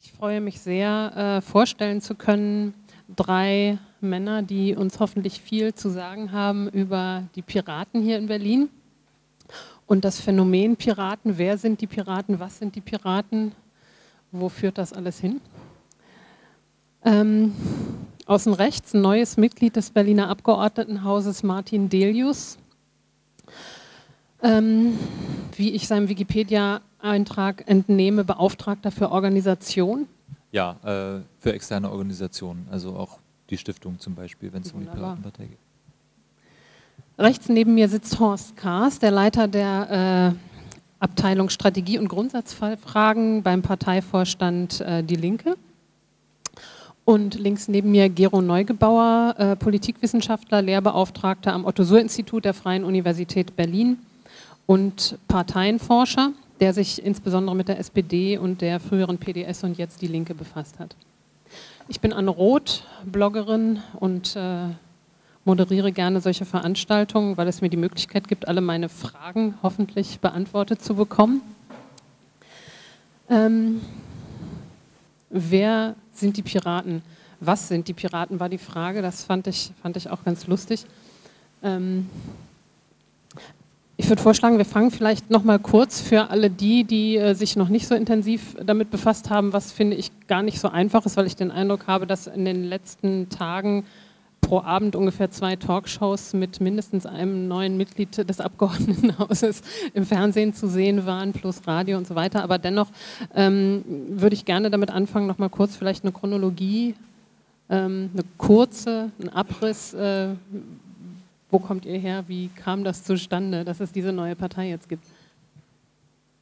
Ich freue mich sehr, äh, vorstellen zu können, drei Männer, die uns hoffentlich viel zu sagen haben über die Piraten hier in Berlin und das Phänomen Piraten. Wer sind die Piraten? Was sind die Piraten? Wo führt das alles hin? Ähm, außen rechts ein neues Mitglied des Berliner Abgeordnetenhauses, Martin Delius. Ähm, wie ich seinem Wikipedia-Eintrag entnehme, Beauftragter für Organisation. Ja, äh, für externe Organisationen, also auch die Stiftung zum Beispiel, wenn es um die Piratenpartei geht. Rechts neben mir sitzt Horst Kaas, der Leiter der äh, Abteilung Strategie und Grundsatzfragen beim Parteivorstand äh, Die Linke. Und links neben mir Gero Neugebauer, äh, Politikwissenschaftler, Lehrbeauftragter am Otto-Suhr-Institut der Freien Universität Berlin und Parteienforscher, der sich insbesondere mit der SPD und der früheren PDS und jetzt die Linke befasst hat. Ich bin Anne Roth, Bloggerin und äh, moderiere gerne solche Veranstaltungen, weil es mir die Möglichkeit gibt, alle meine Fragen hoffentlich beantwortet zu bekommen. Ähm, wer sind die Piraten? Was sind die Piraten, war die Frage. Das fand ich, fand ich auch ganz lustig. Ähm, ich würde vorschlagen, wir fangen vielleicht noch mal kurz für alle die, die äh, sich noch nicht so intensiv damit befasst haben, was finde ich gar nicht so einfach ist, weil ich den Eindruck habe, dass in den letzten Tagen pro Abend ungefähr zwei Talkshows mit mindestens einem neuen Mitglied des Abgeordnetenhauses im Fernsehen zu sehen waren, plus Radio und so weiter. Aber dennoch ähm, würde ich gerne damit anfangen, noch mal kurz vielleicht eine Chronologie, ähm, eine kurze, einen Abriss, äh, wo kommt ihr her? Wie kam das zustande, dass es diese neue Partei jetzt gibt?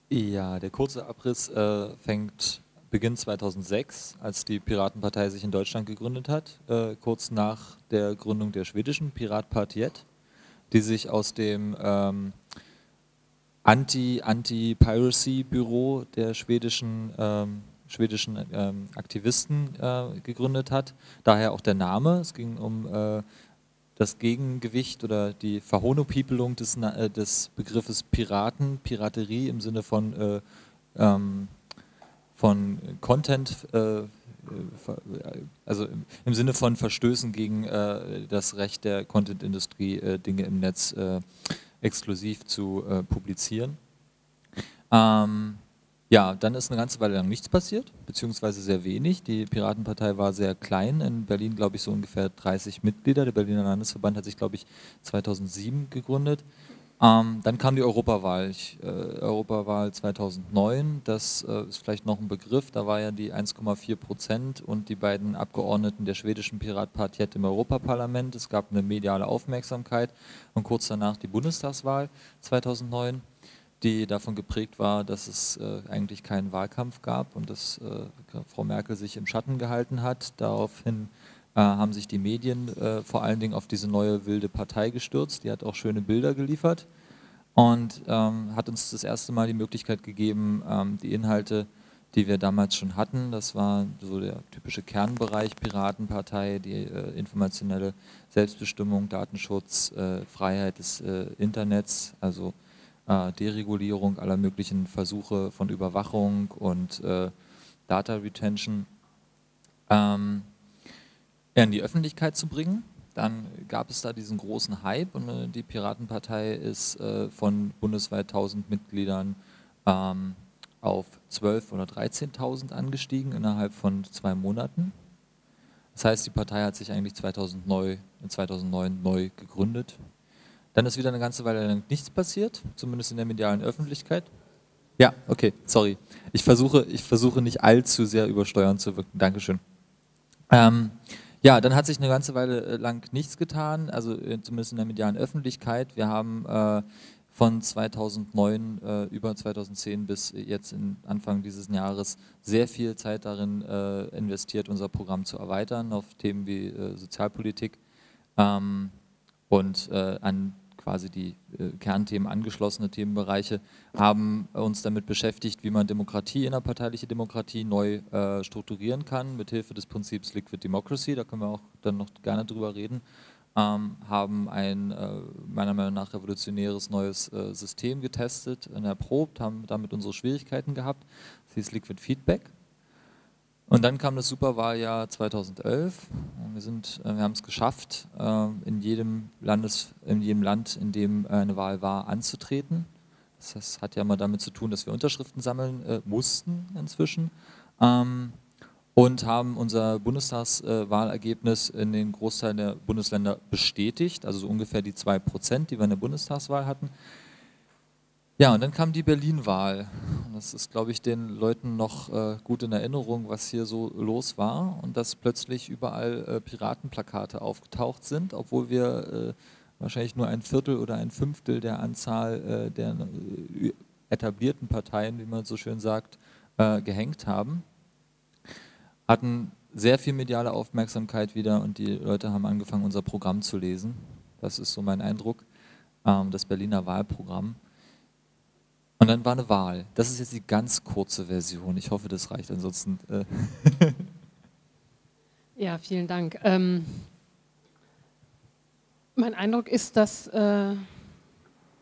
Ja, der kurze Abriss äh, fängt Beginn 2006, als die Piratenpartei sich in Deutschland gegründet hat, äh, kurz nach der Gründung der schwedischen Piratpartiet, die sich aus dem ähm, Anti-Anti-Piracy-Büro der schwedischen, ähm, schwedischen ähm, Aktivisten äh, gegründet hat. Daher auch der Name. Es ging um äh, das Gegengewicht oder die Verhonopiepelung des, äh, des Begriffes Piraten, Piraterie im Sinne von, äh, ähm, von Content, äh, äh also im, Sinne von Verstößen gegen äh, das Recht der Content-Industrie, äh, Dinge im Netz exklusiv zu publizieren. Ähm, ja, dann ist eine ganze Weile lang nichts passiert, beziehungsweise sehr wenig. Die Piratenpartei war sehr klein, in Berlin glaube ich so ungefähr 30 Mitglieder. Der Berliner Landesverband hat sich glaube ich 2007 gegründet. Ähm, dann kam die Europawahl, ich, äh, Europawahl 2009, das äh, ist vielleicht noch ein Begriff, da war ja die 1,4 Prozent und die beiden Abgeordneten der schwedischen Piratpartei im Europaparlament. Es gab eine mediale Aufmerksamkeit und kurz danach die Bundestagswahl 2009 die davon geprägt war, dass es äh, eigentlich keinen Wahlkampf gab und dass äh, Frau Merkel sich im Schatten gehalten hat. Daraufhin äh, haben sich die Medien äh, vor allen Dingen auf diese neue wilde Partei gestürzt. Die hat auch schöne Bilder geliefert und ähm, hat uns das erste Mal die Möglichkeit gegeben, ähm, die Inhalte, die wir damals schon hatten, das war so der typische Kernbereich Piratenpartei, die äh, informationelle Selbstbestimmung, Datenschutz, äh, Freiheit des Internets, also äh, Deregulierung aller möglichen Versuche von Überwachung und äh, Data Retention ähm, in die Öffentlichkeit zu bringen. Dann gab es da diesen großen Hype und äh, die Piratenpartei ist äh, von bundesweit 1000 Mitgliedern ähm, auf 12.000 oder 13.000 angestiegen innerhalb von zwei Monaten. Das heißt, die Partei hat sich eigentlich 2009, 2009 neu gegründet, dann ist wieder eine ganze Weile lang nichts passiert, zumindest in der medialen Öffentlichkeit. Ja, okay, sorry. Ich versuche, ich versuche nicht allzu sehr übersteuern zu wirken. Dankeschön. Ähm, ja, dann hat sich eine ganze Weile äh, lang nichts getan, also äh, zumindest in der medialen Öffentlichkeit. Wir haben äh, von 2009 äh, über 2010 bis jetzt Anfang dieses Jahres sehr viel Zeit darin äh, investiert, unser Programm zu erweitern auf Themen wie äh, Sozialpolitik ähm, und an quasi die äh, Kernthemen angeschlossene Themenbereiche, haben uns damit beschäftigt, wie man Demokratie, innerparteiliche Demokratie neu äh, strukturieren kann, mithilfe des Prinzips Liquid Democracy, da können wir auch dann noch gerne drüber reden, ähm, haben ein äh, meiner Meinung nach revolutionäres neues äh, System getestet und erprobt, haben damit unsere Schwierigkeiten gehabt, das hieß Liquid Feedback. Und dann kam das Superwahljahr 2011 und wir, sind, äh, wir haben es geschafft, äh, in jedem, Landes, in jedem Land, in dem eine Wahl war, anzutreten. Das hat ja mal damit zu tun, dass wir Unterschriften sammeln äh, mussten inzwischen. Ähm, und haben unser Bundestagswahlergebnis in den Großteil der Bundesländer bestätigt, also so ungefähr die 2%, die wir in der Bundestagswahl hatten. Ja, und dann kam die Berlin-Wahl. Das ist, glaube ich, den Leuten noch äh, gut in Erinnerung, was hier so los war und dass plötzlich überall äh, Piratenplakate aufgetaucht sind, obwohl wir äh, wahrscheinlich nur ein Viertel oder ein Fünftel der Anzahl äh, der äh, etablierten Parteien, wie man so schön sagt, äh, gehängt haben. Hatten sehr viel mediale Aufmerksamkeit wieder und die Leute haben angefangen, unser Programm zu lesen. Das ist so mein Eindruck, ähm, das Berliner Wahlprogramm. Und dann war eine Wahl. Das ist jetzt die ganz kurze Version. Ich hoffe, das reicht. Ansonsten. Äh ja, vielen Dank. Ähm, mein Eindruck ist, dass äh,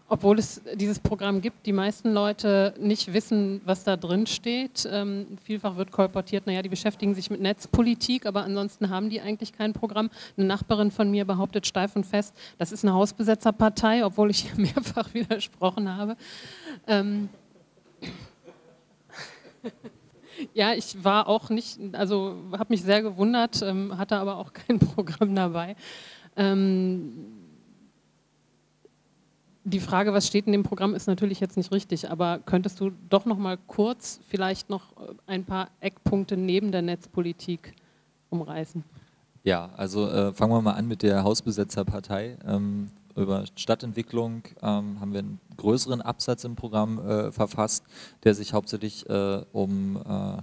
obwohl es dieses Programm gibt, die meisten Leute nicht wissen, was da drin steht. Ähm, vielfach wird kolportiert, naja, die beschäftigen sich mit Netzpolitik, aber ansonsten haben die eigentlich kein Programm. Eine Nachbarin von mir behauptet steif und fest, das ist eine Hausbesetzerpartei, obwohl ich hier mehrfach widersprochen habe. Ähm ja, ich war auch nicht, also habe mich sehr gewundert, ähm, hatte aber auch kein Programm dabei. Ähm, die Frage, was steht in dem Programm, ist natürlich jetzt nicht richtig, aber könntest du doch noch mal kurz vielleicht noch äh, ein paar Eckpunkte neben der Netzpolitik umreißen? Ja, also äh, fangen wir mal an mit der Hausbesetzerpartei. Ähm, über Stadtentwicklung ähm, haben wir einen größeren Absatz im Programm äh, verfasst, der sich hauptsächlich äh, um äh,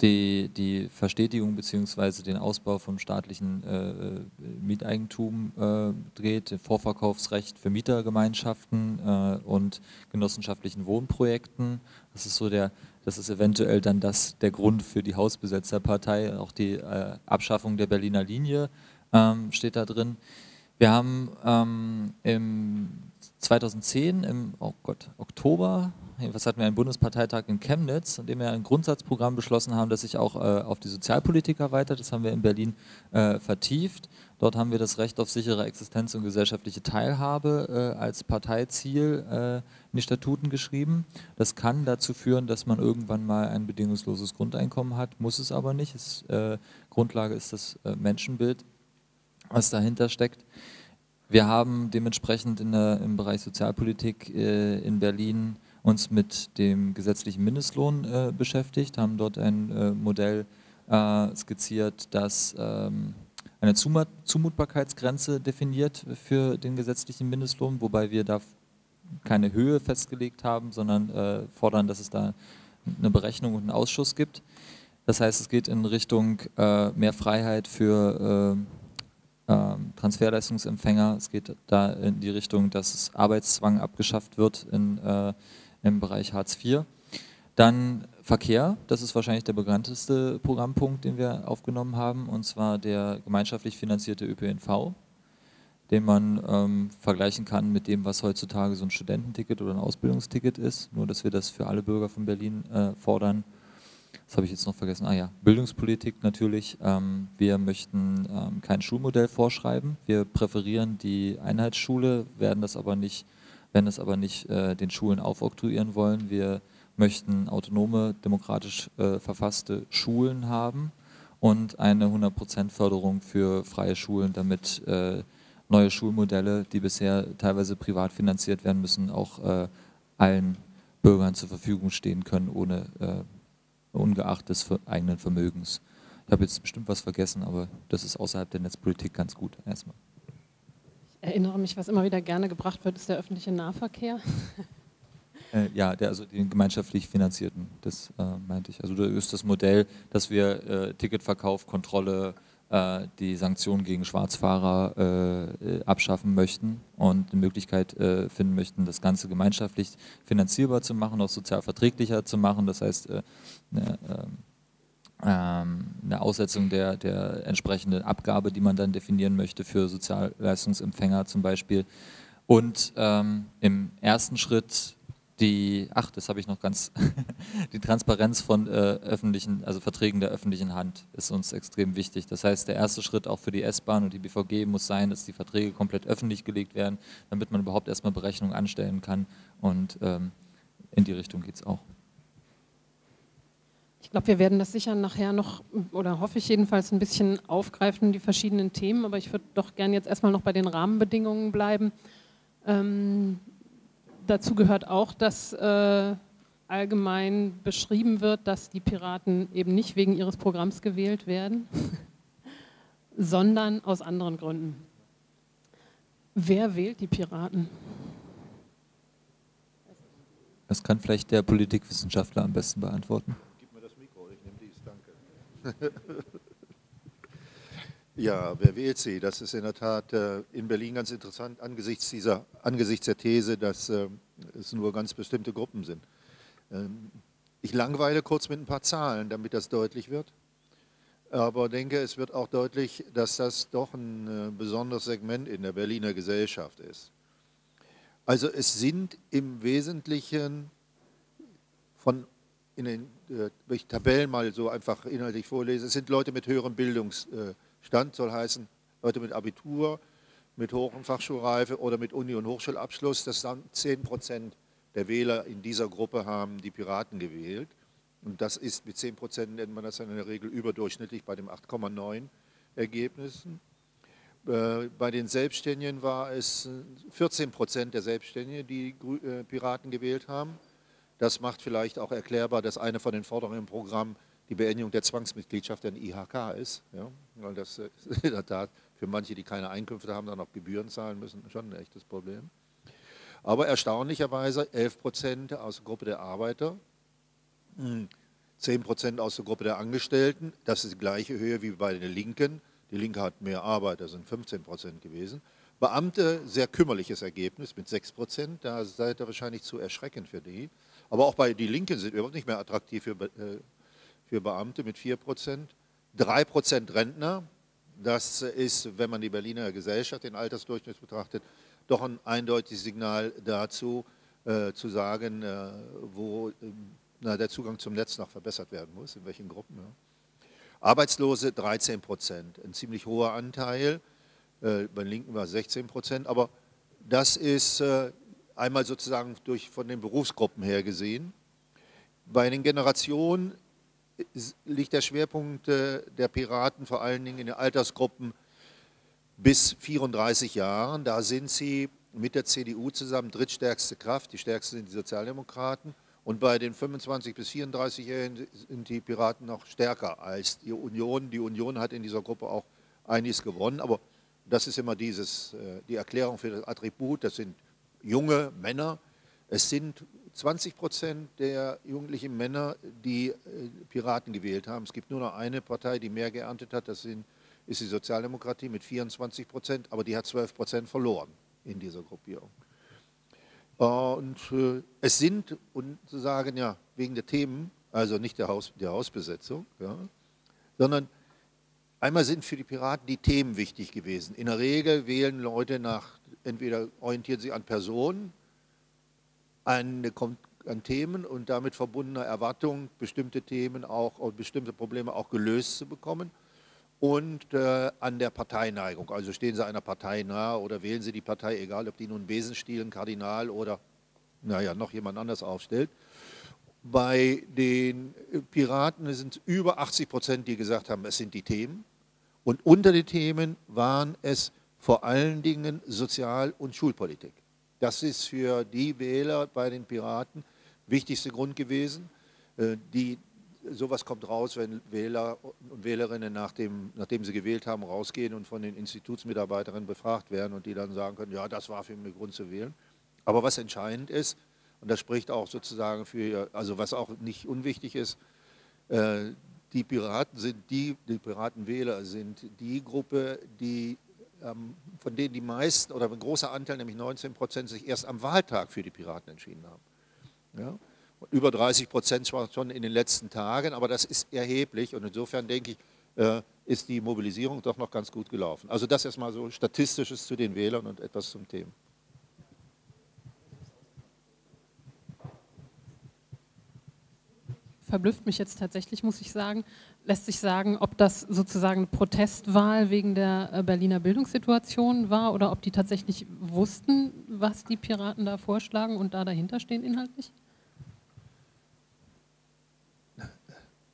die, die Verstetigung bzw. den Ausbau vom staatlichen äh, äh, Mieteigentum äh, dreht, Vorverkaufsrecht für Mietergemeinschaften äh, und genossenschaftlichen Wohnprojekten. Das ist so der, das ist eventuell dann das, der Grund für die Hausbesetzerpartei. Auch die äh, Abschaffung der Berliner Linie ähm, steht da drin. Wir haben ähm, im 2010 im oh Gott, Oktober jedenfalls hatten wir einen Bundesparteitag in Chemnitz, in dem wir ein Grundsatzprogramm beschlossen haben, das sich auch äh, auf die Sozialpolitik erweitert. Das haben wir in Berlin äh, vertieft. Dort haben wir das Recht auf sichere Existenz und gesellschaftliche Teilhabe äh, als Parteiziel äh, in die Statuten geschrieben. Das kann dazu führen, dass man irgendwann mal ein bedingungsloses Grundeinkommen hat, muss es aber nicht. Es, äh, Grundlage ist das äh, Menschenbild, was dahinter steckt. Wir haben dementsprechend der, im Bereich Sozialpolitik in Berlin uns mit dem gesetzlichen Mindestlohn äh, beschäftigt, haben dort ein äh, Modell äh, skizziert, das ähm, eine Zumut Zumutbarkeitsgrenze definiert für den gesetzlichen Mindestlohn, wobei wir da keine Höhe festgelegt haben, sondern äh, fordern, dass es da eine Berechnung und einen Ausschuss gibt. Das heißt, es geht in Richtung äh, mehr Freiheit für äh, Transferleistungsempfänger. Es geht da in die Richtung, dass Arbeitszwang abgeschafft wird in im Bereich Hartz IV. Dann Verkehr, das ist wahrscheinlich der bekannteste Programmpunkt, den wir aufgenommen haben, und zwar der gemeinschaftlich finanzierte ÖPNV, den man ähm, vergleichen kann mit dem, was heutzutage so ein Studententicket oder ein Ausbildungsticket ist, nur dass wir das für alle Bürger von Berlin äh, fordern. Das habe ich jetzt noch vergessen. Ah ja, Bildungspolitik natürlich. Ähm, wir möchten ähm, kein Schulmodell vorschreiben. Wir präferieren die Einheitsschule, werden das aber nicht werden es aber nicht äh, den Schulen aufoktroyieren wollen. Wir möchten autonome, demokratisch äh, verfasste Schulen haben und eine 100% Förderung für freie Schulen, damit äh, neue Schulmodelle, die bisher teilweise privat finanziert werden müssen, auch äh, allen Bürgern zur Verfügung stehen können, ohne äh, ungeachtet des eigenen Vermögens. Ich habe jetzt bestimmt was vergessen, aber das ist außerhalb der Netzpolitik ganz gut erstmal erinnere mich, was immer wieder gerne gebracht wird, ist der öffentliche Nahverkehr. Äh, ja, der, also den gemeinschaftlich finanzierten, das äh, meinte ich. Also das ist das Modell, dass wir äh, Ticketverkauf, Kontrolle, äh, die Sanktionen gegen Schwarzfahrer äh, abschaffen möchten und eine Möglichkeit äh, finden möchten, das Ganze gemeinschaftlich finanzierbar zu machen, auch sozial verträglicher zu machen. Das heißt, ähm, ähm, eine Aussetzung der, der entsprechenden Abgabe, die man dann definieren möchte für Sozialleistungsempfänger zum Beispiel. Und ähm, im ersten Schritt die, ach, das habe ich noch ganz, die Transparenz von äh, öffentlichen, also Verträgen der öffentlichen Hand ist uns extrem wichtig. Das heißt, der erste Schritt auch für die S-Bahn und die BVG muss sein, dass die Verträge komplett öffentlich gelegt werden, damit man überhaupt erstmal Berechnungen anstellen kann und ähm, in die Richtung geht es auch. Ich glaube, wir werden das sicher nachher noch, oder hoffe ich jedenfalls, ein bisschen aufgreifen, die verschiedenen Themen, aber ich würde doch gerne jetzt erstmal noch bei den Rahmenbedingungen bleiben. Ähm, dazu gehört auch, dass äh, allgemein beschrieben wird, dass die Piraten eben nicht wegen ihres Programms gewählt werden, sondern aus anderen Gründen. Wer wählt die Piraten? Das kann vielleicht der Politikwissenschaftler am besten beantworten. Gib mir das Mikro, ich nehme dies, danke. Ja, wer wählt sie? Das ist in der Tat äh, in Berlin ganz interessant angesichts, dieser, angesichts der These, dass äh, es nur ganz bestimmte Gruppen sind. Ähm, ich langweile kurz mit ein paar Zahlen, damit das deutlich wird. Aber denke, es wird auch deutlich, dass das doch ein äh, besonderes Segment in der Berliner Gesellschaft ist. Also es sind im Wesentlichen von in den, wenn ich Tabellen mal so einfach inhaltlich vorlese, es sind Leute mit höherem Bildungs, Stand soll heißen, Leute mit Abitur, mit und Fachschulreife oder mit Uni- und Hochschulabschluss, dass dann 10 Prozent der Wähler in dieser Gruppe haben die Piraten gewählt. Und das ist mit 10 Prozent, nennt man das in der Regel überdurchschnittlich bei den 8,9 Ergebnissen. Äh, bei den Selbstständigen war es 14 Prozent der Selbstständigen, die äh, Piraten gewählt haben. Das macht vielleicht auch erklärbar, dass eine von den Forderungen im Programm die Beendigung der Zwangsmitgliedschaft in IHK ist. Ja? Weil das ist in der Tat für manche, die keine Einkünfte haben, dann auch Gebühren zahlen müssen, schon ein echtes Problem. Aber erstaunlicherweise 11 Prozent aus der Gruppe der Arbeiter, 10 hm, Prozent aus der Gruppe der Angestellten, das ist die gleiche Höhe wie bei den Linken. Die Linke hat mehr Arbeiter, sind 15 Prozent gewesen. Beamte, sehr kümmerliches Ergebnis mit 6 Prozent, da seid ihr wahrscheinlich zu erschreckend für die. Aber auch bei die Linken sind überhaupt nicht mehr attraktiv für äh, für Beamte mit 4 Prozent, 3 Prozent Rentner. Das ist, wenn man die Berliner Gesellschaft, den Altersdurchschnitt betrachtet, doch ein eindeutiges Signal dazu, äh, zu sagen, äh, wo äh, na, der Zugang zum Netz noch verbessert werden muss, in welchen Gruppen. Ja. Arbeitslose 13 Prozent, ein ziemlich hoher Anteil. Äh, bei den Linken war es 16 Prozent, aber das ist äh, einmal sozusagen durch, von den Berufsgruppen her gesehen. Bei den Generationen liegt der Schwerpunkt äh, der Piraten vor allen Dingen in den Altersgruppen bis 34 Jahren. Da sind sie mit der CDU zusammen drittstärkste Kraft, die stärksten sind die Sozialdemokraten. Und bei den 25 bis 34-Jährigen sind die Piraten noch stärker als die Union. Die Union hat in dieser Gruppe auch einiges gewonnen, aber das ist immer dieses, äh, die Erklärung für das Attribut, das sind junge Männer. Es sind 20 Prozent der jugendlichen Männer, die äh, Piraten gewählt haben. Es gibt nur noch eine Partei, die mehr geerntet hat, das sind, ist die Sozialdemokratie mit 24 Prozent, aber die hat 12 Prozent verloren in dieser Gruppierung. Und äh, es sind, und zu sagen, ja, wegen der Themen, also nicht der, Haus, der Hausbesetzung, ja, sondern einmal sind für die Piraten die Themen wichtig gewesen. In der Regel wählen Leute nach, entweder orientieren sie an Personen, an, an Themen und damit verbundener Erwartung, bestimmte Themen auch und bestimmte Probleme auch gelöst zu bekommen und äh, an der Parteineigung. Also stehen Sie einer Partei nahe oder wählen Sie die Partei, egal ob die nun Besenstiel, ein Kardinal oder naja, noch jemand anders aufstellt. Bei den Piraten sind es über 80 Prozent, die gesagt haben, es sind die Themen. Und unter den Themen waren es vor allen Dingen Sozial- und Schulpolitik. Das ist für die Wähler bei den Piraten wichtigste Grund gewesen. Äh, die, sowas kommt raus, wenn Wähler und Wählerinnen, nach dem, nachdem sie gewählt haben, rausgehen und von den Institutsmitarbeiterinnen befragt werden und die dann sagen können, ja, das war für mich Grund zu wählen. Aber was entscheidend ist, und das spricht auch sozusagen für, also was auch nicht unwichtig ist, äh, die Piraten sind die, die Piratenwähler sind die Gruppe, die von denen die meisten oder ein großer Anteil, nämlich 19 Prozent, sich erst am Wahltag für die Piraten entschieden haben. Ja? über 30 Prozent schon in den letzten Tagen, aber das ist erheblich und insofern denke ich, äh, ist die Mobilisierung doch noch ganz gut gelaufen. Also das erstmal so Statistisches zu den Wählern und etwas zum Thema. verblüfft mich jetzt tatsächlich, muss ich sagen. Lässt sich sagen, ob das sozusagen eine Protestwahl wegen der äh, Berliner Bildungssituation war oder ob die tatsächlich wussten, was die Piraten da vorschlagen und da dahinter stehen inhaltlich?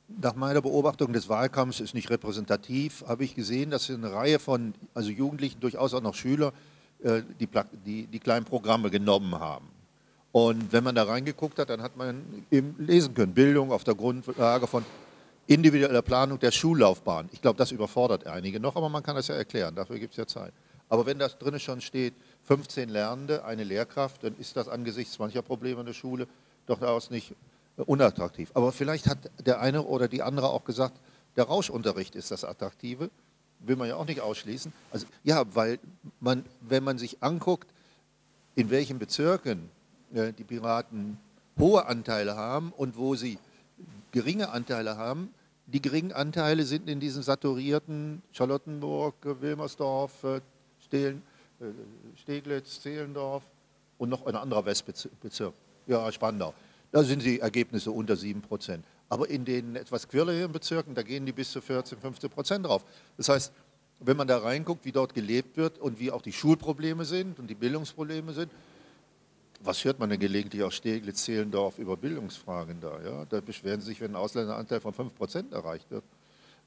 Nach meiner Beobachtung des Wahlkampfs ist nicht repräsentativ, habe ich gesehen, dass eine Reihe von, also Jugendlichen, durchaus auch noch Schüler, äh, die, die, die kleinen Programme genommen haben. Und wenn man da reingeguckt hat, dann hat man eben lesen können, Bildung auf der Grundlage von individueller Planung der Schullaufbahn. Ich glaube, das überfordert einige noch, aber man kann das ja erklären, dafür gibt es ja Zeit. Aber wenn das drin schon steht, 15 Lernende, eine Lehrkraft, dann ist das angesichts mancher Probleme in der Schule doch daraus nicht unattraktiv. Aber vielleicht hat der eine oder die andere auch gesagt, der Rauschunterricht ist das Attraktive, will man ja auch nicht ausschließen. Also ja, weil man, wenn man sich anguckt, in welchen Bezirken äh, die Piraten hohe Anteile haben und wo sie geringe Anteile haben, die geringen Anteile sind in diesen saturierten Charlottenburg, Wilmersdorf, äh, äh, Steglitz, Zehlendorf und noch ein anderer Westbezirk, ja, Spandau. Da sind die Ergebnisse unter 7 Prozent. Aber in den etwas quirligeren Bezirken, da gehen die bis zu 14, 15 Prozent drauf. Das heißt, wenn man da reinguckt, wie dort gelebt wird und wie auch die Schulprobleme sind und die Bildungsprobleme sind, was hört man denn gelegentlich aus Steglitz, Zehlendorf über Bildungsfragen da? Ja? Da beschweren sie sich, wenn ein Ausländeranteil von 5 Prozent erreicht wird.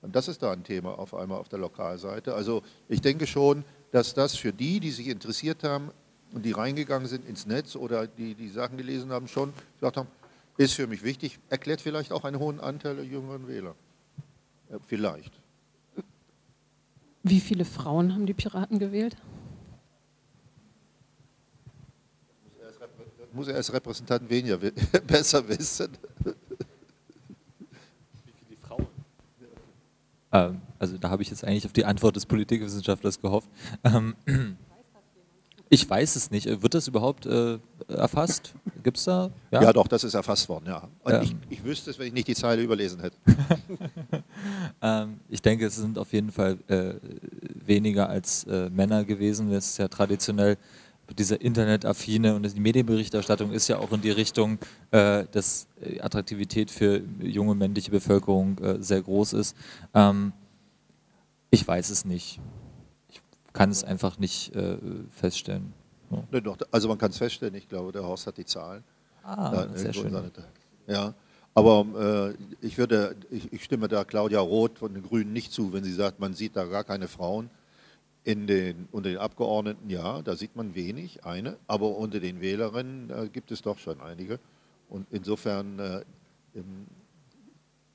Und das ist da ein Thema auf einmal auf der Lokalseite. Also ich denke schon, dass das für die, die sich interessiert haben, und die reingegangen sind ins Netz oder die die Sachen gelesen haben, schon gesagt haben, ist für mich wichtig, erklärt vielleicht auch einen hohen Anteil der jüngeren Wähler. Vielleicht. Wie viele Frauen haben die Piraten gewählt? Muss er als Repräsentant weniger besser wissen. Wie viele Frauen? Ähm, also da habe ich jetzt eigentlich auf die Antwort des Politikwissenschaftlers gehofft. Ähm, ich weiß es nicht. Wird das überhaupt äh, erfasst? Gibt es da? Ja? ja? doch, das ist erfasst worden, ja. Und ähm. ich, ich, wüsste es, wenn ich nicht die Zeile überlesen hätte. ähm, ich denke, es sind auf jeden Fall äh, weniger als äh, Männer gewesen. Das ist ja traditionell diese Internetaffine und die Medienberichterstattung ist ja auch in die Richtung, äh, dass äh, Attraktivität für junge männliche Bevölkerung äh, sehr groß ist. Ähm, ich weiß es nicht kann es einfach nicht äh, feststellen. Ja. Also man kann es feststellen, ich glaube, der Horst hat die Zahlen. Ah, da, sehr schön. Ja, aber äh, ich, würde, ich, ich, stimme da Claudia Roth von den Grünen nicht zu, wenn sie sagt, man sieht da gar keine Frauen. In den, unter den Abgeordneten, ja, da sieht man wenig, eine, aber unter den Wählerinnen äh, gibt es doch schon einige. Und insofern äh,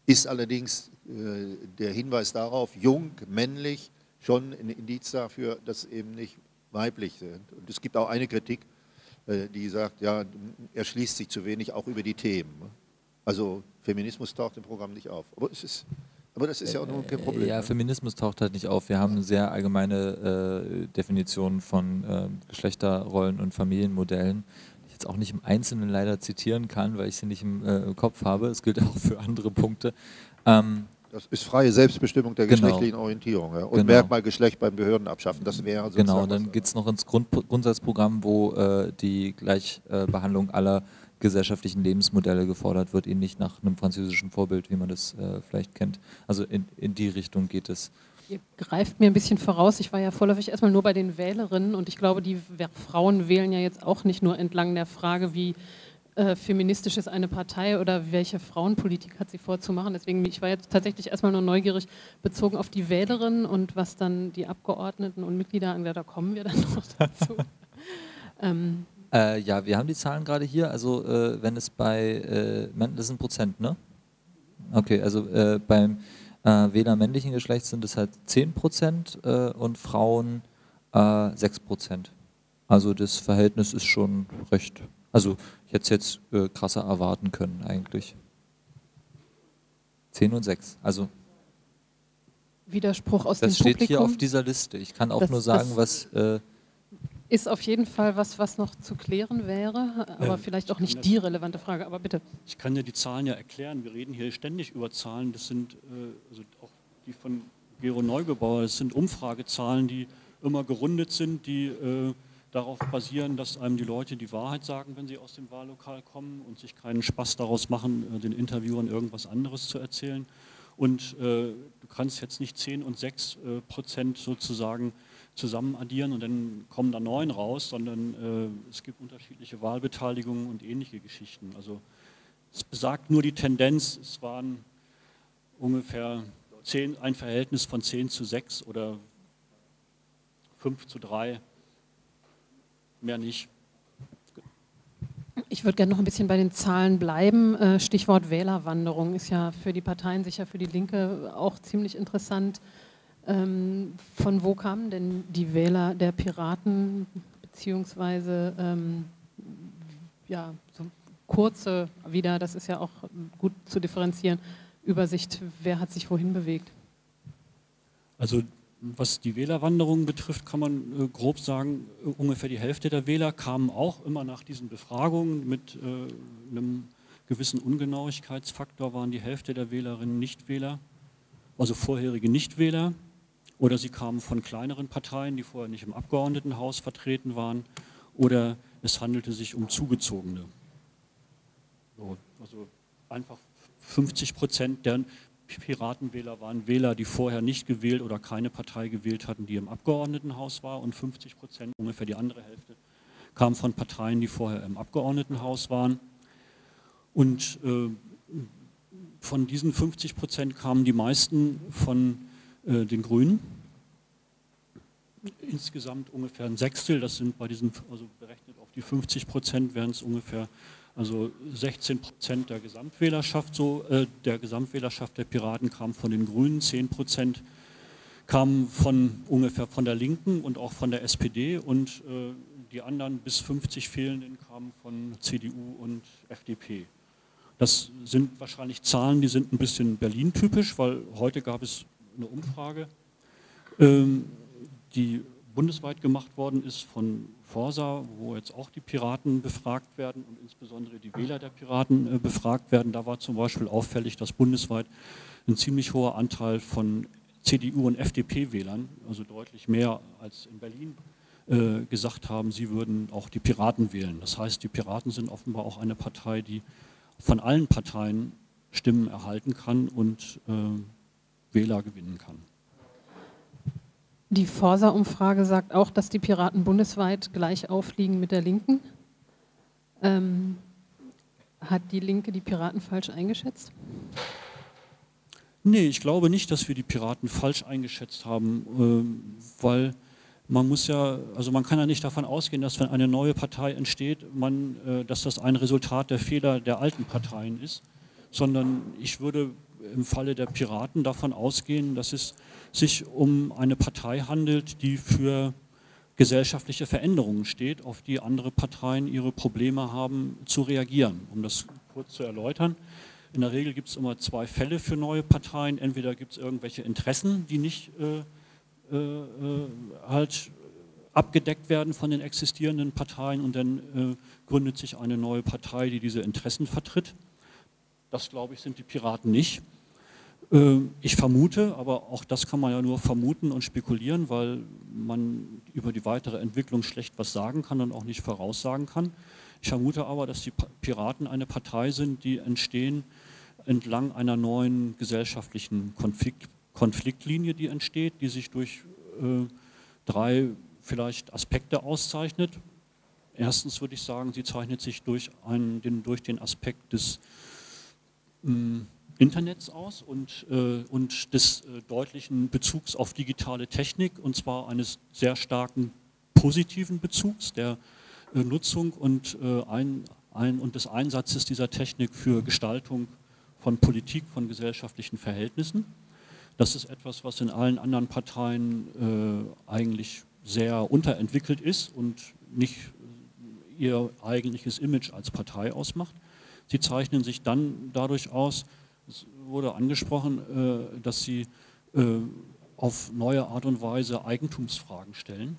ist allerdings äh, der Hinweis darauf, jung, männlich, schon ein Indiz dafür, dass eben nicht weiblich sind. Und es gibt auch eine Kritik, äh, die sagt, ja, er schließt sich zu wenig auch über die Themen. Also Feminismus taucht im Programm nicht auf. Aber, es ist, aber das ist ja auch noch kein Problem. Ja? Feminismus taucht halt nicht auf. Wir haben eine sehr allgemeine äh, Definition von äh, Geschlechterrollen und Familienmodellen, die ich jetzt auch nicht im Einzelnen leider zitieren kann, weil ich sie nicht im äh, Kopf habe. Es gilt auch für andere Punkte. Ähm, das ist freie Selbstbestimmung der genau. geschlechtlichen Orientierung. Ja. Und genau. Merkmal Geschlecht beim Behörden abschaffen. Das wäre Genau, dann geht es noch ins Grund, Grundsatzprogramm, wo äh, die Gleichbehandlung äh, aller gesellschaftlichen Lebensmodelle gefordert wird, ähnlich nach einem französischen Vorbild, wie man das äh, vielleicht kennt. Also in, in die Richtung geht es. Ihr greift mir ein bisschen voraus. Ich war ja vorläufig erstmal nur bei den Wählerinnen und ich glaube, die Frauen wählen ja jetzt auch nicht nur entlang der Frage, wie äh, feministisch ist eine Partei oder welche Frauenpolitik hat sie vorzumachen. Deswegen, ich war jetzt tatsächlich erstmal nur neugierig bezogen auf die Wählerinnen und was dann die Abgeordneten und Mitglieder angeht. Da kommen wir dann noch dazu. ähm. Äh, ja, wir haben die Zahlen gerade hier. Also äh, wenn es bei, äh, das sind Prozent, ne? Okay, also äh, beim äh, Wähler männlichen Geschlechts sind es halt 10 Prozent und Frauen 6 Prozent. Also das Verhältnis ist schon recht also ich hätte es jetzt äh, krasser erwarten können eigentlich. 10 und 6. Also Widerspruch aus das dem Publikum. Das steht hier auf dieser Liste. Ich kann auch das, nur sagen, was... Ist auf jeden Fall was, was noch zu klären wäre, aber äh, vielleicht auch nicht die relevante Frage. Aber bitte. Ich kann dir die Zahlen ja erklären. Wir reden hier ständig über Zahlen. Das sind äh, also auch die von Gero Neugebauer. Das sind Umfragezahlen, die immer gerundet sind, die äh, darauf basieren, dass einem die Leute die Wahrheit sagen, wenn sie aus dem Wahllokal kommen und sich keinen Spaß daraus machen, äh, den Interviewern irgendwas anderes zu erzählen. Und äh, du kannst jetzt nicht 10 und 6 äh, Prozent sozusagen zusammen addieren und dann kommen da neun raus, sondern äh, es gibt unterschiedliche Wahlbeteiligungen und ähnliche Geschichten. Also es besagt nur die Tendenz, es waren ungefähr 10, ein Verhältnis von 10 zu 6 oder 5 zu 3 mehr nicht. Ich würde gerne noch ein bisschen bei den Zahlen bleiben. Äh, Stichwort Wählerwanderung ist ja für die Parteien, sicher für die Linke auch ziemlich interessant. Ähm, von wo kamen denn die Wähler der Piraten, beziehungsweise ähm, ja, so kurze wieder, das ist ja auch gut zu differenzieren, Übersicht, wer hat sich wohin bewegt? Also was die Wählerwanderung betrifft, kann man äh, grob sagen, äh, ungefähr die Hälfte der Wähler kamen auch immer nach diesen Befragungen mit äh, einem gewissen Ungenauigkeitsfaktor, waren die Hälfte der Wählerinnen Nichtwähler, also vorherige Nichtwähler, oder sie kamen von kleineren Parteien, die vorher nicht im Abgeordnetenhaus vertreten waren, oder es handelte sich um Zugezogene. So, also einfach 50 Prozent der Piratenwähler waren Wähler, die vorher nicht gewählt oder keine Partei gewählt hatten, die im Abgeordnetenhaus war und 50 Prozent, ungefähr die andere Hälfte, kamen von Parteien, die vorher im Abgeordnetenhaus waren. Und äh, von diesen 50 Prozent kamen die meisten von äh, den Grünen. Insgesamt ungefähr ein Sechstel, das sind bei diesen, also berechnet auf die 50 Prozent, wären es ungefähr also 16 Prozent der Gesamtwählerschaft, so, äh, der Gesamtwählerschaft der Piraten kam von den Grünen, 10 Prozent kamen von ungefähr von der Linken und auch von der SPD und äh, die anderen bis 50 fehlenden kamen von CDU und FDP. Das sind wahrscheinlich Zahlen, die sind ein bisschen Berlin-typisch, weil heute gab es eine Umfrage, ähm, die bundesweit gemacht worden ist von Forsa, wo jetzt auch die Piraten befragt werden und insbesondere die Wähler der Piraten äh, befragt werden. Da war zum Beispiel auffällig, dass bundesweit ein ziemlich hoher Anteil von CDU- und FDP-Wählern, also deutlich mehr als in Berlin, äh, gesagt haben, sie würden auch die Piraten wählen. Das heißt, die Piraten sind offenbar auch eine Partei, die von allen Parteien Stimmen erhalten kann und äh, Wähler gewinnen kann. Die Forsa-Umfrage sagt auch, dass die Piraten bundesweit gleich aufliegen mit der Linken. Ähm, hat die Linke die Piraten falsch eingeschätzt? Nee, ich glaube nicht, dass wir die Piraten falsch eingeschätzt haben, äh, weil man muss ja, also man kann ja nicht davon ausgehen, dass wenn eine neue Partei entsteht, man, äh, dass das ein Resultat der Fehler der alten Parteien ist, sondern ich würde im Falle der Piraten davon ausgehen, dass es sich um eine Partei handelt, die für gesellschaftliche Veränderungen steht, auf die andere Parteien ihre Probleme haben zu reagieren. Um das kurz zu erläutern, in der Regel gibt es immer zwei Fälle für neue Parteien. Entweder gibt es irgendwelche Interessen, die nicht äh, äh, halt abgedeckt werden von den existierenden Parteien und dann äh, gründet sich eine neue Partei, die diese Interessen vertritt. Das, glaube ich, sind die Piraten nicht. Ähm, ich vermute, aber auch das kann man ja nur vermuten und spekulieren, weil man über die weitere Entwicklung schlecht was sagen kann und auch nicht voraussagen kann. Ich vermute aber, dass die Piraten eine Partei sind, die entstehen entlang einer neuen gesellschaftlichen Konflikt, Konfliktlinie, die entsteht, die sich durch äh, drei vielleicht Aspekte auszeichnet. Erstens würde ich sagen, sie zeichnet sich durch, einen, den, durch den Aspekt des Internets aus und, äh, und des äh, deutlichen Bezugs auf digitale Technik und zwar eines sehr starken positiven Bezugs der äh, Nutzung und, äh, ein, ein, und des Einsatzes dieser Technik für Gestaltung von Politik, von gesellschaftlichen Verhältnissen. Das ist etwas, was in allen anderen Parteien äh, eigentlich sehr unterentwickelt ist und nicht ihr eigentliches Image als Partei ausmacht. Sie zeichnen sich dann dadurch aus, es wurde angesprochen, äh, dass Sie äh, auf neue Art und Weise Eigentumsfragen stellen.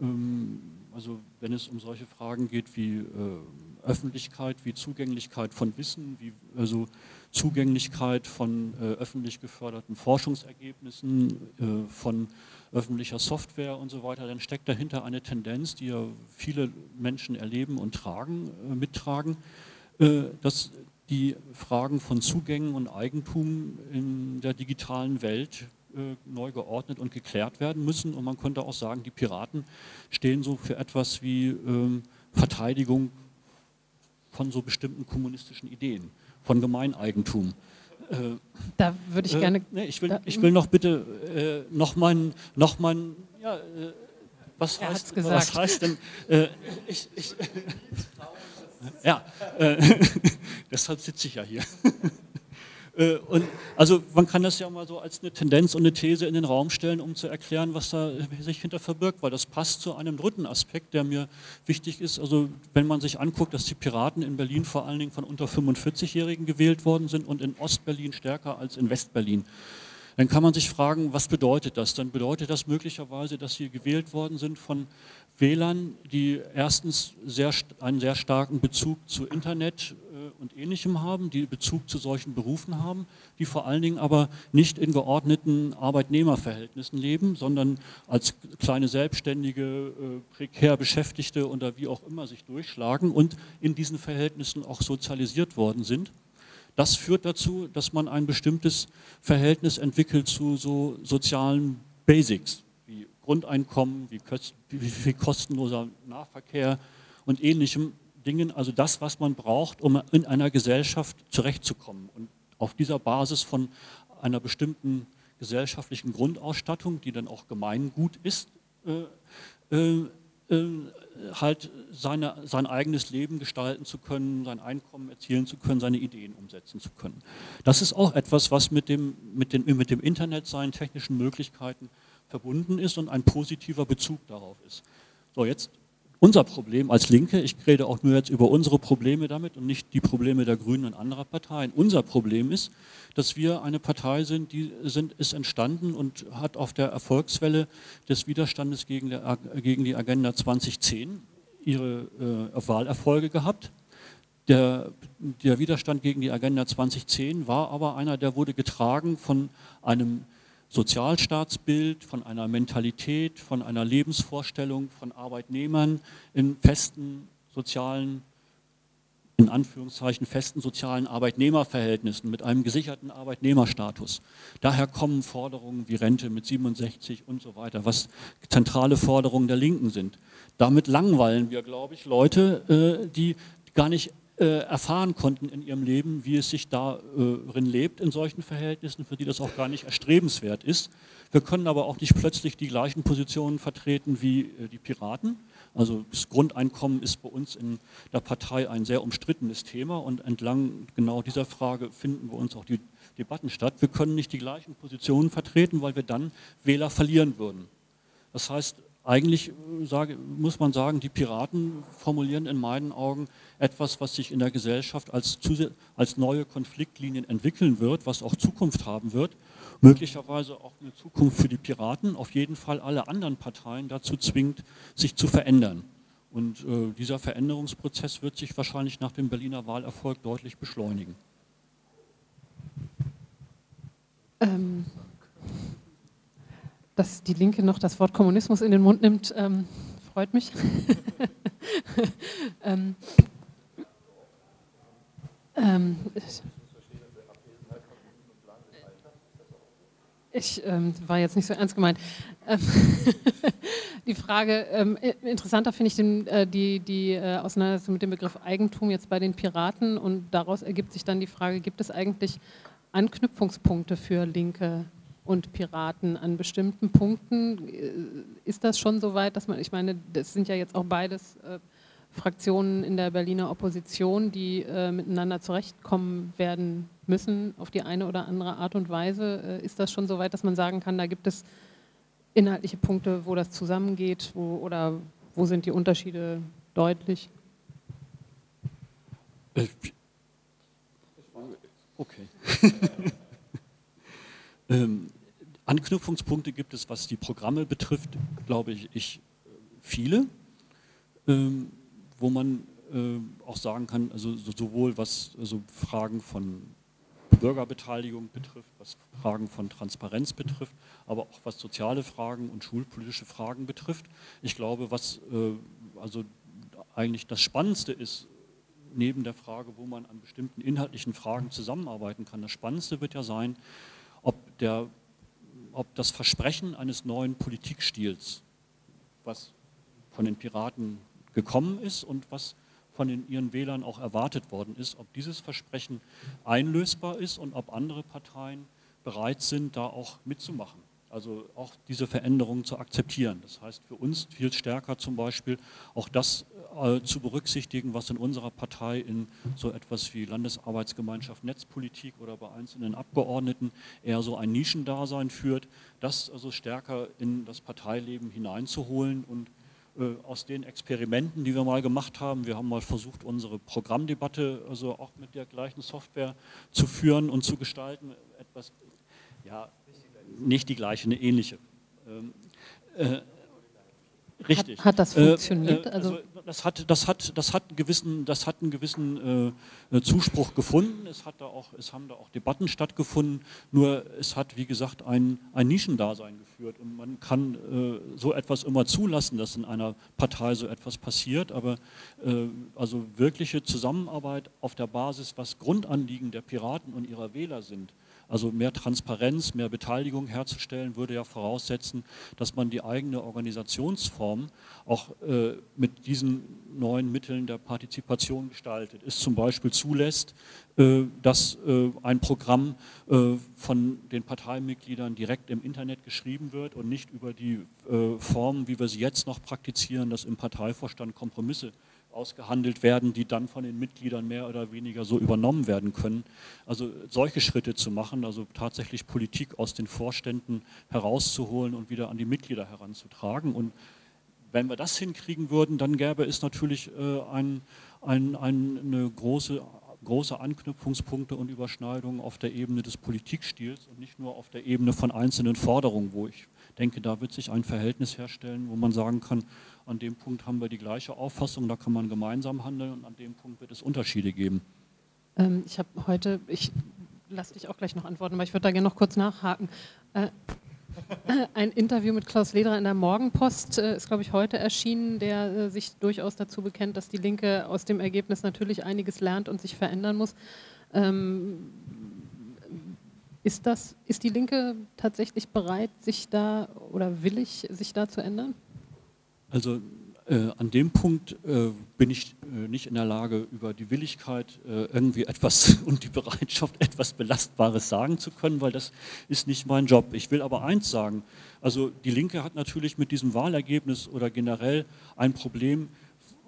Ähm, also wenn es um solche Fragen geht wie äh, Öffentlichkeit wie Zugänglichkeit von Wissen, wie also Zugänglichkeit von öffentlich geförderten Forschungsergebnissen, von öffentlicher Software und so weiter, dann steckt dahinter eine Tendenz, die ja viele Menschen erleben und tragen, mittragen, dass die Fragen von Zugängen und Eigentum in der digitalen Welt äh, neu geordnet und geklärt werden müssen. Und man könnte auch sagen, die Piraten stehen so für etwas wie ähm, Verteidigung von so bestimmten kommunistischen Ideen, von Gemeineigentum. Äh, da würde ich äh, gerne. Nee, ich, will, ich will noch bitte äh, noch mal, noch mal ja, äh, was, heißt, was heißt denn, äh, ich, ich, ja, deshalb sitze ich ja hier. Äh, und also man kann das ja mal so als eine Tendenz und eine These in den Raum stellen, um zu erklären, was da sich hinter verbirgt, weil das passt zu einem dritten Aspekt, der mir wichtig ist. Also wenn man sich anguckt, dass die Piraten in Berlin vor allen Dingen von unter 45-Jährigen gewählt worden sind und in Ostberlin stärker als in Westberlin dann kann man sich fragen, was bedeutet das? Dann bedeutet das möglicherweise, dass sie gewählt worden sind von Wählern, die erstens sehr, einen sehr starken Bezug zu Internet äh, und Ähnlichem haben, die Bezug zu solchen Berufen haben, die vor allen Dingen aber nicht in geordneten Arbeitnehmerverhältnissen leben, sondern als kleine Selbstständige, äh, prekär Beschäftigte oder wie auch immer sich durchschlagen und in diesen Verhältnissen auch sozialisiert worden sind. Das führt dazu, dass man ein bestimmtes Verhältnis entwickelt zu so sozialen Basics, Grundeinkommen, wie, wie kostenloser Nahverkehr und ähnlichem Dingen. Also das, was man braucht, um in einer Gesellschaft zurechtzukommen. Und auf dieser Basis von einer bestimmten gesellschaftlichen Grundausstattung, die dann auch Gemeingut ist, äh, äh, äh, halt seine, sein eigenes Leben gestalten zu können, sein Einkommen erzielen zu können, seine Ideen umsetzen zu können. Das ist auch etwas, was mit dem, mit, den, mit dem Internet, seinen technischen Möglichkeiten verbunden ist und ein positiver Bezug darauf ist. So, jetzt unser Problem als Linke, ich rede auch nur jetzt über unsere Probleme damit und nicht die Probleme der Grünen und anderer Parteien. Unser Problem ist, dass wir eine Partei sind, die sind, ist entstanden und hat auf der Erfolgswelle des Widerstandes gegen, der, gegen die Agenda 2010 ihre äh, Wahlerfolge gehabt. Der, der Widerstand gegen die Agenda 2010 war aber einer, der wurde getragen von einem Sozialstaatsbild, von einer Mentalität, von einer Lebensvorstellung von Arbeitnehmern in festen sozialen, in Anführungszeichen festen sozialen Arbeitnehmerverhältnissen mit einem gesicherten Arbeitnehmerstatus. Daher kommen Forderungen wie Rente mit 67 und so weiter, was zentrale Forderungen der Linken sind. Damit langweilen wir, glaube ich, Leute, äh, die gar nicht erfahren konnten in ihrem Leben, wie es sich darin lebt in solchen Verhältnissen, für die das auch gar nicht erstrebenswert ist. Wir können aber auch nicht plötzlich die gleichen Positionen vertreten wie äh, die Piraten. Also das Grundeinkommen ist bei uns in der Partei ein sehr umstrittenes Thema und entlang genau dieser Frage finden bei uns auch die Debatten statt. Wir können nicht die gleichen Positionen vertreten, weil wir dann Wähler verlieren würden. Das heißt, eigentlich äh, sage, muss man sagen, die Piraten formulieren in meinen Augen etwas, was sich in der Gesellschaft als, als neue Konfliktlinien entwickeln wird, was auch Zukunft haben wird. Möglicherweise auch eine Zukunft für die Piraten, auf jeden Fall alle anderen Parteien dazu zwingt, sich zu verändern. Und äh, dieser Veränderungsprozess wird sich wahrscheinlich nach dem Berliner Wahlerfolg deutlich beschleunigen. Ähm, dass die Linke noch das Wort Kommunismus in den Mund nimmt, ähm, freut mich. ähm, ähm, ich ähm, war jetzt nicht so ernst gemeint. Ähm, die Frage, ähm, interessanter finde ich den, äh, die, die äh, Auseinandersetzung mit dem Begriff Eigentum jetzt bei den Piraten und daraus ergibt sich dann die Frage, gibt es eigentlich Anknüpfungspunkte für linke und Piraten an bestimmten Punkten. Äh, ist das schon so weit, dass man, ich meine, das sind ja jetzt auch beides äh, Fraktionen in der Berliner Opposition, die äh, miteinander zurechtkommen werden müssen auf die eine oder andere Art und Weise. Äh, ist das schon so weit, dass man sagen kann, da gibt es inhaltliche Punkte, wo das zusammengeht wo, oder wo sind die Unterschiede deutlich? Äh, okay. ähm, Anknüpfungspunkte gibt es, was die Programme betrifft, glaube ich, ich viele, ähm, wo man äh, auch sagen kann, also sowohl was also Fragen von Bürgerbeteiligung betrifft, was Fragen von Transparenz betrifft, aber auch was soziale Fragen und schulpolitische Fragen betrifft. Ich glaube, was äh, also eigentlich das Spannendste ist, neben der Frage, wo man an bestimmten inhaltlichen Fragen zusammenarbeiten kann, das Spannendste wird ja sein, ob, der, ob das Versprechen eines neuen Politikstils, was von den Piraten gekommen ist und was von den, ihren Wählern auch erwartet worden ist, ob dieses Versprechen einlösbar ist und ob andere Parteien bereit sind, da auch mitzumachen. Also auch diese Veränderungen zu akzeptieren. Das heißt für uns viel stärker zum Beispiel auch das äh, zu berücksichtigen, was in unserer Partei in so etwas wie Landesarbeitsgemeinschaft Netzpolitik oder bei einzelnen Abgeordneten eher so ein Nischendasein führt, das also stärker in das Parteileben hineinzuholen und äh, aus den Experimenten, die wir mal gemacht haben. Wir haben mal versucht, unsere Programmdebatte also auch mit der gleichen Software zu führen und zu gestalten. Etwas, ja, nicht die gleiche, eine ähnliche. Ähm, äh, richtig. Hat, hat das funktioniert? Äh, äh, also, also das hat, das hat, das hat einen gewissen, das hat einen gewissen äh, Zuspruch gefunden. Es, hat da auch, es haben da auch Debatten stattgefunden. Nur es hat, wie gesagt, ein, ein Nischendasein geführt. Und man kann äh, so etwas immer zulassen, dass in einer Partei so etwas passiert. Aber äh, also wirkliche Zusammenarbeit auf der Basis, was Grundanliegen der Piraten und ihrer Wähler sind, also mehr Transparenz, mehr Beteiligung herzustellen, würde ja voraussetzen, dass man die eigene Organisationsform auch äh, mit diesen neuen Mitteln der Partizipation gestaltet. Es zum Beispiel zulässt, äh, dass äh, ein Programm äh, von den Parteimitgliedern direkt im Internet geschrieben wird und nicht über die äh, Form, wie wir sie jetzt noch praktizieren, dass im Parteivorstand Kompromisse ausgehandelt werden, die dann von den Mitgliedern mehr oder weniger so übernommen werden können. Also solche Schritte zu machen, also tatsächlich Politik aus den Vorständen herauszuholen und wieder an die Mitglieder heranzutragen. Und wenn wir das hinkriegen würden, dann gäbe es natürlich äh, ein, ein, ein, eine große große Anknüpfungspunkte und Überschneidungen auf der Ebene des Politikstils und nicht nur auf der Ebene von einzelnen Forderungen, wo ich denke, da wird sich ein Verhältnis herstellen, wo man sagen kann, an dem Punkt haben wir die gleiche Auffassung, da kann man gemeinsam handeln und an dem Punkt wird es Unterschiede geben. Ähm, ich habe heute, ich lasse dich auch gleich noch antworten, aber ich würde da gerne noch kurz nachhaken. Äh, ein Interview mit Klaus Lederer in der Morgenpost äh, ist, glaube ich, heute erschienen, der äh, sich durchaus dazu bekennt, dass die Linke aus dem Ergebnis natürlich einiges lernt und sich verändern muss. Ähm, ist, das, ist die Linke tatsächlich bereit, sich da oder willig, sich da zu ändern? Also äh, an dem Punkt äh, bin ich äh, nicht in der Lage, über die Willigkeit äh, irgendwie etwas und die Bereitschaft, etwas Belastbares sagen zu können, weil das ist nicht mein Job. Ich will aber eins sagen, also die Linke hat natürlich mit diesem Wahlergebnis oder generell ein Problem,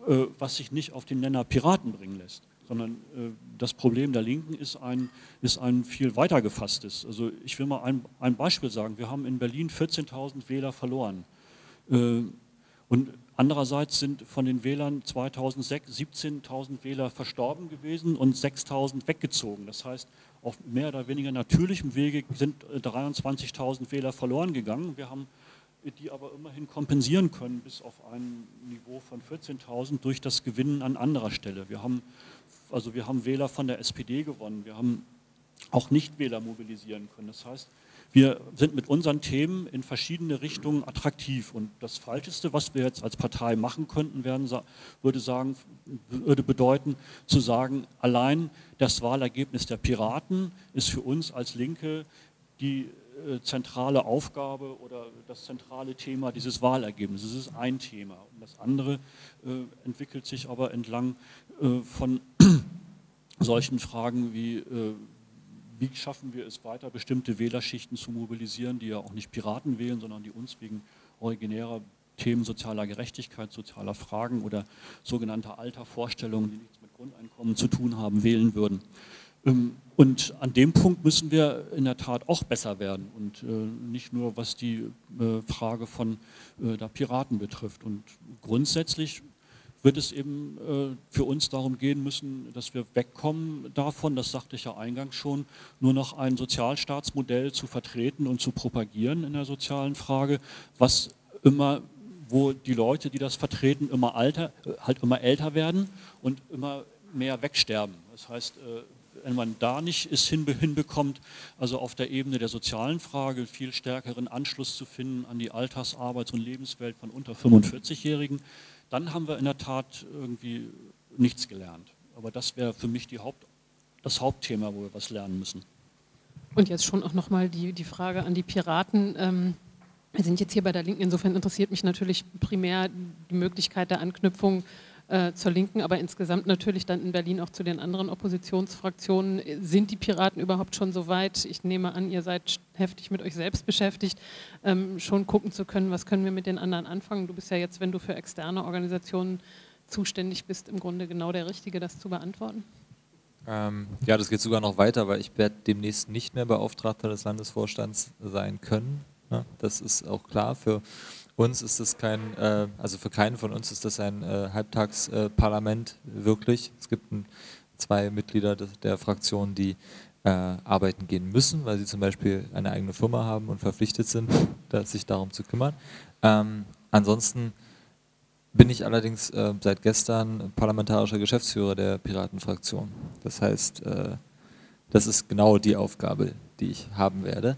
äh, was sich nicht auf den Nenner Piraten bringen lässt sondern äh, das Problem der Linken ist ein, ist ein viel weiter gefasstes. Also ich will mal ein, ein Beispiel sagen. Wir haben in Berlin 14.000 Wähler verloren. Äh, und andererseits sind von den Wählern 2006 17.000 Wähler verstorben gewesen und 6.000 weggezogen. Das heißt, auf mehr oder weniger natürlichem Wege sind 23.000 äh, Wähler verloren gegangen. Wir haben die aber immerhin kompensieren können bis auf ein Niveau von 14.000 durch das Gewinnen an anderer Stelle. Wir haben, also wir haben Wähler von der SPD gewonnen, wir haben auch Nichtwähler mobilisieren können. Das heißt, wir sind mit unseren Themen in verschiedene Richtungen attraktiv. Und das Falscheste, was wir jetzt als Partei machen könnten, werden, würde, sagen, würde bedeuten, zu sagen, allein das Wahlergebnis der Piraten ist für uns als Linke die äh, zentrale Aufgabe oder das zentrale Thema dieses Wahlergebnisses. Das ist ein Thema. Und das andere äh, entwickelt sich aber entlang äh, von solchen Fragen wie äh, wie schaffen wir es weiter, bestimmte Wählerschichten zu mobilisieren, die ja auch nicht Piraten wählen, sondern die uns wegen originärer Themen sozialer Gerechtigkeit, sozialer Fragen oder sogenannter alter Vorstellungen, die nichts mit Grundeinkommen zu tun haben, wählen würden. Ähm, und an dem Punkt müssen wir in der Tat auch besser werden und äh, nicht nur was die äh, Frage von äh, der Piraten betrifft. Und grundsätzlich wird es eben äh, für uns darum gehen müssen, dass wir wegkommen davon, das sagte ich ja eingangs schon, nur noch ein Sozialstaatsmodell zu vertreten und zu propagieren in der sozialen Frage, was immer wo die Leute, die das vertreten, immer, alter, halt immer älter werden und immer mehr wegsterben. Das heißt, äh, wenn man da nicht es hinbekommt, also auf der Ebene der sozialen Frage viel stärkeren Anschluss zu finden an die Alltags-, Arbeits- und Lebenswelt von unter 45-Jährigen, dann haben wir in der Tat irgendwie nichts gelernt. Aber das wäre für mich Haupt, das Hauptthema, wo wir was lernen müssen. Und jetzt schon auch nochmal die, die Frage an die Piraten. Ähm, wir sind jetzt hier bei der Linken, insofern interessiert mich natürlich primär die Möglichkeit der Anknüpfung äh, zur Linken, aber insgesamt natürlich dann in Berlin auch zu den anderen Oppositionsfraktionen. Sind die Piraten überhaupt schon so weit? Ich nehme an, ihr seid heftig mit euch selbst beschäftigt, ähm, schon gucken zu können, was können wir mit den anderen anfangen. Du bist ja jetzt, wenn du für externe Organisationen zuständig bist, im Grunde genau der Richtige, das zu beantworten. Ähm, ja, das geht sogar noch weiter, weil ich werde demnächst nicht mehr Beauftragter des Landesvorstands sein können. Ja, das ist auch klar. Für uns ist das kein, äh, also für keinen von uns ist das ein äh, Halbtagsparlament äh, wirklich. Es gibt ein, zwei Mitglieder der Fraktion, die äh, arbeiten gehen müssen, weil sie zum Beispiel eine eigene Firma haben und verpflichtet sind, sich darum zu kümmern. Ähm, ansonsten bin ich allerdings äh, seit gestern parlamentarischer Geschäftsführer der Piratenfraktion. Das heißt, äh, das ist genau die Aufgabe, die ich haben werde.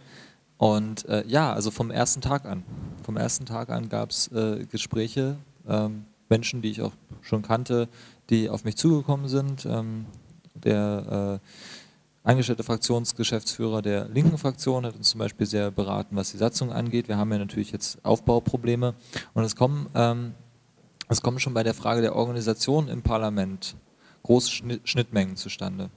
Und äh, ja, also vom ersten Tag an. Vom ersten Tag an gab es äh, Gespräche, ähm, Menschen, die ich auch schon kannte, die auf mich zugekommen sind. Ähm, der äh, angestellte Fraktionsgeschäftsführer der linken Fraktion hat uns zum Beispiel sehr beraten, was die Satzung angeht. Wir haben ja natürlich jetzt Aufbauprobleme und es kommen, ähm, es kommen schon bei der Frage der Organisation im Parlament große Schnittmengen zustande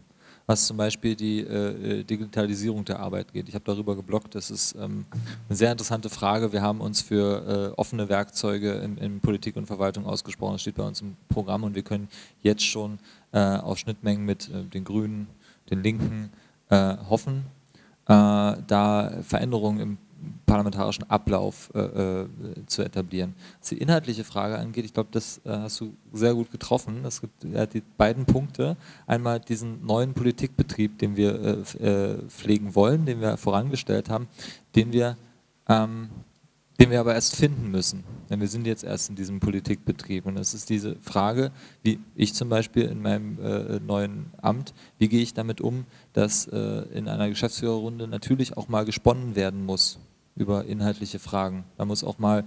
was zum Beispiel die äh, äh, Digitalisierung der Arbeit geht. Ich habe darüber geblockt, das ist ähm, eine sehr interessante Frage. Wir haben uns für äh, offene Werkzeuge in, in, Politik und Verwaltung ausgesprochen, das steht bei uns im Programm und wir können jetzt schon äh, auf Schnittmengen mit äh, den Grünen, den Linken äh, hoffen, da Veränderungen im parlamentarischen Ablauf äh, äh, zu etablieren. Was die inhaltliche Frage angeht, ich glaube, das äh, hast du sehr gut getroffen. Es gibt ja, die beiden Punkte. Einmal diesen neuen Politikbetrieb, den wir äh, äh, pflegen wollen, den wir vorangestellt haben, den wir, ähm, den wir aber erst finden müssen. Denn wir sind jetzt erst in diesem Politikbetrieb. Und es ist diese Frage, wie ich zum Beispiel in meinem äh, neuen Amt, wie gehe ich damit um, dass in einer Geschäftsführerrunde natürlich auch mal gesponnen werden muss über inhaltliche Fragen. Da muss auch mal,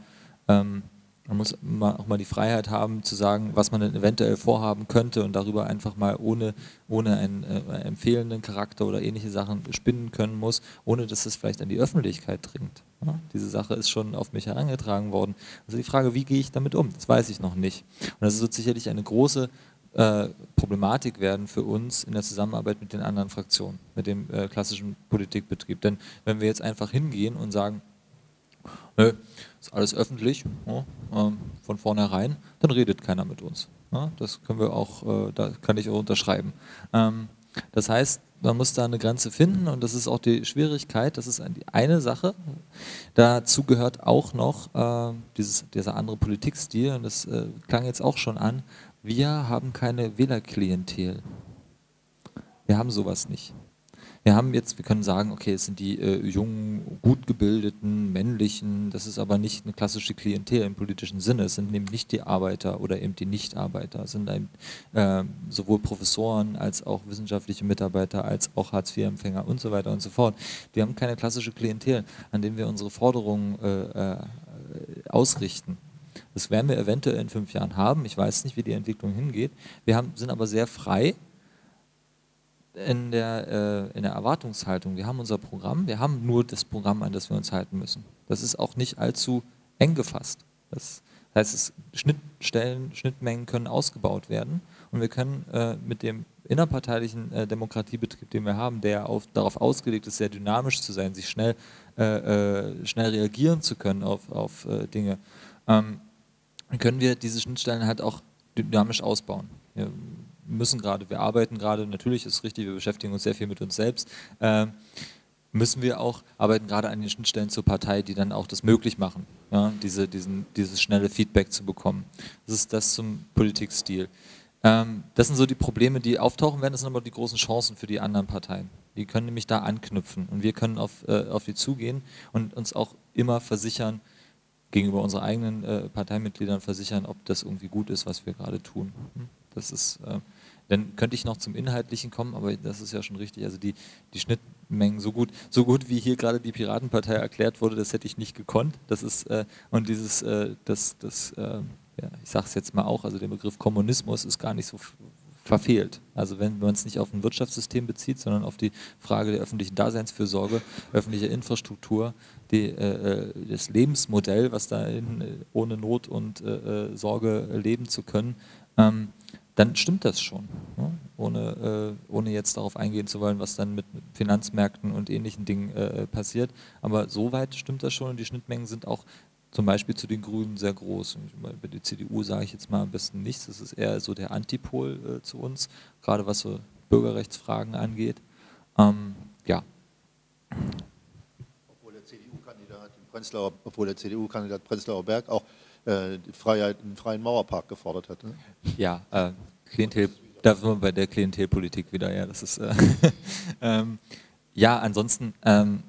ähm, man muss auch mal die Freiheit haben zu sagen, was man denn eventuell vorhaben könnte und darüber einfach mal ohne, ohne einen äh, empfehlenden Charakter oder ähnliche Sachen spinnen können muss, ohne dass es vielleicht an die Öffentlichkeit dringt. Ja, diese Sache ist schon auf mich herangetragen worden. Also die Frage, wie gehe ich damit um, das weiß ich noch nicht. Und das ist sicherlich eine große äh, Problematik werden für uns in der Zusammenarbeit mit den anderen Fraktionen, mit dem äh, klassischen Politikbetrieb. Denn wenn wir jetzt einfach hingehen und sagen, nö, ist alles öffentlich, ja, äh, von vornherein, dann redet keiner mit uns. Ja, das können wir auch, äh, da kann ich auch unterschreiben. Ähm, das heißt, man muss da eine Grenze finden und das ist auch die Schwierigkeit, das ist eine Sache. Dazu gehört auch noch äh, dieses, dieser andere Politikstil und das äh, klang jetzt auch schon an, wir haben keine Wählerklientel. Wir haben sowas nicht. Wir haben jetzt, wir können sagen, okay, es sind die äh, jungen, gut gebildeten, männlichen, das ist aber nicht eine klassische Klientel im politischen Sinne. Es sind eben nicht die Arbeiter oder eben die Nichtarbeiter. Es sind ein, äh, sowohl Professoren als auch wissenschaftliche Mitarbeiter, als auch Hartz-IV-Empfänger und so weiter und so fort. Die haben keine klassische Klientel, an denen wir unsere Forderungen äh, äh ausrichten. Das werden wir eventuell in fünf Jahren haben. Ich weiß nicht, wie die Entwicklung hingeht. Wir haben, sind aber sehr frei in der, äh, in der Erwartungshaltung. Wir haben unser Programm, wir haben nur das Programm, an das wir uns halten müssen. Das ist auch nicht allzu eng gefasst. Das heißt, es, Schnittstellen, Schnittmengen können ausgebaut werden und wir können äh, mit dem innerparteilichen äh, Demokratiebetrieb, den wir haben, der auf, darauf ausgelegt ist, sehr dynamisch zu sein, sich schnell, äh, äh, schnell reagieren zu können auf, auf äh, Dinge, ähm, können wir diese Schnittstellen halt auch dynamisch ausbauen. Wir müssen gerade, wir arbeiten gerade, natürlich ist es richtig, wir beschäftigen uns sehr viel mit uns selbst, äh, müssen wir auch arbeiten gerade an den Schnittstellen zur Partei, die dann auch das möglich machen, ja, diese, diesen, dieses schnelle Feedback zu bekommen. Das ist das zum Politikstil. Ähm, das sind so die Probleme, die auftauchen werden, das sind aber die großen Chancen für die anderen Parteien. Die können nämlich da anknüpfen und wir können auf, äh, auf die zugehen und uns auch immer versichern, gegenüber unseren eigenen äh, Parteimitgliedern versichern, ob das irgendwie gut ist, was wir gerade tun. Hm? Das ist, äh, dann könnte ich noch zum Inhaltlichen kommen, aber das ist ja schon richtig. Also die, die Schnittmengen so gut, so gut wie hier gerade die Piratenpartei erklärt wurde, das hätte ich nicht gekonnt. Das ist äh, und dieses, äh, das, das, äh, ja, ich sage es jetzt mal auch, also der Begriff Kommunismus ist gar nicht so verfehlt. Also wenn man es nicht auf ein Wirtschaftssystem bezieht, sondern auf die Frage der öffentlichen Daseinsfürsorge, öffentlicher Infrastruktur, die, äh, äh das Lebensmodell, was da äh, ohne Not und äh, äh, Sorge leben zu können, ähm, dann stimmt das schon. Ne? Ohne, äh, ohne jetzt darauf eingehen zu wollen, was dann mit Finanzmärkten und ähnlichen Dingen passiert. Aber soweit stimmt das schon und die Schnittmengen sind auch zum Beispiel zu den Grünen sehr groß. Bei der CDU sage ich jetzt mal am besten nichts. Das ist eher so der Antipol äh, zu uns, gerade was so Bürgerrechtsfragen angeht. Ähm, ja. Obwohl der CDU-Kandidat Prenzlauer, obwohl der CDU-Kandidat Prenzlauer Berg auch äh, Freiheit, einen freien Mauerpark gefordert hat. Ne? Ja, äh, Klientel, da sind wir bei der Klientelpolitik wieder. Ja, das ist. Äh, ähm, ja, ansonsten. Ähm,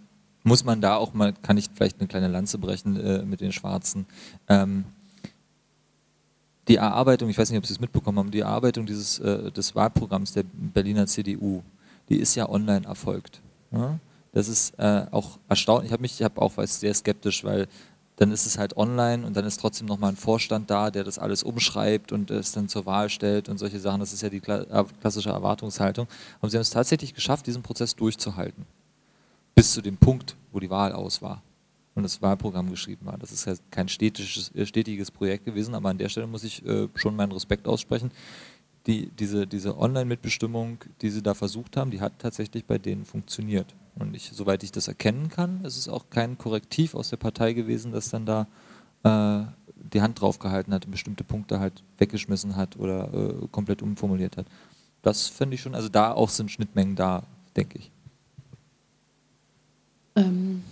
muss man da auch mal, kann ich vielleicht eine kleine Lanze brechen äh, mit den Schwarzen. Ähm, die Erarbeitung, ich weiß nicht, ob Sie es mitbekommen haben, die Erarbeitung dieses, äh, des Wahlprogramms der Berliner CDU, die ist ja online erfolgt. Ja? Das ist äh, auch erstaunlich. Ich habe mich, auch was sehr skeptisch, weil dann ist es halt online und dann ist trotzdem nochmal ein Vorstand da, der das alles umschreibt und es dann zur Wahl stellt und solche Sachen. Das ist ja die äh, klassische Erwartungshaltung. Aber sie haben es tatsächlich geschafft, diesen Prozess durchzuhalten bis zu dem Punkt, wo die Wahl aus war und das Wahlprogramm geschrieben war. Das ist ja kein stetisches, äh, stetiges Projekt gewesen, aber an der Stelle muss ich äh, schon meinen Respekt aussprechen. Die, diese, diese Online-Mitbestimmung, die sie da versucht haben, die hat tatsächlich bei denen funktioniert. Und ich, soweit ich das erkennen kann, ist es auch kein Korrektiv aus der Partei gewesen, das dann da äh, die Hand drauf gehalten hat und bestimmte Punkte halt weggeschmissen hat oder äh, komplett umformuliert hat. Das finde ich schon, also da auch sind Schnittmengen da, denke ich. Ähm,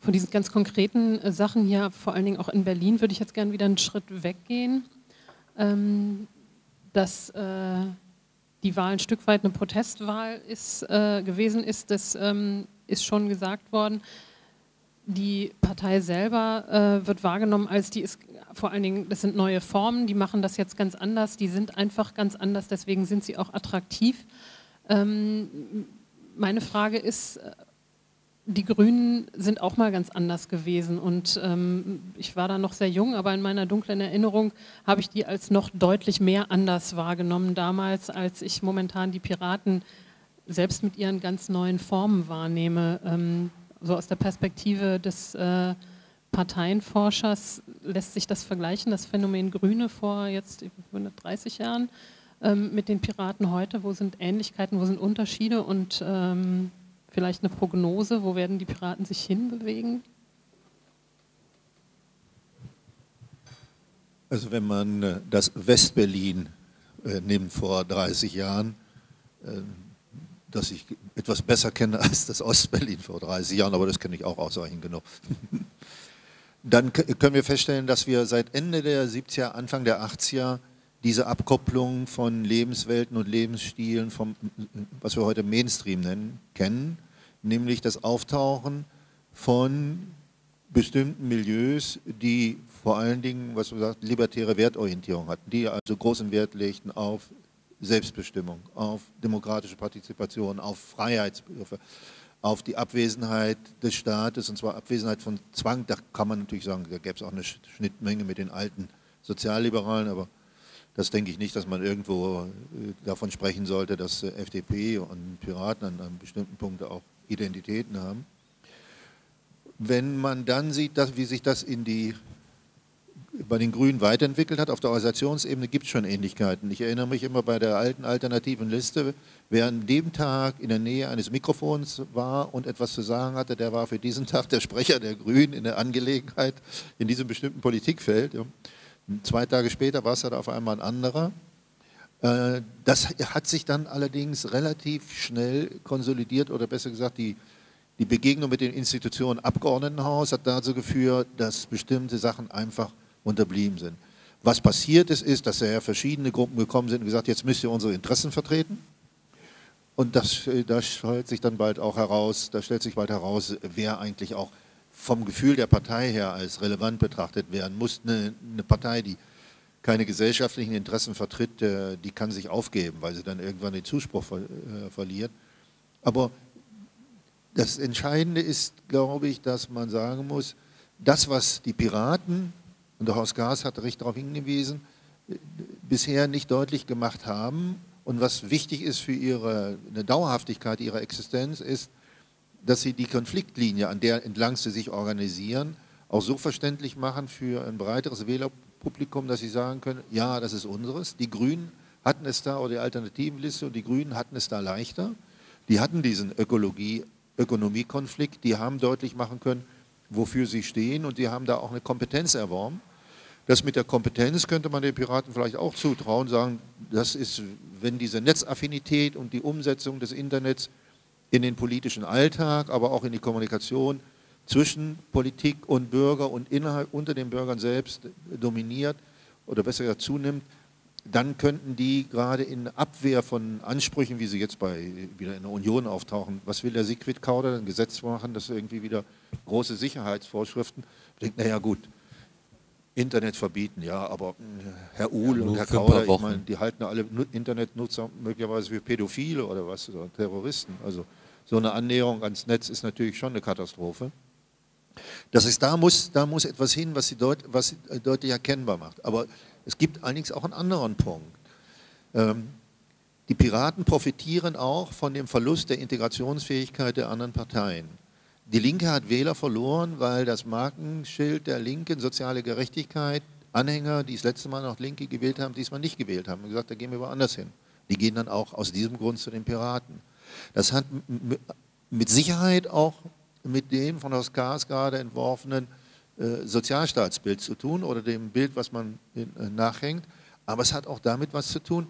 von diesen ganz konkreten äh, Sachen hier, vor allen Dingen auch in Berlin, würde ich jetzt gerne wieder einen Schritt weggehen. Ähm, dass äh, die Wahl ein Stück weit eine Protestwahl ist, äh, gewesen ist, das ähm, ist schon gesagt worden. Die Partei selber äh, wird wahrgenommen als die ist vor allen Dingen, das sind neue Formen, die machen das jetzt ganz anders, die sind einfach ganz anders, deswegen sind sie auch attraktiv. Ähm, meine Frage ist, äh, die Grünen sind auch mal ganz anders gewesen und ähm, ich war da noch sehr jung, aber in meiner dunklen Erinnerung habe ich die als noch deutlich mehr anders wahrgenommen damals, als ich momentan die Piraten selbst mit ihren ganz neuen Formen wahrnehme. Ähm, so aus der Perspektive des äh, Parteienforschers lässt sich das vergleichen, das Phänomen Grüne vor jetzt 30 Jahren ähm, mit den Piraten heute. Wo sind Ähnlichkeiten, wo sind Unterschiede und ähm, vielleicht eine Prognose, wo werden die Piraten sich hinbewegen? Also wenn man äh, das Westberlin äh, nimmt vor 30 Jahren, äh, das ich etwas besser kenne als das Ostberlin vor 30 Jahren, aber das kenne ich auch ausreichend genug. Dann können wir feststellen, dass wir seit Ende der 70er, Anfang der 80er diese Abkopplung von Lebenswelten und Lebensstilen, vom, was wir heute Mainstream nennen, kennen nämlich das Auftauchen von bestimmten Milieus, die vor allen Dingen, was man sagt, libertäre Wertorientierung hatten, die also großen Wert legten auf Selbstbestimmung, auf demokratische Partizipation, auf Freiheitsbegriffe, auf die Abwesenheit des Staates, und zwar Abwesenheit von Zwang. Da kann man natürlich sagen, da gäbe es auch eine Schnittmenge mit den alten Sozialliberalen, aber das denke ich nicht, dass man irgendwo äh, davon sprechen sollte, dass äh, FDP und Piraten an einem bestimmten Punkt auch Identitäten haben. Wenn man dann sieht, dass, wie sich das in die, bei den Grünen weiterentwickelt hat, auf der Organisationsebene gibt es schon Ähnlichkeiten. Ich erinnere mich immer bei der alten alternativen Liste, wer an dem Tag in der Nähe eines Mikrofons war und etwas zu sagen hatte, der war für diesen Tag der Sprecher der Grünen in der Angelegenheit in diesem bestimmten Politikfeld. Zwei Tage später war es halt auf einmal ein anderer. Äh, das hat sich dann allerdings relativ schnell konsolidiert oder besser gesagt, die, die Begegnung mit den Institutionen Abgeordnetenhaus hat dazu geführt, dass bestimmte Sachen einfach unterblieben sind. Was passiert ist, ist, dass ja verschiedene Gruppen gekommen sind und gesagt, jetzt müsst ihr unsere Interessen vertreten. Und das, das stellt sich dann bald auch heraus, da stellt sich bald heraus, wer eigentlich auch vom Gefühl der Partei her als relevant betrachtet werden muss. Eine, eine Partei, die keine gesellschaftlichen Interessen vertritt, äh, die kann sich aufgeben, weil sie dann irgendwann den Zuspruch äh, verliert. Aber das Entscheidende ist, glaube ich, dass man sagen muss, das, was die Piraten, und der Horst Gas hat recht darauf hingewiesen, bisher nicht deutlich gemacht haben und was wichtig ist für ihre eine Dauerhaftigkeit ihrer Existenz, ist, dass sie die Konfliktlinie, an der entlang sie sich organisieren, auch so verständlich machen für ein breiteres Wählerpublikum, dass sie sagen können, ja, das ist unseres. Die Grünen hatten es da, oder die Alternativenliste und die Grünen hatten es da leichter. Die hatten diesen Ökologie, Ökonomiekonflikt, die haben deutlich machen können, wofür sie stehen und die haben da auch eine Kompetenz erworben. Das mit der Kompetenz könnte man den Piraten vielleicht auch zutrauen, sagen, das ist, wenn diese Netzaffinität und die Umsetzung des Internets in den politischen Alltag, aber auch in die Kommunikation zwischen Politik und Bürger und innerhalb, unter den Bürgern selbst dominiert oder besser gesagt zunimmt, dann könnten die gerade in Abwehr von Ansprüchen, wie sie jetzt bei, wieder in der Union auftauchen, was will der Siegfried Kauder, ein Gesetz machen, das irgendwie wieder große Sicherheitsvorschriften, denkt, naja gut, Internet verbieten, ja, aber äh, Herr Uhl ja, und Herr Kauder, ich meine, die halten alle Internetnutzer möglicherweise für Pädophile oder was, oder Terroristen. Also so eine Annäherung ans Netz ist natürlich schon eine Katastrophe. Das ist, da muss, da muss etwas hin, was sie, deut, was sie äh, deutlich erkennbar macht. Aber es gibt allerdings auch einen anderen Punkt. Ähm, die Piraten profitieren auch von dem Verlust der Integrationsfähigkeit der anderen Parteien. Die Linke hat Wähler verloren, weil das Markenschild der Linken, soziale Gerechtigkeit, Anhänger, die das letzte Mal noch Linke gewählt haben, diesmal nicht gewählt haben und gesagt, da gehen wir woanders hin. Die gehen dann auch aus diesem Grund zu den Piraten. Das hat mit Sicherheit auch mit dem von Horst Kahrs gerade entworfenen äh, Sozialstaatsbild zu tun oder dem Bild, was man äh, nachhängt. Aber es hat auch damit was zu tun,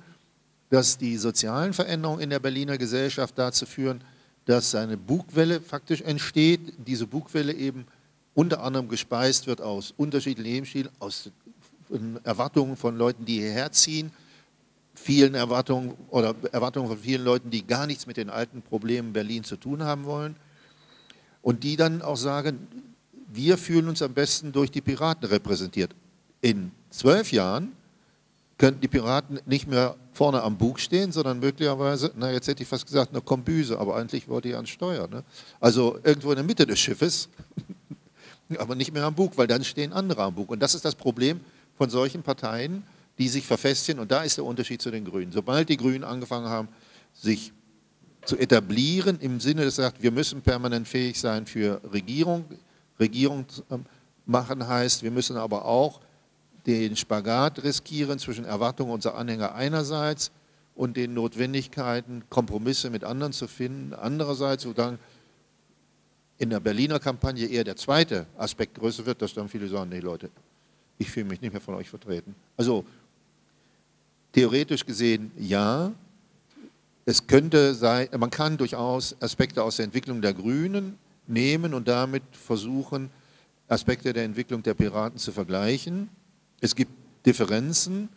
dass die sozialen Veränderungen in der Berliner Gesellschaft dazu führen, dass eine Bugwelle faktisch entsteht, diese Bugwelle eben unter anderem gespeist wird aus unterschiedlichen Lebensstilen, aus Erwartungen von Leuten, die hierher ziehen, vielen Erwartungen oder Erwartungen von vielen Leuten, die gar nichts mit den alten Problemen Berlin zu tun haben wollen und die dann auch sagen, wir fühlen uns am besten durch die Piraten repräsentiert. In zwölf Jahren könnten die Piraten nicht mehr vorne am Bug stehen, sondern möglicherweise, na jetzt hätte ich fast gesagt, eine Kombüse, aber eigentlich wollte ich an Steuer. Ne? Also irgendwo in der Mitte des Schiffes, aber nicht mehr am Bug, weil dann stehen andere am Bug. Und das ist das Problem von solchen Parteien, die sich verfestigen. Und da ist der Unterschied zu den Grünen. Sobald die Grünen angefangen haben, sich zu etablieren, im Sinne, dass sagt, wir müssen permanent fähig sein für Regierung. Regierung machen heißt, wir müssen aber auch den Spagat riskieren zwischen Erwartungen unserer Anhänger einerseits und den Notwendigkeiten, Kompromisse mit anderen zu finden, andererseits, dann in der Berliner Kampagne eher der zweite Aspekt größer wird, dass dann viele sagen, nee Leute, ich fühle mich nicht mehr von euch vertreten. Also theoretisch gesehen ja, es könnte sein, man kann durchaus Aspekte aus der Entwicklung der Grünen nehmen und damit versuchen, Aspekte der Entwicklung der Piraten zu vergleichen. Es gibt Differenzen,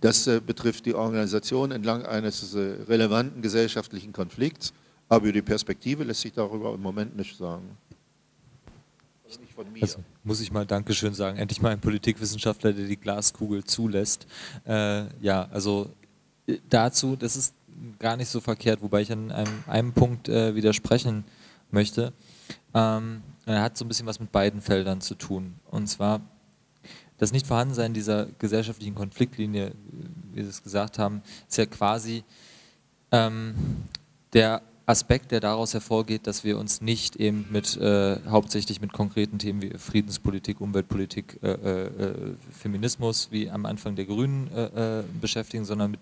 das äh, betrifft die Organisation entlang eines äh, relevanten gesellschaftlichen Konflikts, aber über die Perspektive lässt sich darüber im Moment nicht sagen. Also nicht von mir. Also muss ich mal Dankeschön sagen. Endlich mal ein Politikwissenschaftler, der die Glaskugel zulässt. Äh, ja, also äh, dazu, das ist gar nicht so verkehrt, wobei ich an einem, einem Punkt äh, widersprechen möchte. Ähm, er hat so ein bisschen was mit beiden Feldern zu tun. Und zwar das Nichtvorhandensein dieser gesellschaftlichen Konfliktlinie, wie Sie es gesagt haben, ist ja quasi ähm, der Aspekt, der daraus hervorgeht, dass wir uns nicht eben mit äh, hauptsächlich mit konkreten Themen wie Friedenspolitik, Umweltpolitik, äh, äh, äh Feminismus wie am Anfang der Grünen äh, äh, beschäftigen, sondern mit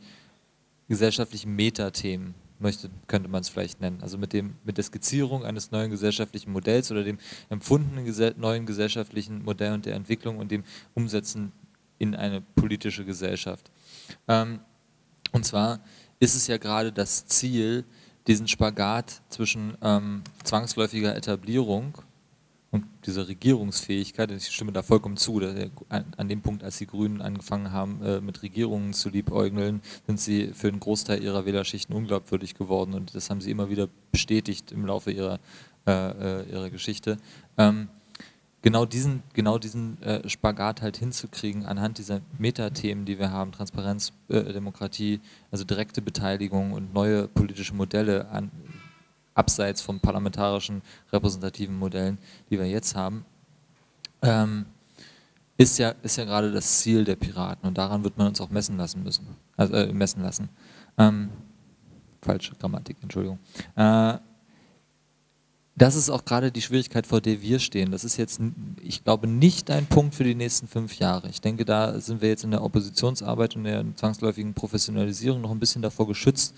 gesellschaftlichen Metathemen möchte, könnte man es vielleicht nennen. Also mit, dem, mit der Skizzierung eines neuen gesellschaftlichen Modells oder dem empfundenen gese neuen gesellschaftlichen Modell und der Entwicklung und dem Umsetzen in eine politische Gesellschaft. Ähm, und zwar ist es ja gerade das Ziel, diesen Spagat zwischen ähm, zwangsläufiger Etablierung und diese Regierungsfähigkeit, ich stimme da vollkommen zu, an, dem Punkt, als die Grünen angefangen haben, äh, mit Regierungen zu liebäugeln, sind sie für einen Großteil ihrer Wählerschichten unglaubwürdig geworden und das haben sie immer wieder bestätigt im Laufe ihrer, äh, äh ihrer Geschichte. Ähm, genau diesen, genau diesen äh, Spagat halt hinzukriegen anhand dieser Metathemen, die wir haben, Transparenz, äh, Demokratie, also direkte Beteiligung und neue politische Modelle an, abseits von parlamentarischen repräsentativen Modellen, die wir jetzt haben, ähm, ist ja, ist ja gerade das Ziel der Piraten und daran wird man uns auch messen lassen müssen, also äh, messen lassen. Ähm, falsche Grammatik, Entschuldigung. Äh, das ist auch gerade die Schwierigkeit, vor der wir stehen. Das ist jetzt, ich glaube, nicht ein Punkt für die nächsten fünf Jahre. Ich denke, da sind wir jetzt in der Oppositionsarbeit und der zwangsläufigen Professionalisierung noch ein bisschen davor geschützt,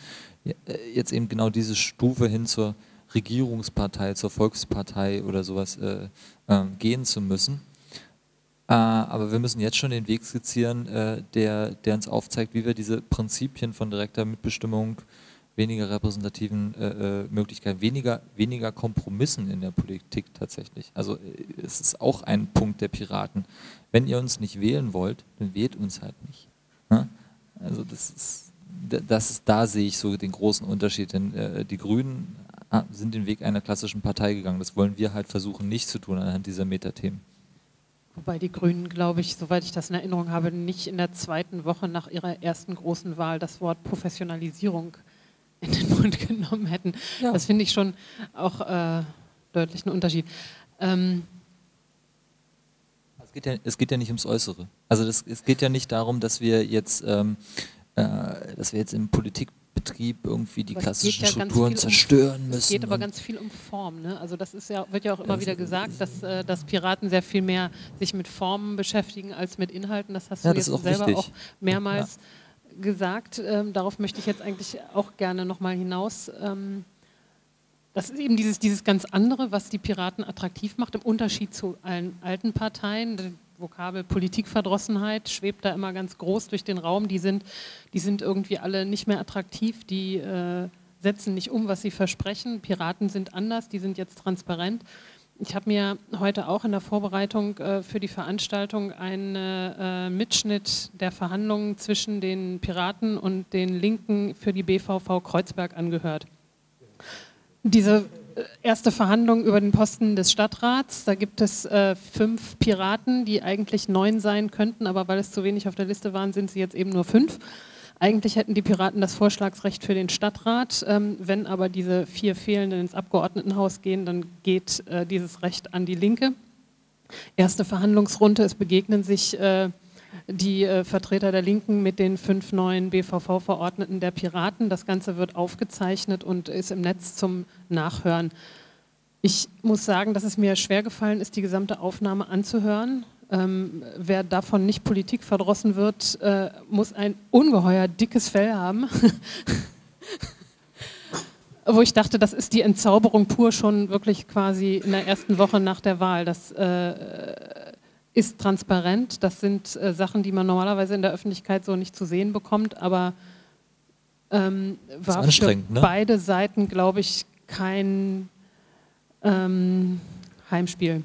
jetzt eben genau diese Stufe hin zur Regierungspartei, zur Volkspartei oder sowas äh, äh, gehen zu müssen. Äh, aber wir müssen jetzt schon den Weg skizzieren, äh, der, der uns aufzeigt, wie wir diese Prinzipien von direkter Mitbestimmung weniger repräsentativen äh, äh, Möglichkeiten, weniger, weniger Kompromissen in der Politik tatsächlich. Also äh, es ist auch ein Punkt der Piraten. Wenn ihr uns nicht wählen wollt, dann wählt uns halt nicht. Ne? Also das ist, das da sehe ich so den großen Unterschied, denn äh, die Grünen ah, sind den Weg einer klassischen Partei gegangen. Das wollen wir halt versuchen nicht zu tun anhand dieser Metathemen. Wobei die Grünen, glaube ich, soweit ich das in Erinnerung habe, nicht in der zweiten Woche nach ihrer ersten großen Wahl das Wort Professionalisierung in den Mund genommen hätten. Ja. Das finde ich schon auch äh, deutlich einen Unterschied. Ähm es, geht ja, es geht ja nicht ums Äußere. Also das, es geht ja nicht darum, dass wir jetzt, ähm, äh, dass wir jetzt im Politikbetrieb irgendwie die klassischen ja Strukturen zerstören um, müssen. Es geht aber ganz viel um Form. Ne? Also das ist ja, wird ja auch immer wieder gesagt, dass, äh, dass Piraten sehr viel mehr sich mit Formen beschäftigen als mit Inhalten. Das hast du ja, jetzt auch selber wichtig. auch mehrmals. Ja gesagt, ähm, darauf möchte ich jetzt eigentlich auch gerne nochmal hinaus. Ähm, das ist eben dieses, dieses ganz andere, was die Piraten attraktiv macht, im Unterschied zu allen alten Parteien. Vokabel Politikverdrossenheit schwebt da immer ganz groß durch den Raum. Die sind, die sind irgendwie alle nicht mehr attraktiv, die äh, setzen nicht um, was sie versprechen. Piraten sind anders, die sind jetzt transparent. Ich habe mir heute auch in der Vorbereitung äh, für die Veranstaltung einen äh, Mitschnitt der Verhandlungen zwischen den Piraten und den Linken für die BVV Kreuzberg angehört. Diese erste Verhandlung über den Posten des Stadtrats, da gibt es äh, fünf Piraten, die eigentlich neun sein könnten, aber weil es zu wenig auf der Liste waren, sind sie jetzt eben nur fünf. Eigentlich hätten die Piraten das Vorschlagsrecht für den Stadtrat. Ähm, wenn aber diese vier Fehlenden ins Abgeordnetenhaus gehen, dann geht äh, dieses Recht an die Linke. Erste Verhandlungsrunde, es begegnen sich äh, die äh, Vertreter der Linken mit den fünf neuen BVV-Verordneten der Piraten. Das Ganze wird aufgezeichnet und ist im Netz zum Nachhören. Ich muss sagen, dass es mir schwer gefallen ist, die gesamte Aufnahme anzuhören. Ähm, wer davon nicht Politik verdrossen wird, äh, muss ein ungeheuer dickes Fell haben. Wo ich dachte, das ist die Entzauberung pur schon wirklich quasi in der ersten Woche nach der Wahl. Das äh, ist transparent. Das sind äh, Sachen, die man normalerweise in der Öffentlichkeit so nicht zu sehen bekommt, aber ähm, war für ne? beide Seiten, glaube ich, kein ähm, Heimspiel.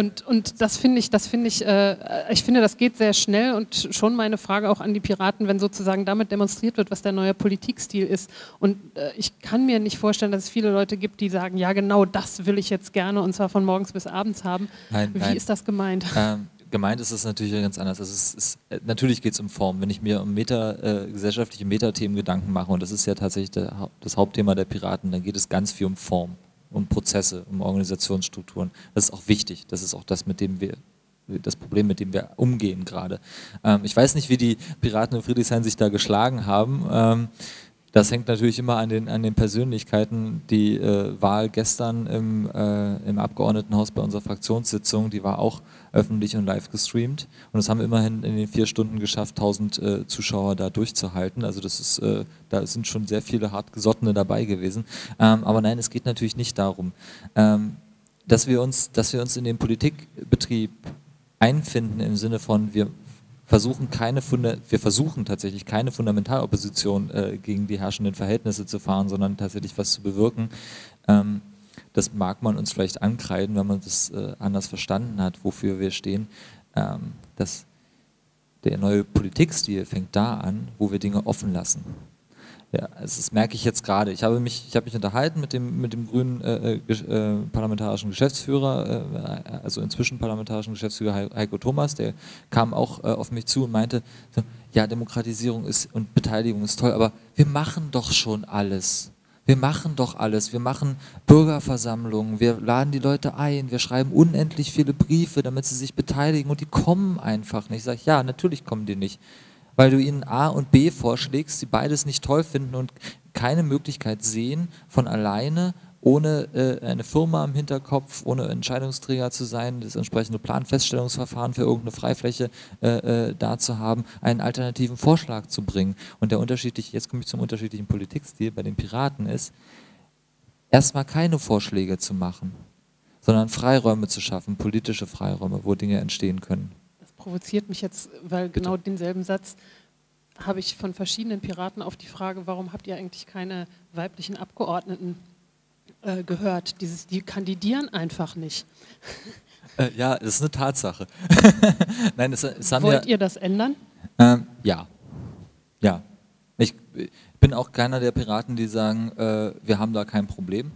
Und, und das finde ich, das finde ich, äh, ich finde, das geht sehr schnell und schon meine Frage auch an die Piraten, wenn sozusagen damit demonstriert wird, was der neue Politikstil ist. Und äh, ich kann mir nicht vorstellen, dass es viele Leute gibt, die sagen, ja genau das will ich jetzt gerne und zwar von morgens bis abends haben. Nein, Wie nein. ist das gemeint? Ähm, gemeint ist es natürlich ganz anders. Also es ist, äh, natürlich geht es um Form. Wenn ich mir um Meta, äh, gesellschaftliche Metathemen Gedanken mache, und das ist ja tatsächlich der, das Hauptthema der Piraten, dann geht es ganz viel um Form um Prozesse, um Organisationsstrukturen. Das ist auch wichtig. Das ist auch das, mit dem wir das Problem, mit dem wir umgehen gerade. Ähm, ich weiß nicht, wie die Piraten in Friedrichshain sich da geschlagen haben. Ähm, das hängt natürlich immer an den, an den Persönlichkeiten. Die äh, Wahl gestern im, äh, im Abgeordnetenhaus bei unserer Fraktionssitzung, die war auch öffentlich und live gestreamt. Und es haben immerhin in den vier Stunden geschafft, 1000 äh, Zuschauer da durchzuhalten. Also das ist, äh, da sind schon sehr viele hartgesottene dabei gewesen. Ähm, aber nein, es geht natürlich nicht darum, ähm, dass, wir uns, dass wir uns in den Politikbetrieb einfinden im Sinne von, wir versuchen keine Funda wir versuchen tatsächlich keine Fundamentalopposition äh, gegen die herrschenden Verhältnisse zu fahren, sondern tatsächlich was zu bewirken. Ähm, das mag man uns vielleicht ankreiden, wenn man das äh, anders verstanden hat, wofür wir stehen. Ähm, dass der neue Politikstil fängt da an, wo wir Dinge offen lassen. Ja, das merke ich jetzt gerade. Ich habe mich, ich habe mich unterhalten mit dem, mit dem grünen äh, äh, äh parlamentarischen Geschäftsführer, äh, also inzwischen parlamentarischen Geschäftsführer Heiko Thomas, der kam auch äh, auf mich zu und meinte, so, ja, Demokratisierung ist und Beteiligung ist toll, aber wir machen doch schon alles. Wir machen doch alles. Wir machen Bürgerversammlungen, wir laden die Leute ein, wir schreiben unendlich viele Briefe, damit sie sich beteiligen und die kommen einfach nicht. Ich sage, ja, natürlich kommen die nicht weil du ihnen A und B vorschlägst, sie beides nicht toll finden und keine Möglichkeit sehen, von alleine, ohne äh, eine Firma im Hinterkopf, ohne Entscheidungsträger zu sein, das entsprechende Planfeststellungsverfahren für irgendeine Freifläche äh, äh, da zu haben, einen alternativen Vorschlag zu bringen. Und der unterschiedliche, jetzt komme ich zum unterschiedlichen Politikstil bei den Piraten ist, erstmal keine Vorschläge zu machen, sondern Freiräume zu schaffen, politische Freiräume, wo Dinge entstehen können provoziert mich jetzt, weil Bitte. genau denselben Satz habe ich von verschiedenen Piraten auf die Frage, warum habt ihr eigentlich keine weiblichen Abgeordneten äh, gehört? Dieses, die kandidieren einfach nicht. Äh, ja, das ist eine Tatsache. Nein, es, es Wollt ja, ihr das ändern? Ähm, ja. Ja. Ich, ich, bin auch keiner der Piraten, die sagen, äh, wir haben da kein Problem.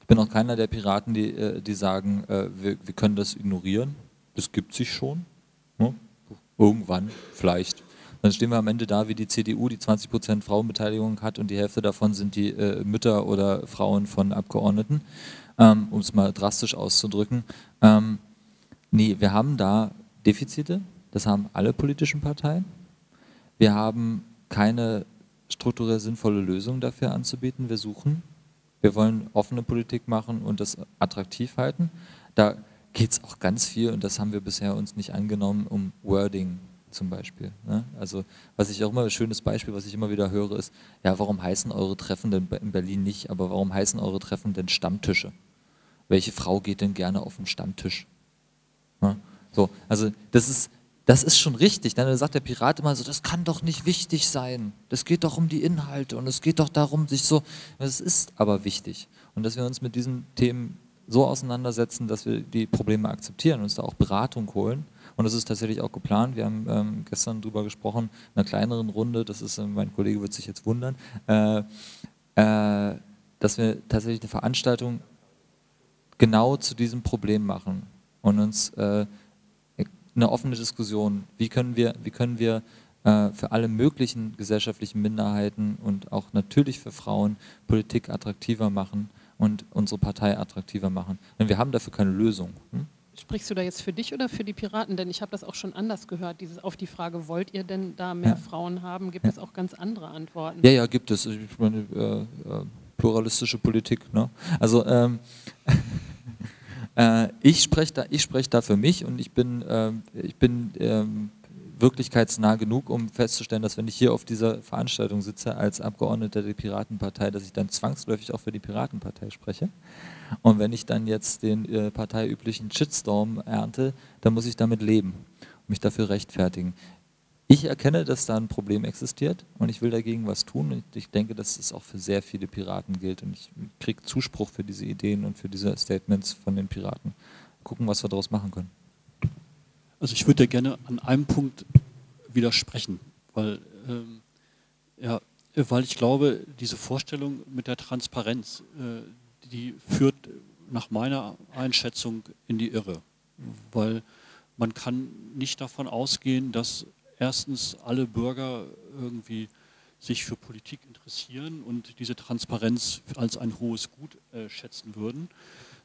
Ich bin auch keiner der Piraten, die, äh, die sagen, äh, wir, wir können das ignorieren. Das gibt sich schon. Ne? Irgendwann, vielleicht. Dann stehen wir am Ende da wie die CDU, die 20% Frauenbeteiligung hat und die Hälfte davon sind die äh, Mütter oder Frauen von Abgeordneten, ähm, um es mal drastisch auszudrücken. Ähm, nee, wir haben da Defizite, das haben alle politischen Parteien. Wir haben keine strukturell sinnvolle Lösung dafür anzubieten. Wir suchen, wir wollen offene Politik machen und das attraktiv halten. Da geht es auch ganz viel, und das haben wir bisher uns nicht angenommen, um Wording zum Beispiel. Ne? Also was ich auch immer, ein schönes Beispiel, was ich immer wieder höre, ist, ja, warum heißen eure Treffen denn in Berlin nicht, aber warum heißen eure Treffen denn Stammtische? Welche Frau geht denn gerne auf den Stammtisch? Ne? So, also das ist, das ist schon richtig. Dann sagt der Pirat immer so, das kann doch nicht wichtig sein. Das geht doch um die Inhalte und es geht doch darum, sich so. Es ist aber wichtig. Und dass wir uns mit diesen Themen so auseinandersetzen, dass wir die Probleme akzeptieren uns da auch Beratung holen. Und das ist tatsächlich auch geplant. Wir haben ähm, gestern darüber gesprochen, in einer kleineren Runde, das ist, äh, mein Kollege wird sich jetzt wundern, äh, äh, dass wir tatsächlich eine Veranstaltung genau zu diesem Problem machen und uns äh, eine offene Diskussion, wie können wir, wie können wir äh, für alle möglichen gesellschaftlichen Minderheiten und auch natürlich für Frauen Politik attraktiver machen und unsere Partei attraktiver machen. Denn wir haben dafür keine Lösung. Hm? Sprichst du da jetzt für dich oder für die Piraten? Denn ich habe das auch schon anders gehört. Dieses auf die Frage, wollt ihr denn da mehr ja. Frauen haben, gibt ja. es auch ganz andere Antworten. Ja, ja, gibt es. Ich meine, äh, äh, pluralistische Politik. Ne? Also ähm, äh, ich spreche da, sprech da für mich und ich bin, ähm, ich bin ähm, wirklichkeitsnah genug, um festzustellen, dass wenn ich hier auf dieser Veranstaltung sitze als Abgeordneter der Piratenpartei, dass ich dann zwangsläufig auch für die Piratenpartei spreche. Und wenn ich dann jetzt den äh, parteiüblichen Shitstorm ernte, dann muss ich damit leben und mich dafür rechtfertigen. Ich erkenne, dass da ein Problem existiert und ich will dagegen was tun. Und ich denke, dass es auch für sehr viele Piraten gilt und ich kriege Zuspruch für diese Ideen und für diese Statements von den Piraten. Gucken, was wir daraus machen können. Also ich würde gerne an einem Punkt widersprechen, weil, ähm, ja, weil ich glaube, diese Vorstellung mit der Transparenz, äh, die führt nach meiner Einschätzung in die Irre, weil man kann nicht davon ausgehen, dass erstens alle Bürger irgendwie sich für Politik interessieren und diese Transparenz als ein hohes Gut äh, schätzen würden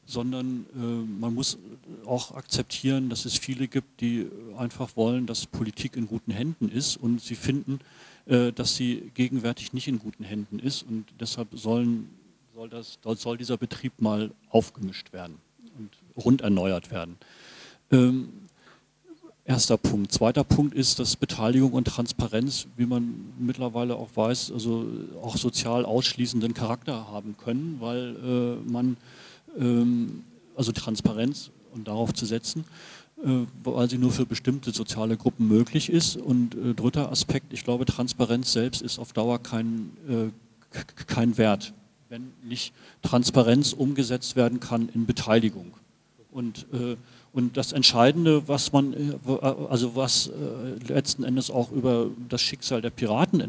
sondern äh, man muss auch akzeptieren, dass es viele gibt, die einfach wollen, dass Politik in guten Händen ist und sie finden, äh, dass sie gegenwärtig nicht in guten Händen ist und deshalb sollen, soll, das, soll dieser Betrieb mal aufgemischt werden und rund erneuert werden. Ähm, erster Punkt. Zweiter Punkt ist, dass Beteiligung und Transparenz, wie man mittlerweile auch weiß, also auch sozial ausschließenden Charakter haben können, weil äh, man also Transparenz und darauf zu setzen, äh, weil sie nur für bestimmte soziale Gruppen möglich ist. Und äh, dritter Aspekt, ich glaube, Transparenz selbst ist auf Dauer kein, äh, kein Wert, wenn nicht Transparenz umgesetzt werden kann in Beteiligung. Und, und das Entscheidende, was man, also was letzten Endes auch über das Schicksal der Piraten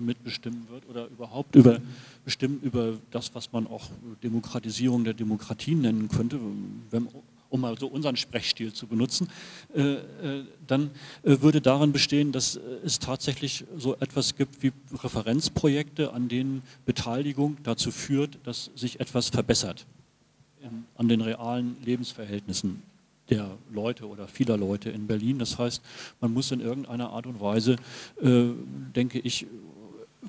mitbestimmen wird oder überhaupt über bestimmt über das, was man auch Demokratisierung der Demokratie nennen könnte, wenn, um mal so unseren Sprechstil zu benutzen, äh, äh, dann äh, würde darin bestehen, dass es tatsächlich so etwas gibt wie Referenzprojekte, an denen Beteiligung dazu führt, dass sich etwas verbessert in, an den realen Lebensverhältnissen der Leute oder vieler Leute in Berlin. Das heißt, man muss in irgendeiner Art und Weise, äh, denke ich,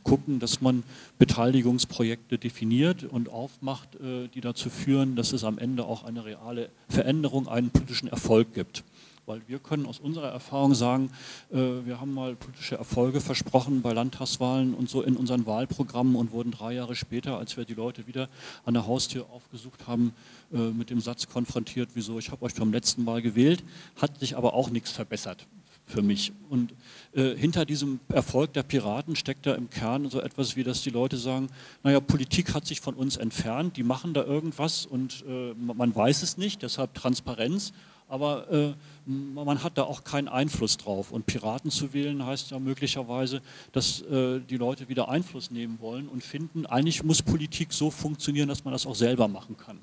gucken, dass man Beteiligungsprojekte definiert und aufmacht, äh, die dazu führen, dass es am Ende auch eine reale Veränderung, einen politischen Erfolg gibt. Weil wir können aus unserer Erfahrung sagen, äh, wir haben mal politische Erfolge versprochen bei Landtagswahlen und so in unseren Wahlprogrammen und wurden drei Jahre später, als wir die Leute wieder an der Haustür aufgesucht haben, äh, mit dem Satz konfrontiert, wieso, ich habe euch beim letzten Mal gewählt, hat sich aber auch nichts verbessert für mich. Und äh, hinter diesem Erfolg der Piraten steckt da im Kern so etwas wie, dass die Leute sagen, naja, Politik hat sich von uns entfernt, die machen da irgendwas und äh, man weiß es nicht, deshalb Transparenz, aber äh, man hat da auch keinen Einfluss drauf. Und Piraten zu wählen heißt ja möglicherweise, dass äh, die Leute wieder Einfluss nehmen wollen und finden, eigentlich muss Politik so funktionieren, dass man das auch selber machen kann.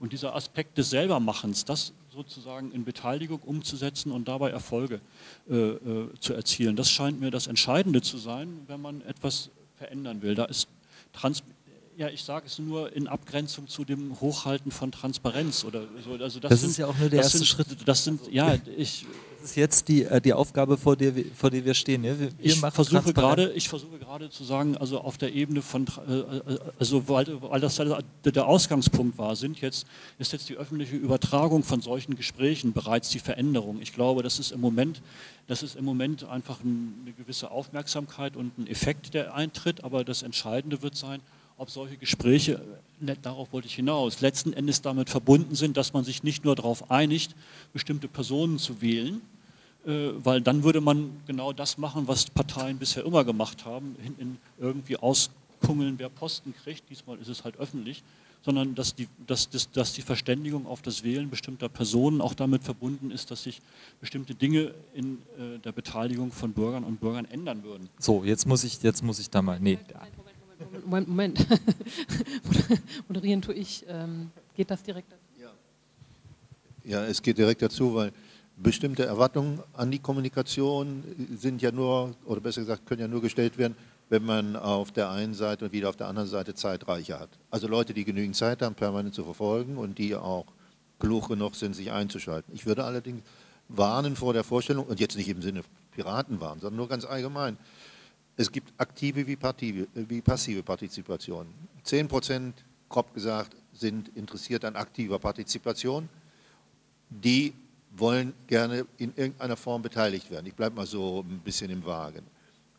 Und dieser Aspekt des Selbermachens, das sozusagen in Beteiligung umzusetzen und dabei Erfolge äh, äh, zu erzielen, das scheint mir das Entscheidende zu sein, wenn man etwas verändern will. Da ist Trans ja, ich sage es nur in Abgrenzung zu dem Hochhalten von Transparenz oder so. Also das, das sind, ist ja auch nur der erste sind, Schritt. Das sind, ja, ich, ist jetzt die, äh, die Aufgabe, vor der, wir, vor der wir stehen. Ja? Wir, wir ich, versuche gerade, ich versuche gerade zu sagen, also auf der Ebene von, äh, äh, also weil, weil das der Ausgangspunkt war, sind jetzt, ist jetzt die öffentliche Übertragung von solchen Gesprächen bereits die Veränderung. Ich glaube, das ist im Moment, das ist im Moment einfach eine gewisse Aufmerksamkeit und ein Effekt, der eintritt, aber das Entscheidende wird sein, ob solche Gespräche, darauf wollte ich hinaus, letzten Endes damit verbunden sind, dass man sich nicht nur darauf einigt, bestimmte Personen zu wählen, äh, weil dann würde man genau das machen, was Parteien bisher immer gemacht haben, hinten irgendwie auskungeln, wer Posten kriegt, diesmal ist es halt öffentlich, sondern dass die, dass, dass, dass die Verständigung auf das Wählen bestimmter Personen auch damit verbunden ist, dass sich bestimmte Dinge in äh, der Beteiligung von Bürgern und Bürgern ändern würden. So, jetzt muss ich, jetzt muss ich da mal, nee. Moment, Moment. Moderieren tue ich. Ähm, geht das direkt dazu? Ja. ja, es geht direkt dazu, weil bestimmte Erwartungen an die Kommunikation sind ja nur, oder besser gesagt, können ja nur gestellt werden, wenn man auf der einen Seite und wieder auf der anderen Seite Zeitreiche hat. Also Leute, die genügend Zeit haben, permanent zu verfolgen und die auch klug genug sind, sich einzuschalten. Ich würde allerdings warnen vor der Vorstellung, und jetzt nicht im Sinne Piraten warnen, sondern nur ganz allgemein, es gibt aktive wie, passive, wie passive Partizipation. Zehn Prozent, grob gesagt, sind interessiert an aktiver Partizipation. Die wollen gerne in irgendeiner Form beteiligt werden. Ich bleibe mal so ein bisschen im Wagen.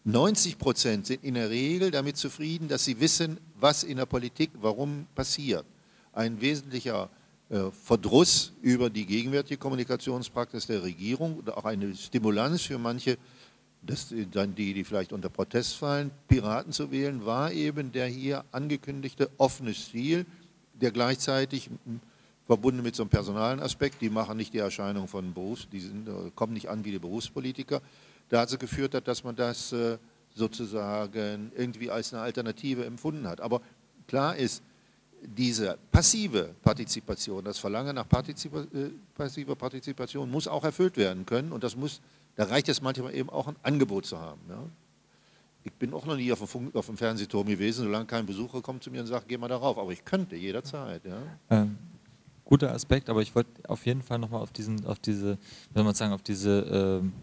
90 Prozent sind in der Regel damit zufrieden, dass sie wissen, was in der Politik warum passiert. Ein wesentlicher äh, Verdruss über die gegenwärtige Kommunikationspraxis der Regierung oder auch eine Stimulanz für manche das dann die, die vielleicht unter Protest fallen, Piraten zu wählen, war eben der hier angekündigte offene Stil, der gleichzeitig verbunden mit so einem personalen Aspekt, die machen nicht die Erscheinung von Berufs, die sind, äh, kommen nicht an wie die Berufspolitiker, dazu geführt hat, dass man das äh, sozusagen irgendwie als eine Alternative empfunden hat. Aber klar ist, diese passive Partizipation, das Verlangen nach Partizipa äh, passiver Partizipation muss auch erfüllt werden können und das muss da reicht es manchmal eben auch ein Angebot zu haben. Ja. Ich bin auch noch nie auf dem, Funk, auf dem Fernsehturm gewesen, solange kein Besucher kommt zu mir und sagt, geh mal darauf. Aber ich könnte jederzeit. Ja. Ähm, guter Aspekt, aber ich wollte auf jeden Fall nochmal auf auf diese, wenn man sagen, auf diese ähm,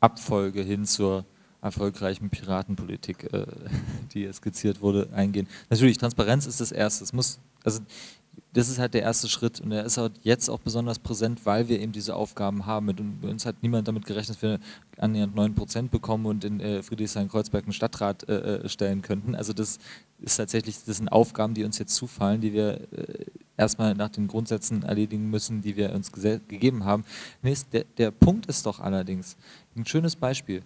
Abfolge hin zur erfolgreichen Piratenpolitik, äh, die skizziert wurde, eingehen. Natürlich, Transparenz ist das Erste. Es muss, also das ist halt der erste Schritt und er ist halt jetzt auch besonders präsent, weil wir eben diese Aufgaben haben. Und uns hat niemand damit gerechnet, dass wir annähernd 9 Prozent bekommen und in äh, Friedrichshain-Kreuzberg einen Stadtrat äh, äh, stellen könnten. Also das ist tatsächlich, das sind Aufgaben, die uns jetzt zufallen, die wir äh, erstmal nach den Grundsätzen erledigen müssen, die wir uns gegeben haben. Der, der, Punkt ist doch allerdings, ein schönes Beispiel.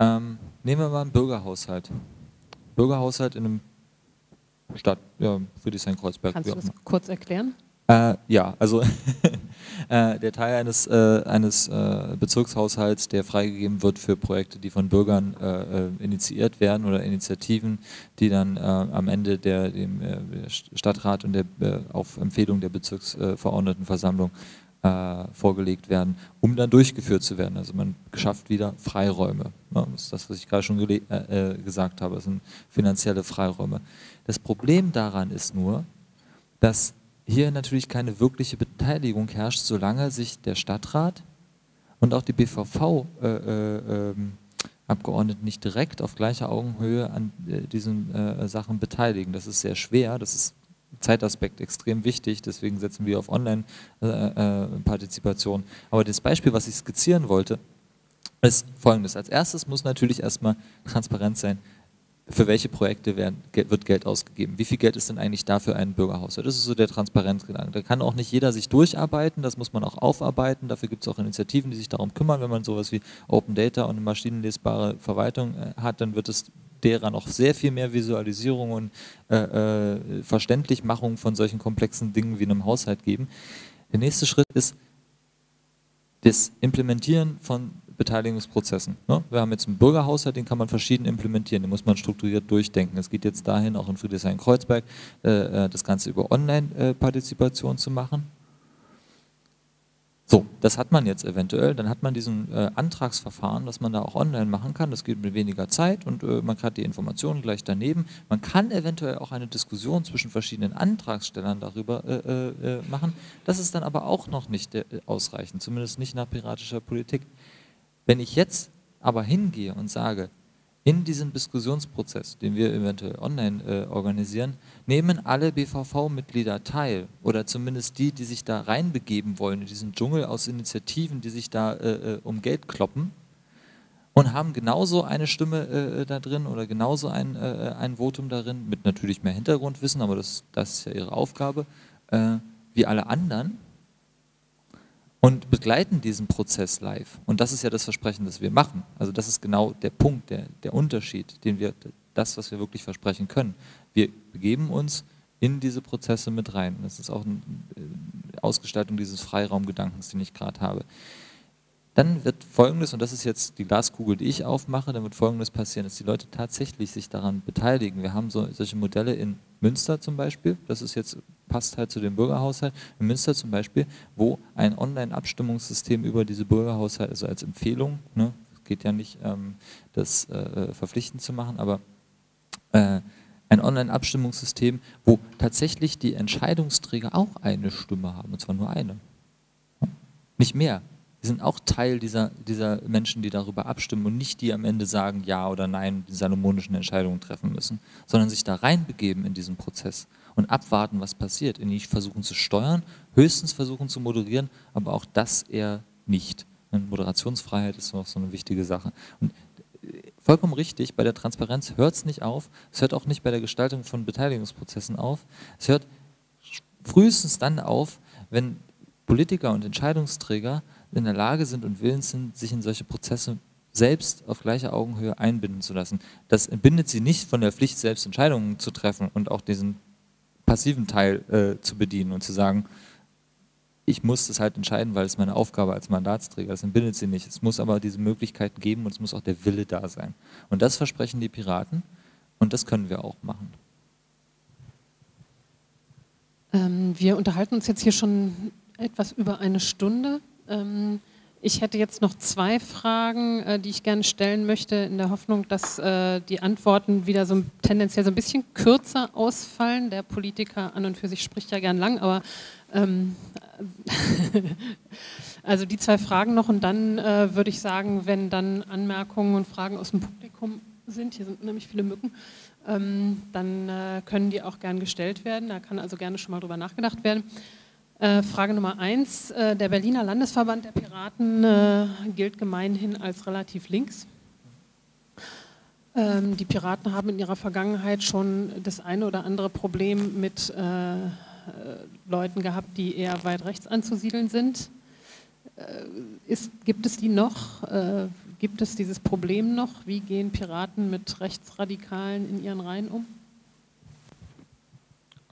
Ähm, nehmen wir mal einen Bürgerhaushalt. Bürgerhaushalt in einem Stadt, ja, Friedrichshain-Kreuzberg. Kannst du das kurz erklären? Äh, ja, also äh, der Teil eines, äh, eines äh, Bezirkshaushalts, der freigegeben wird für Projekte, die von Bürgern äh, äh, initiiert werden oder Initiativen, die dann am Ende der, dem Stadtrat und der, auf Empfehlung der Bezirksverordnetenversammlung vorgelegt werden, um dann durchgeführt zu werden. Also man schafft wieder Freiräume. Ja, das ist das, was ich gerade schon gesagt habe, das sind finanzielle Freiräume. Das Problem daran ist nur, dass hier natürlich keine wirkliche Beteiligung herrscht, solange sich der Stadtrat und auch die BVV-Abgeordneten äh, äh, ähm, nicht direkt auf gleicher Augenhöhe an äh, diesen äh, Sachen beteiligen. Das ist sehr schwer, das ist Zeitaspekt extrem wichtig, deswegen setzen wir auf Online-Partizipation. Aber das Beispiel, was ich skizzieren wollte, ist folgendes. Als erstes muss natürlich erstmal transparent sein, für welche Projekte werden, wird Geld ausgegeben? Wie viel Geld ist denn eigentlich da für einen Bürgerhaushalt? Das ist so der Transparenzgedanke. Da kann auch nicht jeder sich durcharbeiten, das muss man auch aufarbeiten. Dafür gibt es auch Initiativen, die sich darum kümmern. Wenn man sowas wie Open Data und eine maschinenlesbare Verwaltung äh, hat, dann wird es derer noch sehr viel mehr Visualisierung und äh, äh, Verständlichmachung von solchen komplexen Dingen wie einem Haushalt geben. Der nächste Schritt ist das Implementieren von Beteiligungsprozessen. Ne? Wir haben jetzt einen Bürgerhaushalt, den kann man verschieden implementieren, den muss man strukturiert durchdenken. Es geht jetzt dahin, auch in Friedrichshain-Kreuzberg, äh, äh, das Ganze über Online-Partizipation zu machen. So, das hat man jetzt eventuell. Dann hat man diesen äh, Antragsverfahren, das man da auch online machen kann. Das geht mit weniger Zeit und äh, man hat die Informationen gleich daneben. Man kann eventuell auch eine Diskussion zwischen verschiedenen Antragstellern darüber äh, äh machen. Das ist dann aber auch noch nicht äh, ausreichend, zumindest nicht nach piratischer Politik. Wenn ich jetzt aber hingehe und sage, in diesem Diskussionsprozess, den wir eventuell online äh, organisieren, nehmen alle BVV-Mitglieder teil oder zumindest die, die sich da reinbegeben wollen, in diesen Dschungel aus Initiativen, die sich da äh, äh um Geld kloppen und haben genauso eine Stimme äh, da drin oder genauso ein, äh, ein Votum darin, mit natürlich mehr Hintergrundwissen, aber das, das ist ja ihre Aufgabe, äh, wie alle anderen und begleiten diesen Prozess live. Und das ist ja das Versprechen, das wir machen. Also das ist genau der Punkt, der, der Unterschied, den wir, das, was wir wirklich versprechen können. Wir begeben uns in diese Prozesse mit rein. Das ist auch eine äh, Ausgestaltung dieses Freiraumgedankens, den ich gerade habe. Dann wird Folgendes, und das ist jetzt die Glaskugel, die ich aufmache, dann wird Folgendes passieren, dass die Leute tatsächlich sich daran beteiligen. Wir haben so, solche Modelle in Münster zum Beispiel, das ist jetzt, passt halt zu dem Bürgerhaushalt, in Münster zum Beispiel, wo ein Online-Abstimmungssystem über diese Bürgerhaushalt, also als Empfehlung, ne, geht ja nicht, ähm, das äh, verpflichtend zu machen, aber äh, ein Online-Abstimmungssystem, wo tatsächlich die Entscheidungsträger auch eine Stimme haben, und zwar nur eine. Nicht mehr die sind auch Teil dieser, dieser Menschen, die darüber abstimmen und nicht die am Ende sagen Ja oder Nein, die salomonischen Entscheidungen treffen müssen, sondern sich da reinbegeben in diesen Prozess und abwarten, was passiert. In nicht versuchen zu steuern, höchstens versuchen zu moderieren, aber auch das eher nicht. Moderationsfreiheit ist noch so eine wichtige Sache. Und äh, vollkommen richtig, bei der Transparenz hört es nicht auf, es hört auch nicht bei der Gestaltung von Beteiligungsprozessen auf, es hört frühestens dann auf, wenn Politiker und Entscheidungsträger in der Lage sind und willens sind, sich in solche Prozesse selbst auf gleicher Augenhöhe einbinden zu lassen. Das entbindet sie nicht von der Pflicht, selbst Entscheidungen zu treffen und auch diesen passiven Teil äh, zu bedienen und zu sagen, ich muss das halt entscheiden, weil es meine Aufgabe als Mandatsträger. Das entbindet sie nicht. Es muss aber diese Möglichkeiten geben und es muss auch der Wille da sein. Und das versprechen die Piraten und das können wir auch machen. Ähm, wir unterhalten uns jetzt hier schon etwas über eine Stunde. Ähm, ich hätte jetzt noch zwei Fragen, äh, die ich gerne stellen möchte, in der Hoffnung, dass äh, die Antworten wieder so tendenziell so ein bisschen kürzer ausfallen. Der Politiker an und für sich spricht ja gern lang, aber ähm, also die zwei Fragen noch und dann äh, würde ich sagen, wenn dann Anmerkungen und Fragen aus dem Publikum sind, hier sind nämlich viele Mücken, ähm, dann äh, können die auch gern gestellt werden. Da kann also gerne schon mal drüber nachgedacht werden. Äh, Frage Nummer eins. Äh, der Berliner Landesverband der Piraten äh, gilt gemeinhin als relativ links. Ähm, die Piraten haben in ihrer Vergangenheit schon das eine oder andere Problem mit Leuten gehabt, die eher weit rechts anzusiedeln sind. Ist, gibt es die noch? gibt es dieses Problem noch? Wie gehen Piraten mit Rechtsradikalen in ihren Reihen um?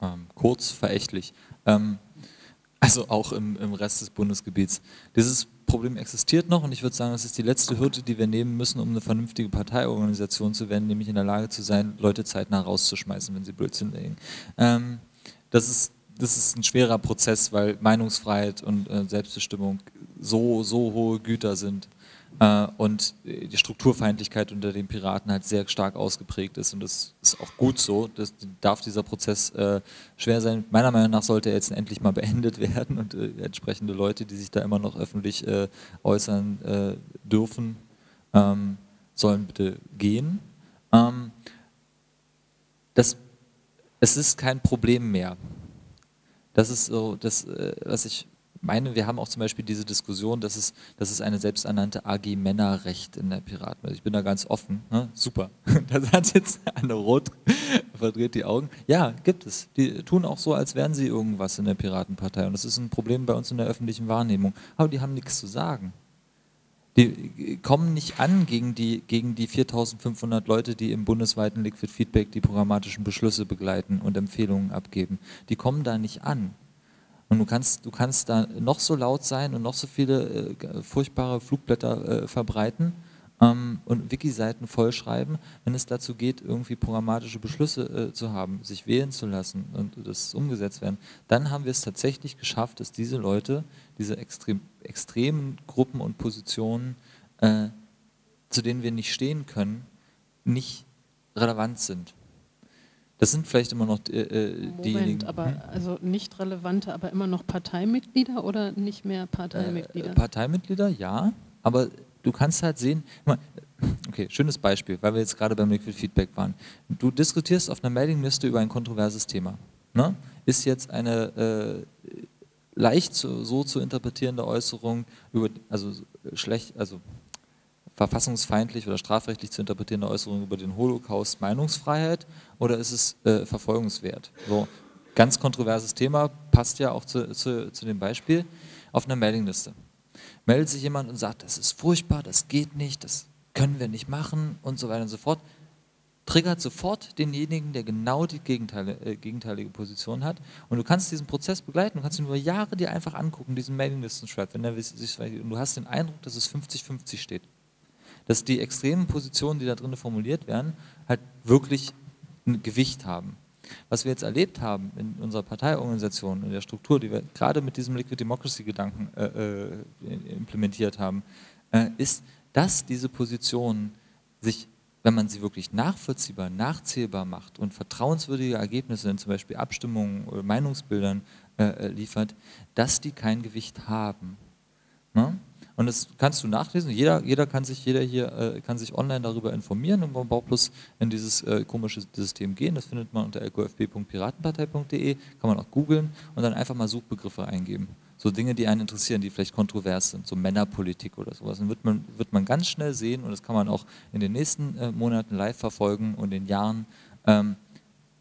ähm, kurz, verächtlich. Ähm, also auch im, im Rest des Bundesgebiets. Dieses Problem existiert noch und ich würde sagen, das ist die letzte Hürde, die wir nehmen müssen, um eine vernünftige Parteiorganisation zu werden, nämlich in der Lage zu sein, Leute zeitnah rauszuschmeißen, wenn sie Blödsinn legen. Ähm, das, ist, das ist ein schwerer Prozess, weil Meinungsfreiheit und äh, Selbstbestimmung so, so hohe Güter sind und die Strukturfeindlichkeit unter den Piraten halt sehr stark ausgeprägt ist und das ist auch gut so. Das darf dieser Prozess äh, schwer sein. Meiner Meinung nach sollte er jetzt endlich mal beendet werden und äh, entsprechende Leute, die sich da immer noch öffentlich äh, äußern äh, dürfen, ähm, sollen bitte gehen. Ähm, das, es ist kein Problem mehr. Das ist so, das, äh, was ich meine, wir haben auch zum Beispiel diese Diskussion, dass es, dass es eine selbsternannte AG Männerrecht in der Piraten. Also ich bin da ganz offen. Ne? Super. Da hat jetzt Anne Roth verdreht die Augen. Ja, gibt es. Die tun auch so, als wären sie irgendwas in der Piratenpartei. Und das ist ein Problem bei uns in der öffentlichen Wahrnehmung. Aber die haben nichts zu sagen. Die kommen nicht an gegen die, gegen die 4500 Leute, die im bundesweiten Liquid Feedback die programmatischen Beschlüsse begleiten und Empfehlungen abgeben. Die kommen da nicht an. Und du kannst, du kannst da noch so laut sein und noch so viele äh, furchtbare Flugblätter äh, verbreiten ähm, und Wiki-Seiten vollschreiben, wenn es dazu geht, irgendwie programmatische Beschlüsse äh, zu haben, sich wählen zu lassen und das umgesetzt werden, dann haben wir es tatsächlich geschafft, dass diese Leute, diese extrem, extremen Gruppen und Positionen, äh, zu denen wir nicht stehen können, nicht relevant sind. Das sind vielleicht immer noch äh, äh Moment, diejenigen. aber hm? also nicht relevante, aber immer noch Parteimitglieder oder nicht mehr Parteimitglieder? Äh, Parteimitglieder, ja, aber du kannst halt sehen, okay, schönes Beispiel, weil wir jetzt gerade beim Liquid Feedback waren. Du diskutierst auf einer Mailingliste über ein kontroverses Thema. Ne? Ist jetzt eine äh, leicht so, so, zu interpretierende Äußerung über, also schlecht, also verfassungsfeindlich oder strafrechtlich zu interpretierende Äußerung über den Holocaust Meinungsfreiheit oder ist es äh, verfolgungswert? So, ganz kontroverses Thema, passt ja auch zu, zu, zu dem Beispiel, auf einer Mailingliste. Meldet sich jemand und sagt, das ist furchtbar, das geht nicht, das können wir nicht machen und so weiter und so fort, triggert sofort denjenigen, der genau die Gegenteile, äh, gegenteilige Position hat. Und du kannst diesen Prozess begleiten, du kannst ihn über Jahre dir einfach angucken, diesen Mailinglisten-Schreib, wenn er sich, und du hast den Eindruck, dass es 50-50 steht dass die extremen Positionen, die da drin formuliert werden, halt wirklich ein Gewicht haben. Was wir jetzt erlebt haben in unserer Parteiorganisation, in der Struktur, die wir gerade mit diesem Liquid Democracy-Gedanken äh, äh, implementiert haben, äh, ist, dass diese Positionen sich, wenn man sie wirklich nachvollziehbar, nachzählbar macht und vertrauenswürdige Ergebnisse in zum Beispiel Abstimmungen oder Meinungsbildern äh, liefert, dass die kein Gewicht haben. Ne? Und das kannst du nachlesen. Jeder, jeder kann sich, jeder hier äh, kann sich online darüber informieren und beim Bauplus in dieses äh, komische System gehen. Das findet man unter lkfb.piratenpartei.de, kann man auch googeln und dann einfach mal Suchbegriffe eingeben. So Dinge, die einen interessieren, die vielleicht kontrovers sind, so Männerpolitik oder sowas. Dann wird man, wird man ganz schnell sehen und das kann man auch in den nächsten äh, Monaten live verfolgen und in Jahren. Ähm,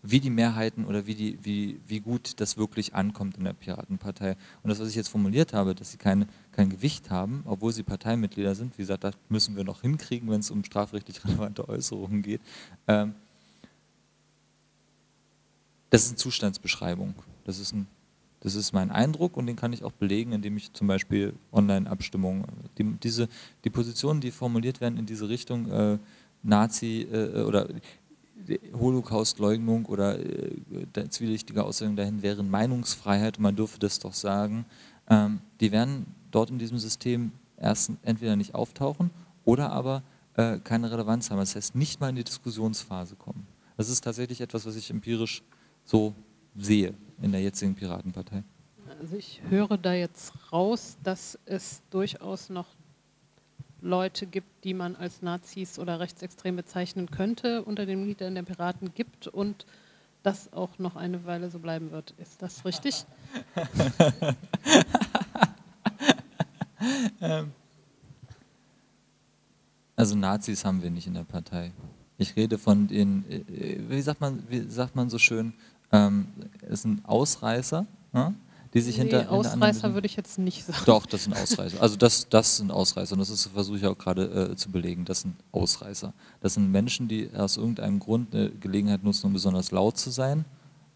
wie die Mehrheiten oder wie, die, wie, wie gut das wirklich ankommt in der Piratenpartei. Und das, was ich jetzt formuliert habe, dass sie keine, kein Gewicht haben, obwohl sie Parteimitglieder sind, wie gesagt, das müssen wir noch hinkriegen, wenn es um strafrechtlich relevante Äußerungen geht. Ähm, das ist eine Zustandsbeschreibung. Das ist, ein, das ist mein Eindruck und den kann ich auch belegen, indem ich zum Beispiel Online-Abstimmungen, die, die Positionen, die formuliert werden in diese Richtung, äh, Nazi äh, oder Holocaust-Leugnung oder äh, zwielichtige Aussagen dahin wären Meinungsfreiheit man dürfe das doch sagen, ähm, die werden dort in diesem System erst entweder nicht auftauchen oder aber äh, keine Relevanz haben. Das heißt, nicht mal in die Diskussionsphase kommen. Das ist tatsächlich etwas, was ich empirisch so sehe in der jetzigen Piratenpartei. Also ich höre da jetzt raus, dass es durchaus noch Leute gibt, die man als Nazis oder rechtsextrem bezeichnen könnte, unter den Mitgliedern der Piraten gibt und das auch noch eine Weile so bleiben wird. Ist das richtig? Ähm. also Nazis haben wir nicht in der Partei. Ich rede von den, äh, wie sagt man, wie sagt man so schön, ähm, es sind Ausreißer. Ne? die sich nee, hinter, Ausreißer würde ich jetzt nicht sagen. Doch, das sind Ausreißer. Also das, das sind Ausreißer und das versuche ich auch gerade äh, zu belegen. Das sind Ausreißer. Das sind Menschen, die aus irgendeinem Grund eine Gelegenheit nutzen, um besonders laut zu sein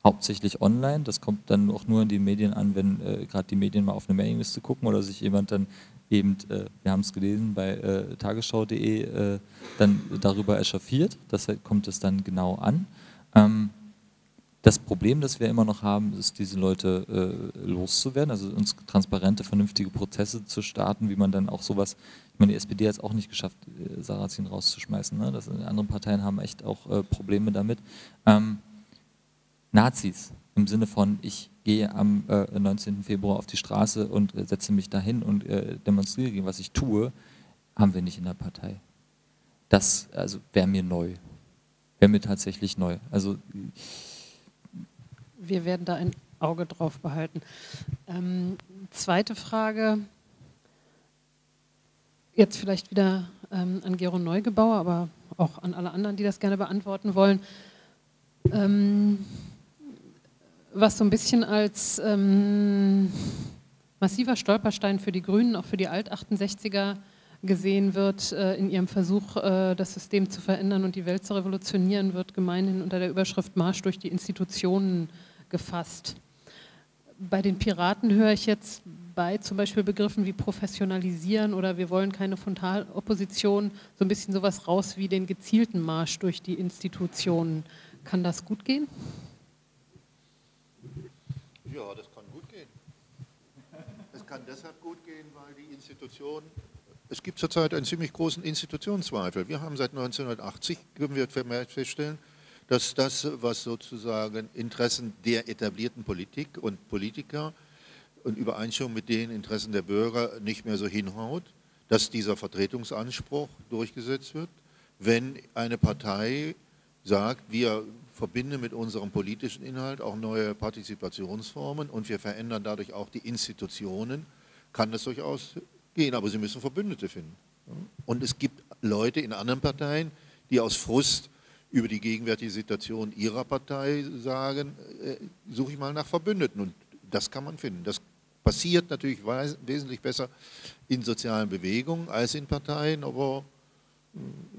hauptsächlich online. Das kommt dann auch nur in die Medien an, wenn äh, gerade die Medien mal auf eine Mailingliste gucken oder sich jemand dann eben, äh, wir haben es gelesen bei äh, tagesschau.de, äh, dann darüber echauffiert. Deshalb kommt es dann genau an. Ähm, das Problem, das wir immer noch haben, ist, diese Leute äh, loszuwerden, also uns transparente, vernünftige Prozesse zu starten, wie man dann auch sowas, ich meine, die SPD hat es auch nicht geschafft, äh, Sarrazin rauszuschmeißen. Ne? Das, andere Parteien haben echt auch Probleme damit. Ähm, Nazis im Sinne von, ich gehe am äh, 19. Februar auf die Straße und äh, setze mich dahin und äh, demonstriere gegen was ich tue, haben wir nicht in der Partei. Das also wäre mir neu. Wäre mir tatsächlich neu. Also wir werden da ein Auge drauf behalten. Ähm, zweite Frage, jetzt vielleicht wieder ähm, an Gero Neugebauer, aber auch an alle anderen, die das gerne beantworten wollen. Ähm, was so ein bisschen als ähm, massiver Stolperstein für die Grünen, auch für die Alt-68er gesehen wird, äh, in ihrem Versuch, äh, das System zu verändern und die Welt zu revolutionieren, wird gemeinhin unter der Überschrift Marsch durch die Institutionen gefasst. Bei den Piraten höre ich jetzt bei zum Beispiel Begriffen wie professionalisieren oder wir wollen keine Frontalopposition so ein bisschen sowas raus wie den gezielten Marsch durch die Institutionen. Kann das gut gehen? Ja, das kann gut gehen. Es kann deshalb gut gehen, weil die Institutionen, es gibt zurzeit einen ziemlich großen Institutionszweifel. Wir haben seit 1980, können wir feststellen, dass das, was sozusagen Interessen der etablierten Politik und Politiker und Übereinstimmung mit den Interessen der Bürger nicht mehr so hinhaut, dass dieser Vertretungsanspruch durchgesetzt wird. Wenn eine Partei sagt, wir verbinden mit unserem politischen Inhalt auch neue Partizipationsformen und wir verändern dadurch auch die Institutionen, kann das durchaus gehen, aber sie müssen Verbündete finden. Und es gibt Leute in anderen Parteien, die aus Frust über die gegenwärtige Situation ihrer Partei sagen, äh, suche ich mal nach Verbündeten. Und das kann man finden. Das passiert natürlich wesentlich besser in sozialen Bewegungen als in Parteien, aber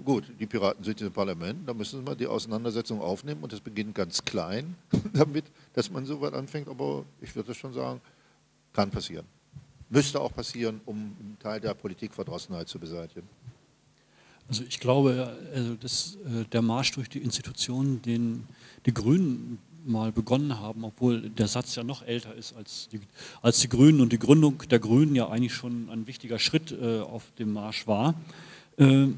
gut, die Piraten sind im Parlament, da müssen wir die Auseinandersetzung aufnehmen und das beginnt ganz klein damit, dass man so weit anfängt, aber ich würde schon sagen, kann passieren. Müsste auch passieren, um einen Teil der Politikverdrossenheit zu beseitigen. Also ich glaube, also das, äh, der Marsch durch die Institutionen, den die Grünen mal begonnen haben, obwohl der Satz ja noch älter ist als die, als die Grünen und die Gründung der Grünen ja eigentlich schon ein wichtiger Schritt äh, auf dem Marsch war. Äh,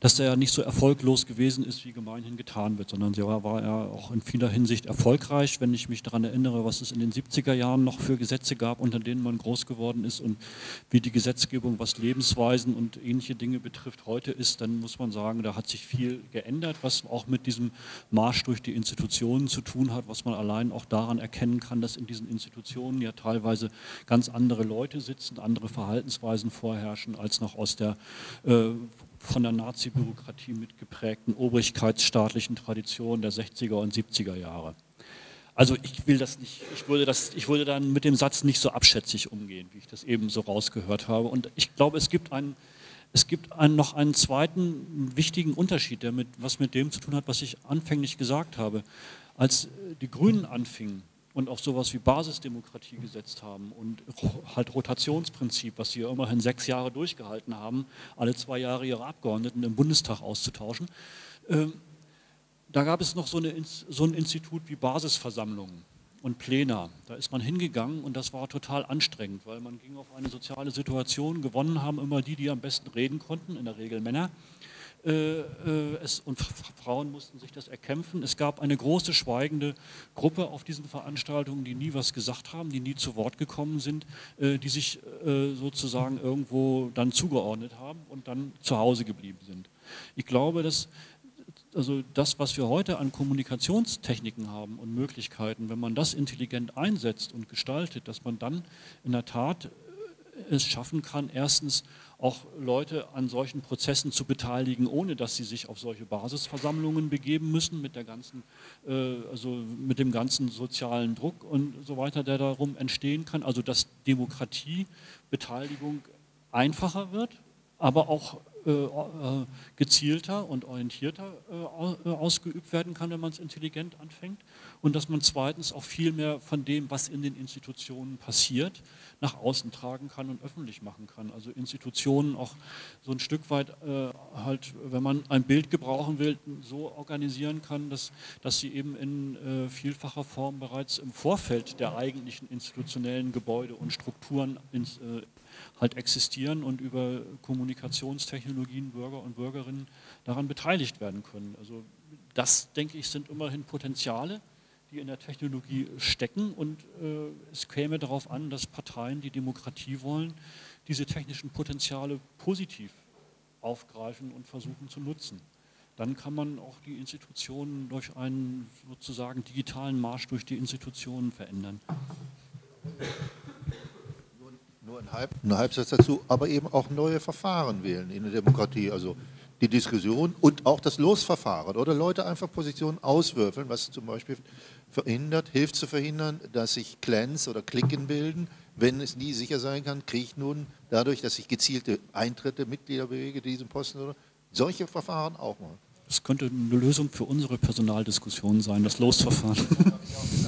dass ja nicht so erfolglos gewesen ist, wie gemeinhin getan wird, sondern sie war, ja auch in vieler Hinsicht erfolgreich, wenn ich mich daran erinnere, was es in den 70er Jahren noch für Gesetze gab, unter denen man groß geworden ist und wie die Gesetzgebung, was Lebensweisen und ähnliche Dinge betrifft, heute ist, dann muss man sagen, da hat sich viel geändert, was auch mit diesem Marsch durch die Institutionen zu tun hat, was man allein auch daran erkennen kann, dass in diesen Institutionen ja teilweise ganz andere Leute sitzen, andere Verhaltensweisen vorherrschen, als noch aus der äh, von der Nazi-Bürokratie mitgeprägten obrigkeitsstaatlichen Tradition der 60er und 70er Jahre. Also ich will das nicht, ich würde, das, ich würde dann mit dem Satz nicht so abschätzig umgehen, wie ich das eben so rausgehört habe. Und ich glaube, es gibt, einen, es gibt einen, noch einen zweiten wichtigen Unterschied, der mit, was mit dem zu tun hat, was ich anfänglich gesagt habe. Als die Grünen anfingen, und auch sowas wie Basisdemokratie gesetzt haben und halt Rotationsprinzip, was sie ja immerhin sechs Jahre durchgehalten haben, alle zwei Jahre ihre Abgeordneten im Bundestag auszutauschen. Ähm, da gab es noch so, eine, so ein Institut wie Basisversammlungen und Pläne. Da ist man hingegangen und das war total anstrengend, weil man ging auf eine soziale Situation, gewonnen haben immer die, die am besten reden konnten, in der Regel Männer. Äh, äh, es, und Frauen mussten sich das erkämpfen. Es gab eine große schweigende Gruppe auf diesen Veranstaltungen, die nie was gesagt haben, die nie zu Wort gekommen sind, äh, die sich sozusagen irgendwo dann zugeordnet haben und dann zu Hause geblieben sind. Ich glaube, dass also das, was wir heute an Kommunikationstechniken haben und Möglichkeiten, wenn man das intelligent einsetzt und gestaltet, dass man dann in der Tat es schaffen kann, erstens auch Leute an solchen Prozessen zu beteiligen, ohne dass sie sich auf solche Basisversammlungen begeben müssen, mit, der ganzen, äh, also mit dem ganzen sozialen Druck und so weiter, der darum entstehen kann. Also dass Demokratiebeteiligung einfacher wird, aber auch gezielter und orientierter ausgeübt werden kann, wenn man es intelligent anfängt. Und dass man zweitens auch viel mehr von dem, was in den Institutionen passiert, nach außen tragen kann und öffentlich machen kann. Also Institutionen auch so ein Stück weit äh, halt, wenn man ein Bild gebrauchen will, so organisieren kann, dass, dass sie eben in äh, vielfacher Form bereits im Vorfeld der eigentlichen institutionellen Gebäude und Strukturen ins, äh, halt existieren und über Kommunikationstechnologien Bürger und Bürgerinnen daran beteiligt werden können. Also das, denke ich, sind immerhin Potenziale, die in der Technologie stecken. Und äh, es käme darauf an, dass Parteien, die Demokratie wollen, diese technischen Potenziale positiv aufgreifen und versuchen zu nutzen. Dann kann man auch die Institutionen durch einen sozusagen digitalen Marsch durch die Institutionen verändern. Nur ein, Halb, ein Halbsatz dazu, aber eben auch neue Verfahren wählen in der Demokratie. Also die Diskussion und auch das Losverfahren oder Leute einfach Positionen auswürfeln, was zum Beispiel verhindert, hilft zu verhindern, dass sich Clans oder Klicken bilden. Wenn es nie sicher sein kann, kriege ich nun dadurch, dass ich gezielte Eintritte, Mitglieder bewege, diesen Posten oder solche Verfahren auch mal. Das könnte eine Lösung für unsere Personaldiskussion sein, das Losverfahren.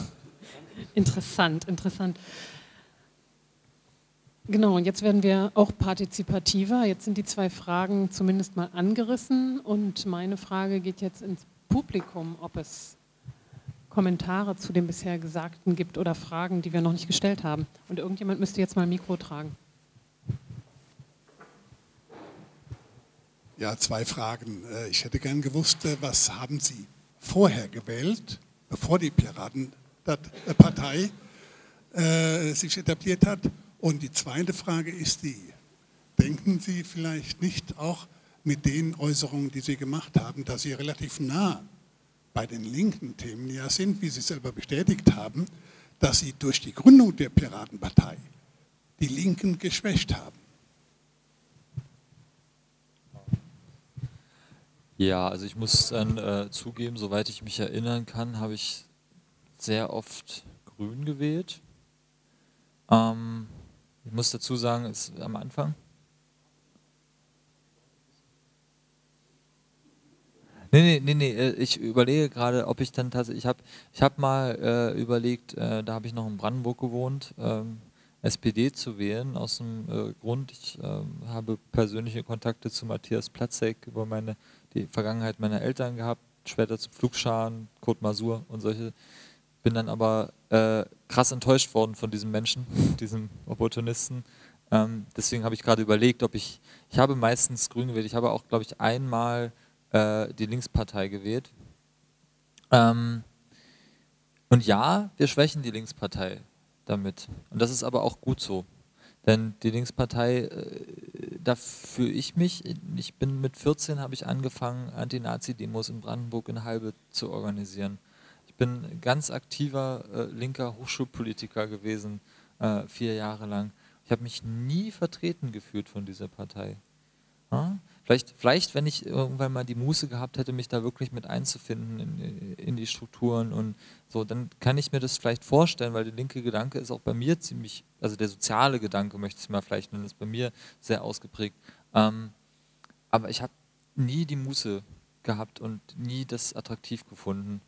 interessant, interessant. Genau, und jetzt werden wir auch partizipativer. Jetzt sind die zwei Fragen zumindest mal angerissen und meine Frage geht jetzt ins Publikum, ob es Kommentare zu dem bisher Gesagten gibt oder Fragen, die wir noch nicht gestellt haben. Und irgendjemand müsste jetzt mal ein Mikro tragen. Ja, zwei Fragen. Äh, ich hätte gern gewusst, äh, was haben Sie vorher gewählt, bevor die Piratenpartei äh, sich etabliert hat? Und die zweite Frage ist die, denken Sie vielleicht nicht auch mit den Äußerungen, die Sie gemacht haben, dass Sie relativ nah bei den linken Themen ja sind, wie Sie selber bestätigt haben, dass Sie durch die Gründung der Piratenpartei die Linken geschwächt haben. Ja, also ich muss dann äh, zugeben, soweit ich mich erinnern kann, habe ich sehr oft Grün gewählt. Ähm, ich muss dazu sagen, ist am Anfang. Nee, nee, nee, nee, äh, ich überlege gerade, ob ich dann tatsächlich, ich habe ich hab mal äh, überlegt, äh, da habe ich noch in Brandenburg gewohnt, ähm, SPD zu wählen, aus dem äh, Grund, ich ähm, habe persönliche Kontakte zu Matthias Platzek über meine, die Vergangenheit meiner Eltern gehabt, später zum Flugscharen, Kurt Masur und solche, bin dann aber äh, krass enttäuscht worden von diesem Menschen, diesem Opportunisten. Ähm, deswegen habe ich gerade überlegt, ob ich, ich habe meistens Grün gewählt, ich habe auch, glaube ich, einmal äh, die Linkspartei gewählt. Ähm, und ja, wir schwächen die Linkspartei damit. Und das ist aber auch gut so. Denn die Linkspartei, äh, da fühle ich mich, ich bin mit 14 habe ich angefangen, Anti-Nazi-Demos in Brandenburg in Halbe zu organisieren. Bin ganz aktiver äh, linker Hochschulpolitiker gewesen, äh, vier Jahre lang. Ich habe mich nie vertreten gefühlt von dieser Partei. Ja? Vielleicht, vielleicht, wenn ich irgendwann mal die Muße gehabt hätte, mich da wirklich mit einzufinden in, in, die Strukturen und so, dann kann ich mir das vielleicht vorstellen, weil der linke Gedanke ist auch bei mir ziemlich, also der soziale Gedanke möchte ich es mal vielleicht nennen, ist bei mir sehr ausgeprägt. Ähm, aber ich habe nie die Muße gehabt und nie das attraktiv gefunden.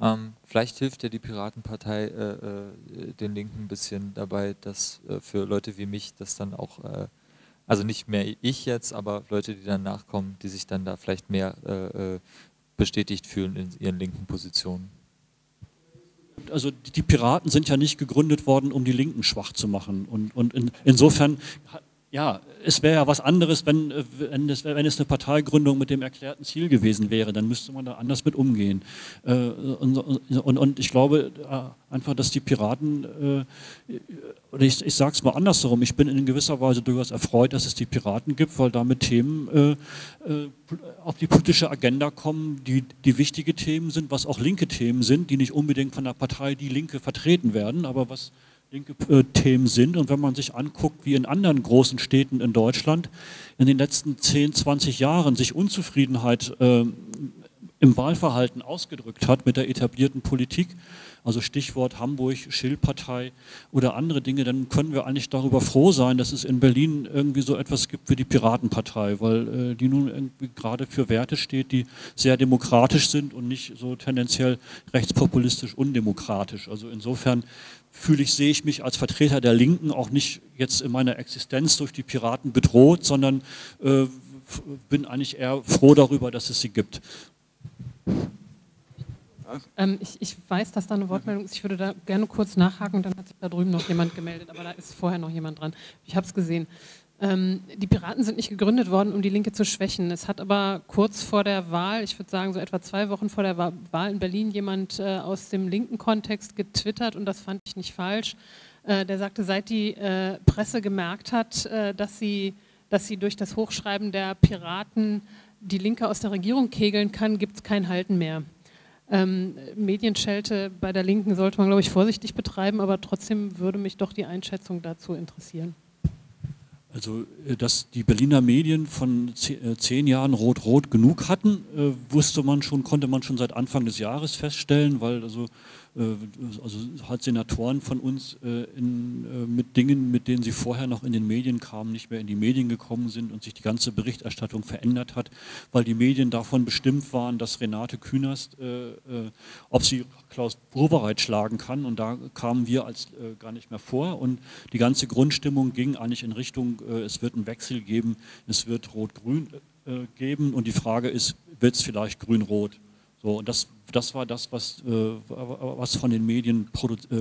Ähm, vielleicht hilft ja die Piratenpartei äh, äh, den Linken ein bisschen dabei, dass äh, für Leute wie mich das dann auch äh, also nicht mehr ich jetzt, aber Leute, die dann nachkommen, die sich dann da vielleicht mehr äh, äh, bestätigt fühlen in ihren linken Positionen. Also die Piraten sind ja nicht gegründet worden, um die Linken schwach zu machen. Und, und in, insofern ja, es wäre ja was anderes, wenn, äh, wenn, es, wenn es eine Parteigründung mit dem erklärten Ziel gewesen wäre. Dann müsste man da anders mit umgehen. Äh, und, und, und ich glaube äh, einfach, dass die Piraten, oder ich, ich sage es mal andersherum, ich bin in gewisser Weise durchaus erfreut, dass es die Piraten gibt, weil damit Themen auf die politische Agenda kommen, die, die wichtige Themen sind, was auch linke Themen sind, die nicht unbedingt von der Partei Die Linke vertreten werden, aber was linke äh, Themen sind. Und wenn man sich anguckt, wie in anderen großen Städten in Deutschland in den letzten 10, 20 Jahren sich Unzufriedenheit äh, im Wahlverhalten ausgedrückt hat mit der etablierten Politik, also Stichwort Hamburg, Schildpartei oder andere Dinge, dann können wir eigentlich darüber froh sein, dass es in Berlin irgendwie so etwas gibt wie die Piratenpartei, weil äh, die nun irgendwie gerade für Werte steht, die sehr demokratisch sind und nicht so tendenziell rechtspopulistisch undemokratisch. Also insofern fühle ich, sehe ich mich als Vertreter der Linken auch nicht jetzt in meiner Existenz durch die Piraten bedroht, sondern äh, bin eigentlich eher froh darüber, dass es sie gibt. Ähm, ich, ich, weiß, dass da eine Wortmeldung ist. Ich würde da gerne kurz nachhaken. Dann hat sich da drüben noch jemand gemeldet, aber da ist vorher noch jemand dran. Ich habe es gesehen. Ähm, die Piraten sind nicht gegründet worden, um die Linke zu schwächen. Es hat aber kurz vor der Wahl, ich würde sagen so etwa zwei Wochen vor der Wahl in Berlin, jemand äh, aus dem linken Kontext getwittert und das fand ich nicht falsch. Äh, der sagte, seit die äh, Presse gemerkt hat, dass, sie, dass sie durch das Hochschreiben der Piraten die Linke aus der Regierung kegeln kann, gibt es kein Halten mehr. Ähm, Medienschelte bei der Linken sollte man, glaube ich, vorsichtig betreiben, aber trotzdem würde mich doch die Einschätzung dazu interessieren. Also, äh, dass die Berliner Medien von äh, zehn Jahren rot-rot genug hatten, äh, wusste man schon, konnte man schon seit Anfang des Jahres feststellen, weil also also halt Senatoren von uns äh, in, äh, mit Dingen, mit denen sie vorher noch in den Medien kamen, nicht mehr in die Medien gekommen sind und sich die ganze Berichterstattung verändert hat, weil die Medien davon bestimmt waren, dass Renate Künast, ob sie Klaus Wowereit schlagen kann. Und da kamen wir als gar nicht mehr vor. Und die ganze Grundstimmung ging eigentlich in Richtung, es wird einen Wechsel geben, es wird Rot-Grün geben. Und die Frage ist, wird es vielleicht Grün-Rot? So, und das, das war das, was, äh, was von den Medien äh,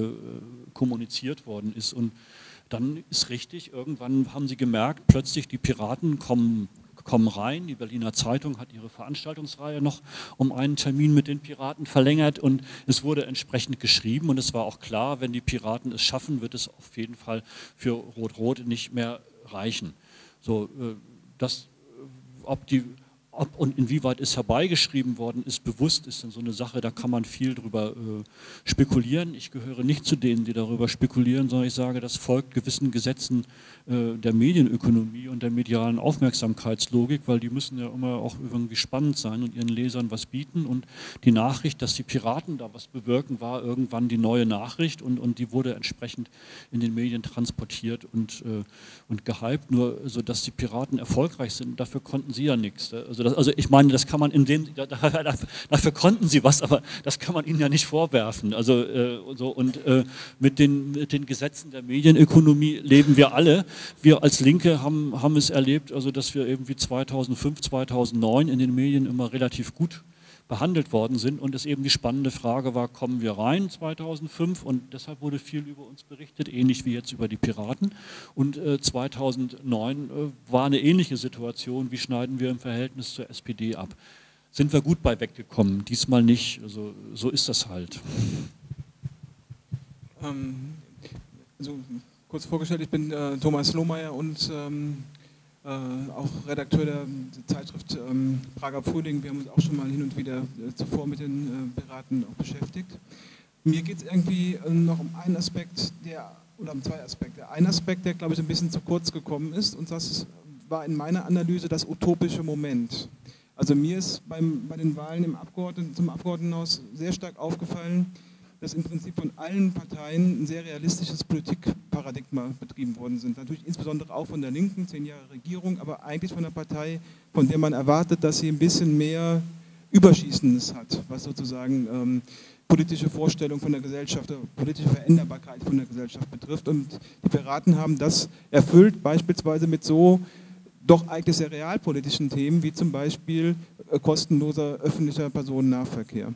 kommuniziert worden ist. Und dann ist richtig, irgendwann haben sie gemerkt, plötzlich die Piraten kommen, kommen rein. Die Berliner Zeitung hat ihre Veranstaltungsreihe noch um einen Termin mit den Piraten verlängert und es wurde entsprechend geschrieben und es war auch klar, wenn die Piraten es schaffen, wird es auf jeden Fall für Rot-Rot nicht mehr reichen. So, äh, das, ob die ob und inwieweit es herbeigeschrieben worden ist, bewusst ist dann so eine Sache, da kann man viel drüber äh, spekulieren. Ich gehöre nicht zu denen, die darüber spekulieren, sondern ich sage, das folgt gewissen Gesetzen äh, der Medienökonomie und der medialen Aufmerksamkeitslogik, weil die müssen ja immer auch irgendwie spannend sein und ihren Lesern was bieten. Und die Nachricht, dass die Piraten da was bewirken, war irgendwann die neue Nachricht und, und die wurde entsprechend in den Medien transportiert und, äh, und gehypt. Nur so, dass die Piraten erfolgreich sind, dafür konnten sie ja nichts. Also also, das, also ich meine, das kann man in dem, dafür konnten sie was, aber das kann man ihnen ja nicht vorwerfen. Also äh, so, und äh, mit, den, mit den Gesetzen der Medienökonomie leben wir alle. Wir als Linke haben, haben es erlebt, also dass wir irgendwie 2005, 2009 in den Medien immer relativ gut behandelt worden sind und es eben die spannende Frage war, kommen wir rein 2005 und deshalb wurde viel über uns berichtet, ähnlich wie jetzt über die Piraten. Und äh, 2009 äh, war eine ähnliche Situation, wie schneiden wir im Verhältnis zur SPD ab. Sind wir gut bei weggekommen, diesmal nicht, also so ist das halt. Ähm, also kurz vorgestellt, ich bin äh, Thomas Lohmeier und ähm, äh, auch Redakteur der Zeitschrift ähm, Prager Frühling. Wir haben uns auch schon mal hin und wieder äh, zuvor mit den äh, Piraten auch beschäftigt. Mir geht es irgendwie äh, noch um einen Aspekt, der, oder um zwei Aspekte. Ein Aspekt, der, glaube ich, ein bisschen zu kurz gekommen ist, und das war in meiner Analyse das utopische Moment. Also mir ist beim, bei den Wahlen im Abgeordneten, zum Abgeordnetenhaus sehr stark aufgefallen, dass im Prinzip von allen Parteien ein sehr realistisches Politikparadigma betrieben worden sind. Natürlich insbesondere auch von der Linken, zehn Jahre Regierung, aber eigentlich von einer Partei, von der man erwartet, dass sie ein bisschen mehr Überschießendes hat, was sozusagen ähm, politische Vorstellung von der Gesellschaft, politische Veränderbarkeit von der Gesellschaft betrifft. Und die Piraten haben das erfüllt, beispielsweise mit so doch eigentlich sehr realpolitischen Themen, wie zum Beispiel äh, kostenloser öffentlicher Personennahverkehr.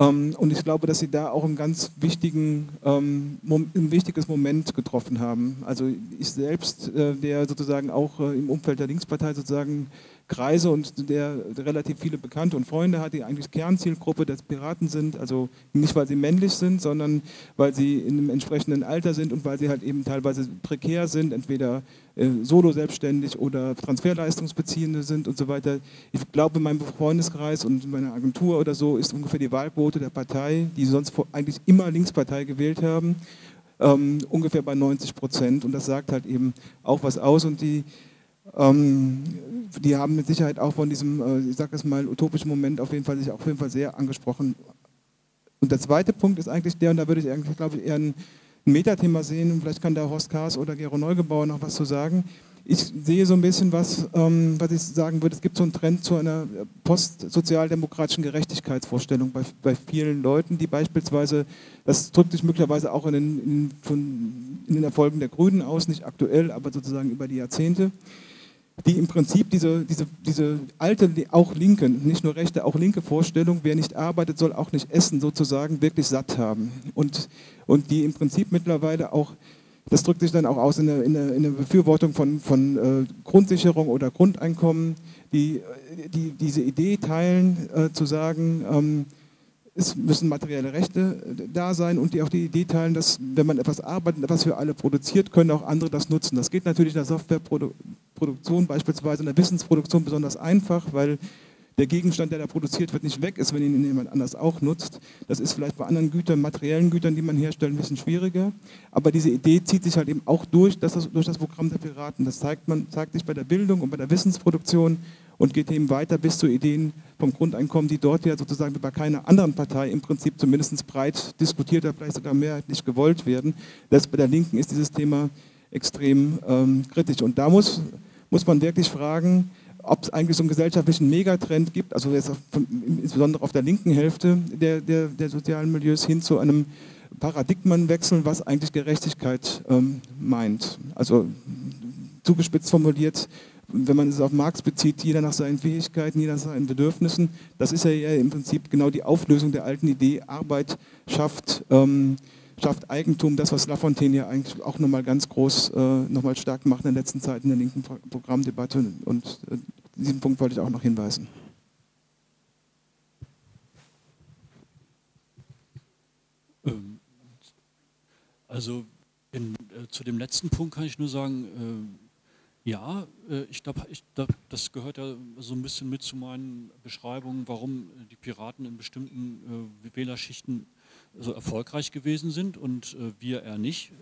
Ähm, und ich glaube, dass Sie da auch einen ganz wichtigen, ähm, ein wichtiges Moment getroffen haben. Also ich selbst, äh, der sozusagen auch äh, im Umfeld der Linkspartei sozusagen Kreise und der, relativ viele Bekannte und Freunde hat, die eigentlich Kernzielgruppe des Piraten sind. Also nicht, weil sie männlich sind, sondern weil sie in einem entsprechenden Alter sind und weil sie halt eben teilweise prekär sind, entweder äh, solo selbstständig oder Transferleistungsbeziehende sind und so weiter. Ich glaube, in meinem Freundeskreis und in meiner Agentur oder so ist ungefähr die Wahlquote der Partei, die sonst eigentlich immer Linkspartei gewählt haben, ähm, ungefähr bei 90 Prozent. Und das sagt halt eben auch was aus. Und die die haben mit Sicherheit auch von diesem, äh, ich sage es mal, utopischen Moment auf jeden Fall sich auf jeden Fall sehr angesprochen. Und der zweite Punkt ist eigentlich der, und da würde ich eigentlich, glaube ich, eher ein Metathema sehen, vielleicht kann da Horst Kaas oder Gero Neugebauer noch was zu sagen. Ich sehe so ein bisschen was, ähm, was ich sagen würde, es gibt so einen Trend zu einer postsozialdemokratischen Gerechtigkeitsvorstellung bei, bei vielen Leuten, die beispielsweise, das drückt sich möglicherweise auch in den, in, von, in den Erfolgen der Grünen aus, nicht aktuell, aber sozusagen über die Jahrzehnte, die im Prinzip diese, diese, diese alte, auch linke, nicht nur rechte, auch linke Vorstellung, wer nicht arbeitet, soll auch nicht essen, sozusagen wirklich satt haben. Und, und die im Prinzip mittlerweile auch, das drückt sich dann auch aus in der, in der, in der Befürwortung von, von äh, Grundsicherung oder Grundeinkommen, die, die diese Idee teilen, äh, zu sagen, ähm, es müssen materielle Rechte äh, da sein und die auch die Idee teilen, dass wenn man etwas arbeitet, etwas für alle produziert, können auch andere das nutzen. Das geht natürlich in der Softwareproduktion, beispielsweise in der Wissensproduktion besonders einfach, weil der Gegenstand, der da produziert wird, nicht weg ist, wenn ihn jemand anders auch nutzt. Das ist vielleicht bei anderen Gütern, materiellen Gütern, die man herstellt, ein bisschen schwieriger. Aber diese Idee zieht sich halt eben auch durch das, durch das Programm der Piraten. Das zeigt, man, zeigt sich bei der Bildung und bei der Wissensproduktion und geht eben weiter bis zu Ideen vom Grundeinkommen, die dort ja sozusagen wie bei keiner anderen Partei im Prinzip zumindest breit diskutiert oder vielleicht sogar mehrheitlich gewollt werden. Das bei der Linken ist dieses Thema extrem ähm, kritisch. Und da muss, muss man wirklich fragen, ob es eigentlich so einen gesellschaftlichen Megatrend gibt, also jetzt auf, insbesondere auf der linken Hälfte der, der, der sozialen Milieus hin zu einem Paradigmenwechsel, was eigentlich Gerechtigkeit ähm, meint. Also zugespitzt formuliert, wenn man es auf Marx bezieht, jeder nach seinen Fähigkeiten, jeder nach seinen Bedürfnissen, das ist ja im Prinzip genau die Auflösung der alten Idee, Arbeit schafft, ähm, schafft Eigentum, das, was Lafontaine ja eigentlich auch nochmal ganz groß, äh, nochmal stark macht in der letzten Zeit in der linken Programmdebatte und äh, diesen Punkt wollte ich auch noch hinweisen. Ähm, also in, äh, zu dem letzten Punkt kann ich nur sagen, äh, ja, äh, ich glaube, glaub, das gehört ja so ein bisschen mit zu meinen Beschreibungen, warum die Piraten in bestimmten äh, Wählerschichten so erfolgreich gewesen sind und äh, wir eher nicht,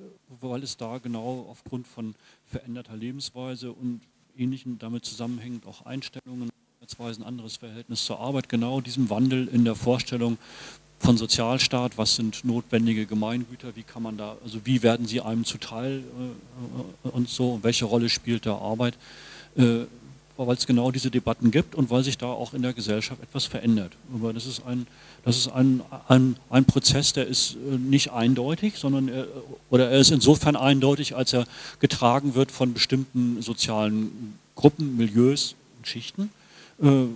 weil es da genau aufgrund von veränderter Lebensweise und ähnlichen damit zusammenhängend auch Einstellungen, ein anderes Verhältnis zur Arbeit, genau diesem Wandel in der Vorstellung von Sozialstaat, was sind notwendige Gemeingüter, wie kann man da, also wie werden sie einem zuteil äh, und so, welche Rolle spielt da Arbeit, äh, weil es genau diese Debatten gibt und weil sich da auch in der Gesellschaft etwas verändert. Aber das ist ein, das ist ein, ein, ein Prozess, der ist äh, nicht eindeutig, sondern er, oder er ist insofern eindeutig, als er getragen wird von bestimmten sozialen Gruppen, Milieus und Schichten. Äh,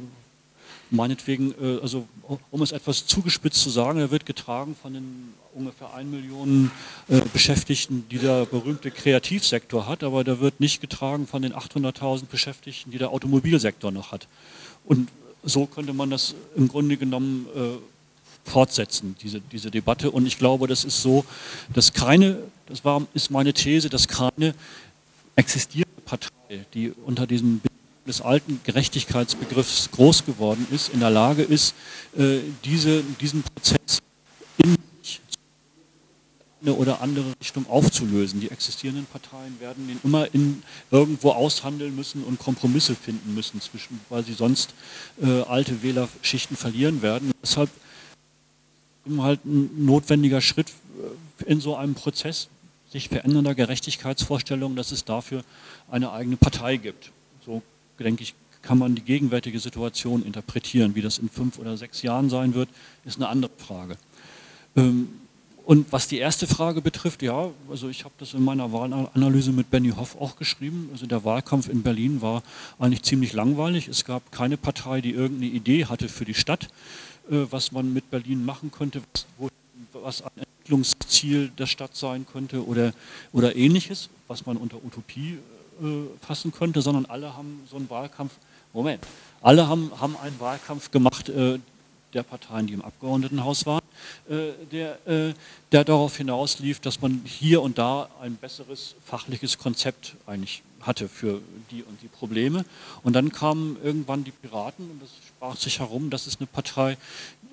meinetwegen, äh, also um es etwas zugespitzt zu sagen, er wird getragen von den ungefähr 1 Million äh, Beschäftigten, die der berühmte Kreativsektor hat, aber der wird nicht getragen von den 800.000 Beschäftigten, die der Automobilsektor noch hat. Und so könnte man das im Grunde genommen äh, fortsetzen, diese, diese Debatte. Und ich glaube, das ist so, dass keine, das war, ist meine These, dass keine existierende Partei, die unter diesem des alten Gerechtigkeitsbegriffs groß geworden ist, in der Lage ist, äh, diese, diesen Prozess in eine oder andere Richtung aufzulösen. Die existierenden Parteien werden den immer in, irgendwo aushandeln müssen und Kompromisse finden müssen, zwischen, weil sie sonst äh, alte Wählerschichten verlieren werden. Deshalb halt ein notwendiger Schritt äh, in so einem Prozess sich verändernder Gerechtigkeitsvorstellungen, dass es dafür eine eigene Partei gibt. So denke ich, kann man die gegenwärtige Situation interpretieren. Wie das in fünf oder sechs Jahren sein wird, ist eine andere Frage. Ähm, und was die erste Frage betrifft, ja, also ich habe das in meiner Wahlanalyse mit Benny Hoff auch geschrieben. Also der Wahlkampf in Berlin war eigentlich ziemlich langweilig. Es gab keine Partei, die irgendeine Idee hatte für die Stadt, äh, was man mit Berlin machen könnte, was, ein Entwicklungsziel der Stadt sein könnte oder, oder ähnliches, was man unter Utopie äh, fassen könnte, sondern alle haben so einen Wahlkampf, Moment, alle haben, haben einen Wahlkampf gemacht, äh, der Parteien, die im Abgeordnetenhaus waren, der, äh, der darauf hinauslief, dass man hier und da ein besseres fachliches Konzept eigentlich hatte für die und die Probleme. Und dann kamen irgendwann die Piraten und das sprach sich herum, das ist eine Partei,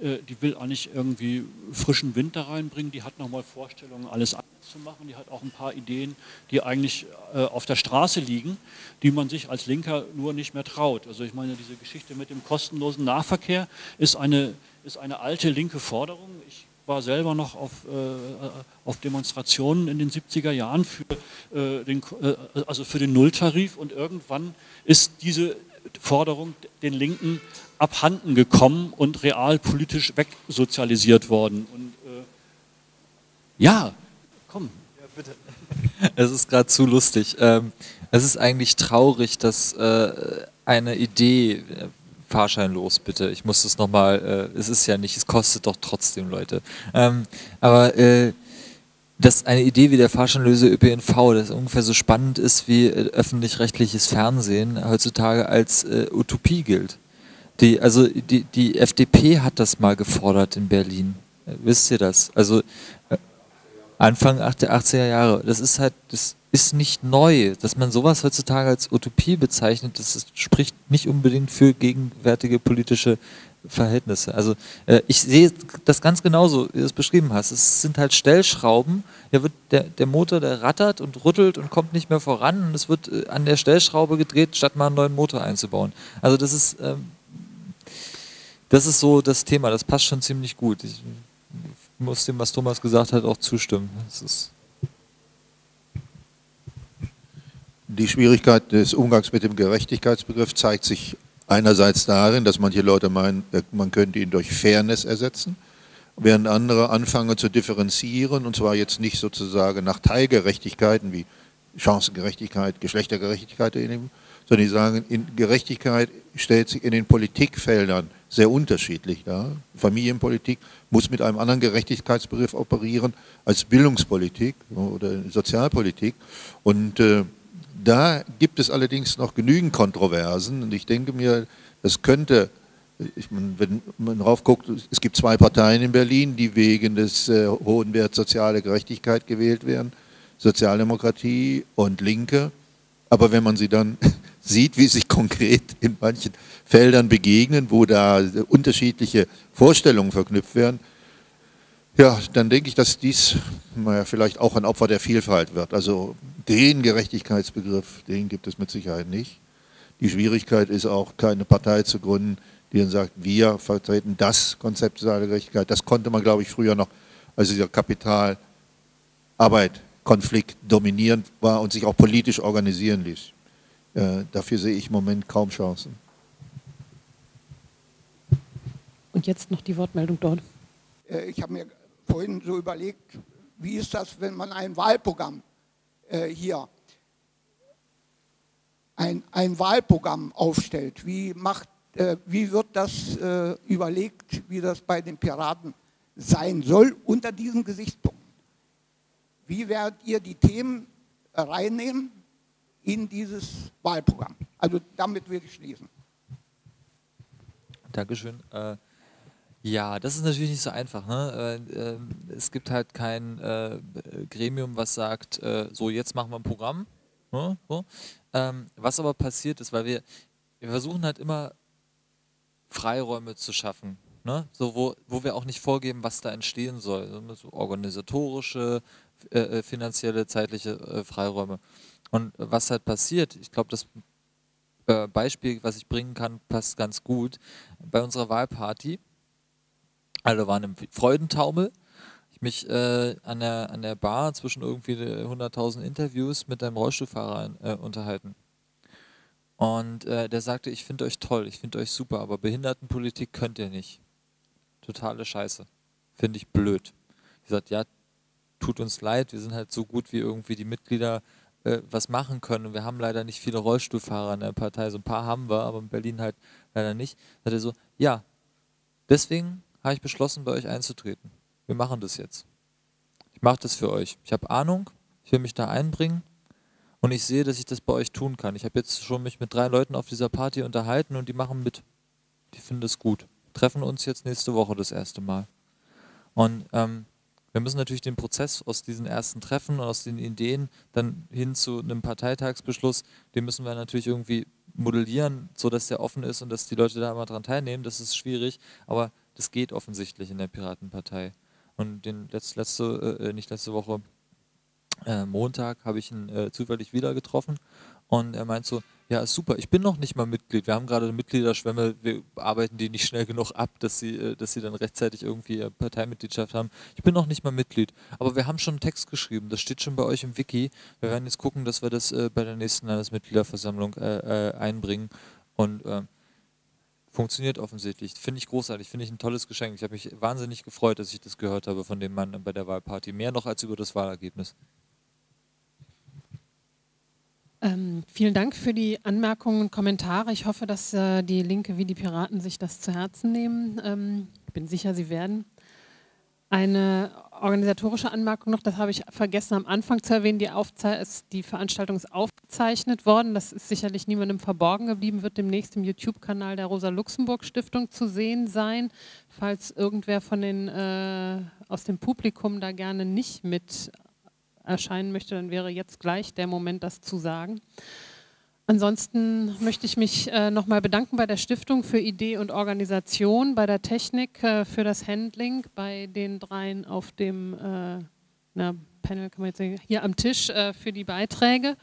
äh, die will eigentlich irgendwie frischen Wind da reinbringen, die hat nochmal Vorstellungen, alles anders zu machen. Die hat auch ein paar Ideen, die eigentlich äh, auf der Straße liegen, die man sich als Linker nur nicht mehr traut. Also ich meine, diese Geschichte mit dem kostenlosen Nahverkehr ist eine, ist eine alte linke Forderung. Ich war selber noch auf, äh, auf Demonstrationen in den 70er Jahren für, äh, den, äh, also für den Nulltarif und irgendwann ist diese Forderung den Linken abhanden gekommen und realpolitisch wegsozialisiert worden. Und äh, ja, komm. Ja, bitte. Es ist gerade zu lustig. Ähm, es ist eigentlich traurig, dass äh, eine Idee, äh, fahrscheinlos bitte, ich muss das nochmal, äh, es ist ja nicht, es kostet doch trotzdem Leute. Ähm, aber äh, dass eine Idee wie der fahrscheinlose ÖPNV, das ungefähr so spannend ist wie äh, öffentlich-rechtliches Fernsehen, heutzutage als äh, Utopie gilt. Die, also die, die FDP hat das mal gefordert in Berlin. Äh, wisst ihr das? Also äh, Anfang der 80er Jahre. Das ist halt, das ist nicht neu. Dass man sowas heutzutage als Utopie bezeichnet, das spricht nicht unbedingt für gegenwärtige politische Verhältnisse. Also äh, ich sehe das ganz genauso, wie du es beschrieben hast. Es sind halt Stellschrauben, da wird der, der Motor, der rattert und rüttelt und kommt nicht mehr voran und es wird äh, an der Stellschraube gedreht, statt mal einen neuen Motor einzubauen. Also das ist, ähm, das ist so das Thema, das passt schon ziemlich gut. Ich muss dem, was Thomas gesagt hat, auch zustimmen. Die Schwierigkeit des Umgangs mit dem Gerechtigkeitsbegriff zeigt sich Einerseits darin, dass manche Leute meinen, äh, man könnte ihn durch Fairness ersetzen, während andere anfangen zu differenzieren, und zwar jetzt nicht sozusagen nach Teilgerechtigkeiten wie Chancengerechtigkeit, Geschlechtergerechtigkeit, sondern die sagen, Gerechtigkeit stellt sich in den Politikfeldern sehr unterschiedlich dar. Familienpolitik muss mit einem anderen Gerechtigkeitsbegriff operieren als Bildungspolitik oder Sozialpolitik. Und äh, da gibt es allerdings noch genügend Kontroversen und ich denke mir, das könnte, ich meine, wenn man drauf guckt, es gibt zwei Parteien in Berlin, die wegen des äh, hohen Werts soziale Gerechtigkeit gewählt werden, Sozialdemokratie und Linke. Aber wenn man sie dann sieht, wie sich konkret in manchen Feldern begegnen, wo da unterschiedliche Vorstellungen verknüpft werden, ja, dann denke ich, dass dies naja, vielleicht auch ein Opfer der Vielfalt wird. Also den Gerechtigkeitsbegriff, den gibt es mit Sicherheit nicht. Die Schwierigkeit ist auch, keine Partei zu gründen, die dann sagt, wir vertreten das Konzept soziale Gerechtigkeit. Das konnte man, glaube ich, früher noch, als dieser Kapital, Arbeit, Konflikt dominierend war und sich auch politisch organisieren ließ. Äh, dafür sehe ich im Moment kaum Chancen. Und jetzt noch die Wortmeldung dort. Äh, ich habe mir vorhin so überlegt, wie ist das, wenn man ein Wahlprogramm äh, hier ein, ein Wahlprogramm aufstellt? Wie, macht, äh, wie wird das äh, überlegt, wie das bei den Piraten sein soll unter diesen Gesichtspunkten? Wie werdet ihr die Themen reinnehmen in dieses Wahlprogramm? Also damit würde ich schließen. Dankeschön. Äh, ja, das ist natürlich nicht so einfach. Ne? Äh, äh, es gibt halt kein äh, Gremium, was sagt, äh, so jetzt machen wir ein Programm. Ne? So. Ähm, was aber passiert ist, weil wir, wir versuchen halt immer Freiräume zu schaffen. Ne? So, wo, wo wir auch nicht vorgeben, was da entstehen soll. So organisatorische, äh, äh, finanzielle, zeitliche Freiräume. Und was halt passiert, ich glaube, das Beispiel, was ich bringen kann, passt ganz gut. Bei unserer Wahlparty alle waren im Freudentaumel. Ich mich äh, an, der, an der Bar zwischen irgendwie 100.000 Interviews mit einem Rollstuhlfahrer äh, unterhalten. Und äh, der sagte, ich finde euch toll, ich finde euch super, aber Behindertenpolitik könnt ihr nicht. Totale Scheiße. Finde ich blöd. Ich sagte, ja, tut uns leid, wir sind halt so gut, wie irgendwie die Mitglieder äh, was machen können. wir haben leider nicht viele Rollstuhlfahrer in der Partei. So ein paar haben wir, aber in Berlin halt leider nicht. Da hat er so, ja, deswegen habe ich beschlossen, bei euch einzutreten. Wir machen das jetzt. Ich mache das für euch. Ich habe Ahnung, ich will mich da einbringen und ich sehe, dass ich das bei euch tun kann. Ich habe jetzt schon mich mit drei Leuten auf dieser Party unterhalten und die machen mit. Die finden das gut. Treffen uns jetzt nächste Woche das erste Mal. Und ähm, wir müssen natürlich den Prozess aus diesen ersten Treffen und aus den Ideen dann hin zu einem Parteitagsbeschluss, den müssen wir natürlich irgendwie modellieren, sodass der offen ist und dass die Leute da immer dran teilnehmen. Das ist schwierig, aber das geht offensichtlich in der Piratenpartei. Und den letzt, letzte, äh, nicht letzte Woche, äh, Montag habe ich ihn äh, zufällig wieder getroffen und er meint so, ja, super, ich bin noch nicht mal Mitglied. Wir haben gerade eine Mitgliederschwemme, wir arbeiten die nicht schnell genug ab, dass sie, äh, dass sie dann rechtzeitig irgendwie Parteimitgliedschaft haben. Ich bin noch nicht mal Mitglied, aber wir haben schon einen Text geschrieben, das steht schon bei euch im Wiki. Wir werden jetzt gucken, dass wir das äh, bei der nächsten Landesmitgliederversammlung äh, äh, einbringen und äh, funktioniert offensichtlich. Finde ich großartig, finde ich ein tolles Geschenk. Ich habe mich wahnsinnig gefreut, dass ich das gehört habe von dem Mann bei der Wahlparty, mehr noch als über das Wahlergebnis. Ähm, vielen Dank für die Anmerkungen und Kommentare. Ich hoffe, dass äh, die Linke wie die Piraten sich das zu Herzen nehmen. Ähm, ich bin sicher, sie werden. Eine organisatorische Anmerkung noch, das habe ich vergessen am Anfang zu erwähnen, die, die Veranstaltung ist aufgezeichnet worden. Das ist sicherlich niemandem verborgen geblieben, wird demnächst im YouTube-Kanal der Rosa-Luxemburg-Stiftung zu sehen sein. Falls irgendwer von den, äh, aus dem Publikum da gerne nicht mit erscheinen möchte, dann wäre jetzt gleich der Moment, das zu sagen. Ansonsten möchte ich mich äh, nochmal bedanken bei der Stiftung für Idee und Organisation, bei der Technik äh, für das Handling, bei den dreien auf dem äh, na, Panel, kann man jetzt sagen, hier am Tisch äh, für die Beiträge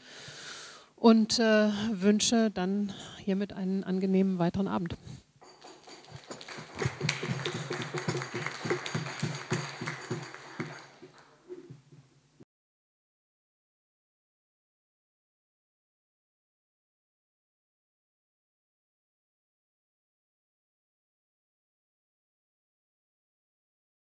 und äh, wünsche dann hiermit einen angenehmen weiteren Abend.